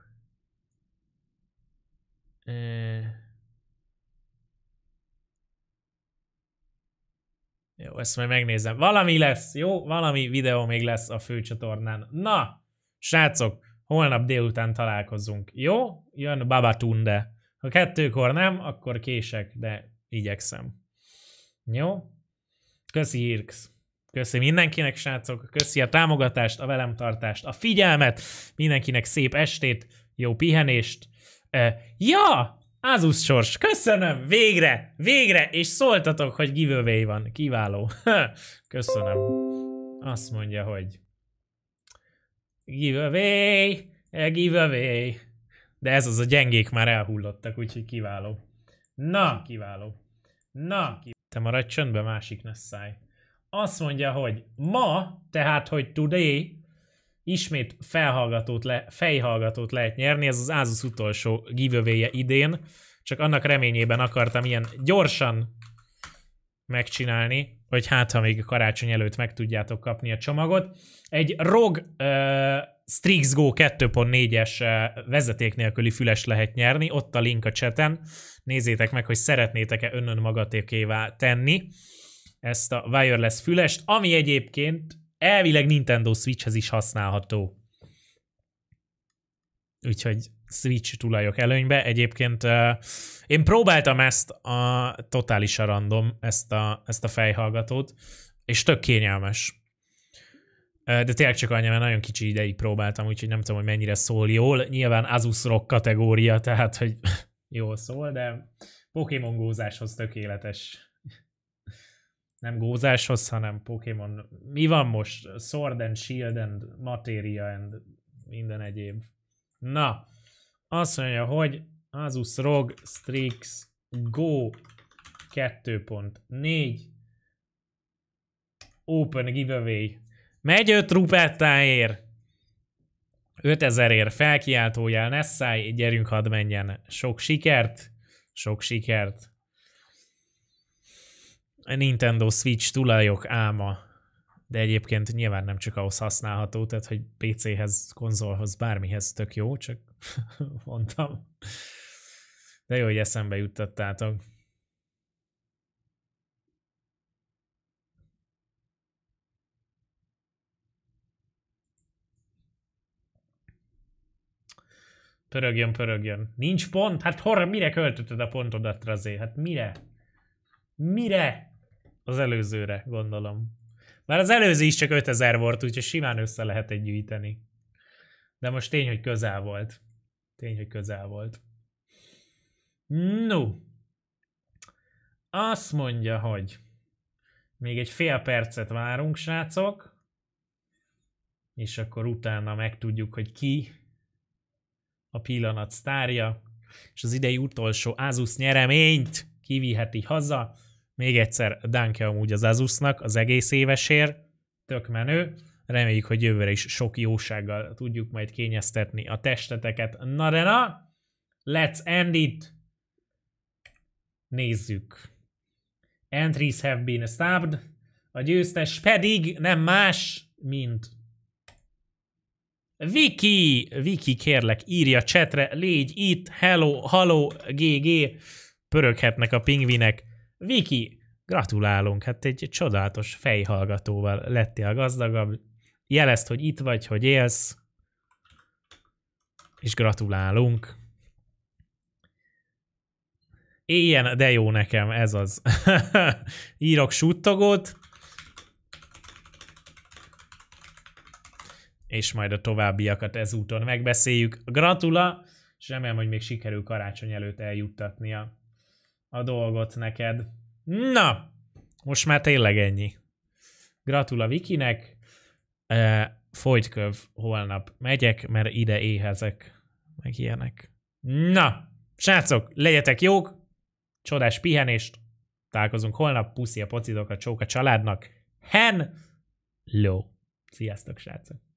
E... Jó, ezt majd megnézem. Valami lesz, jó? Valami videó még lesz a főcsatornán. Na, srácok, holnap délután találkozunk. Jó? Jön Babatunde. Ha kettőkor nem, akkor kések, de igyekszem. Jó? Köszi Irks. Köszi mindenkinek, srácok. Köszi a támogatást, a velemtartást, a figyelmet. Mindenkinek szép estét, jó pihenést. Uh, ja! Azus sors, köszönöm, végre, végre, és szóltatok, hogy giveaway van, kiváló. köszönöm. Azt mondja, hogy giveaway, giveaway. De ez az a gyengék már elhullottak, úgyhogy kiváló. Na, kiváló. Na, ki... Te maradj csöndbe, másik Nessai. Azt mondja, hogy ma, tehát, hogy today, ismét felhallgatót le, fejhallgatót lehet nyerni, ez az Asus utolsó giveaway idén, csak annak reményében akartam ilyen gyorsan megcsinálni, hogy hát, ha még karácsony előtt meg tudjátok kapni a csomagot. Egy ROG uh, Strix Go 2.4-es uh, vezeték nélküli füles lehet nyerni, ott a link a chaten. Nézzétek meg, hogy szeretnétek-e önön magatékévá tenni ezt a wireless fülest, ami egyébként elvileg Nintendo Switchhez is használható. Úgyhogy Switch tulajok előnybe. Egyébként uh, én próbáltam ezt a totális random, ezt a, ezt a fejhallgatót, és tök kényelmes. Uh, de tényleg csak annyi, mert nagyon kicsi ideig próbáltam, úgyhogy nem tudom, hogy mennyire szól jól. Nyilván Asus Rock kategória, tehát hogy jól szól, de Pokémon gózáshoz tökéletes. Nem gózáshoz, hanem Pokémon. Mi van most? Sword and Shield and Materia and minden egyéb. Na, azt mondja, hogy Asus ROG Strix Go 2.4 Open Giveaway. Megy 5 rupettáért. 5000 ér felkiáltójel Nessai, gyerünk hadd menjen. Sok sikert, sok sikert. A Nintendo Switch tulajok álma. De egyébként nyilván nem csak ahhoz használható, tehát hogy PC-hez, konzolhoz, bármihez tök jó, csak mondtam. De jó, hogy eszembe juttattátok. Pörögjön, pörögjön. Nincs pont? Hát horra, mire költötted a pontodat, Razé? Hát mire? Mire? Az előzőre, gondolom. Már az előző is csak 5000 volt, úgyhogy simán össze lehet egy gyűjteni. De most tény, hogy közel volt. Tény, hogy közel volt. No. Azt mondja, hogy még egy fél percet várunk, srácok. És akkor utána megtudjuk, hogy ki a pillanat sztárja. És az idei utolsó Asus nyereményt kiviheti haza. Még egyszer Danke amúgy az Asusnak az egész évesért. Tök menő. Reméljük, hogy jövőre is sok jósággal tudjuk majd kényeztetni a testeteket. Na de na, let's end it! Nézzük. Entries have been stabbed. A győztes pedig nem más, mint Viki! Viki, kérlek, írja csetre, légy itt, hello, hallo, GG, pöröghetnek a pingvinek. Viki, gratulálunk, hát egy csodálatos fejhallgatóval lettél gazdagabb. Jelezd, hogy itt vagy, hogy élsz, és gratulálunk. Éljen, de jó nekem, ez az. Írok suttogót. És majd a továbbiakat ezúton megbeszéljük. Gratula, és remélem, hogy még sikerül karácsony előtt eljuttatnia a dolgot neked. Na, most már tényleg ennyi. Gratula Vikinek. E, folytköv holnap megyek, mert ide éhezek, meg ilyenek. Na, srácok, legyetek jók, csodás pihenést, találkozunk holnap, puszi a pocidokat, csók a családnak, Hen Low. Sziasztok, srácok!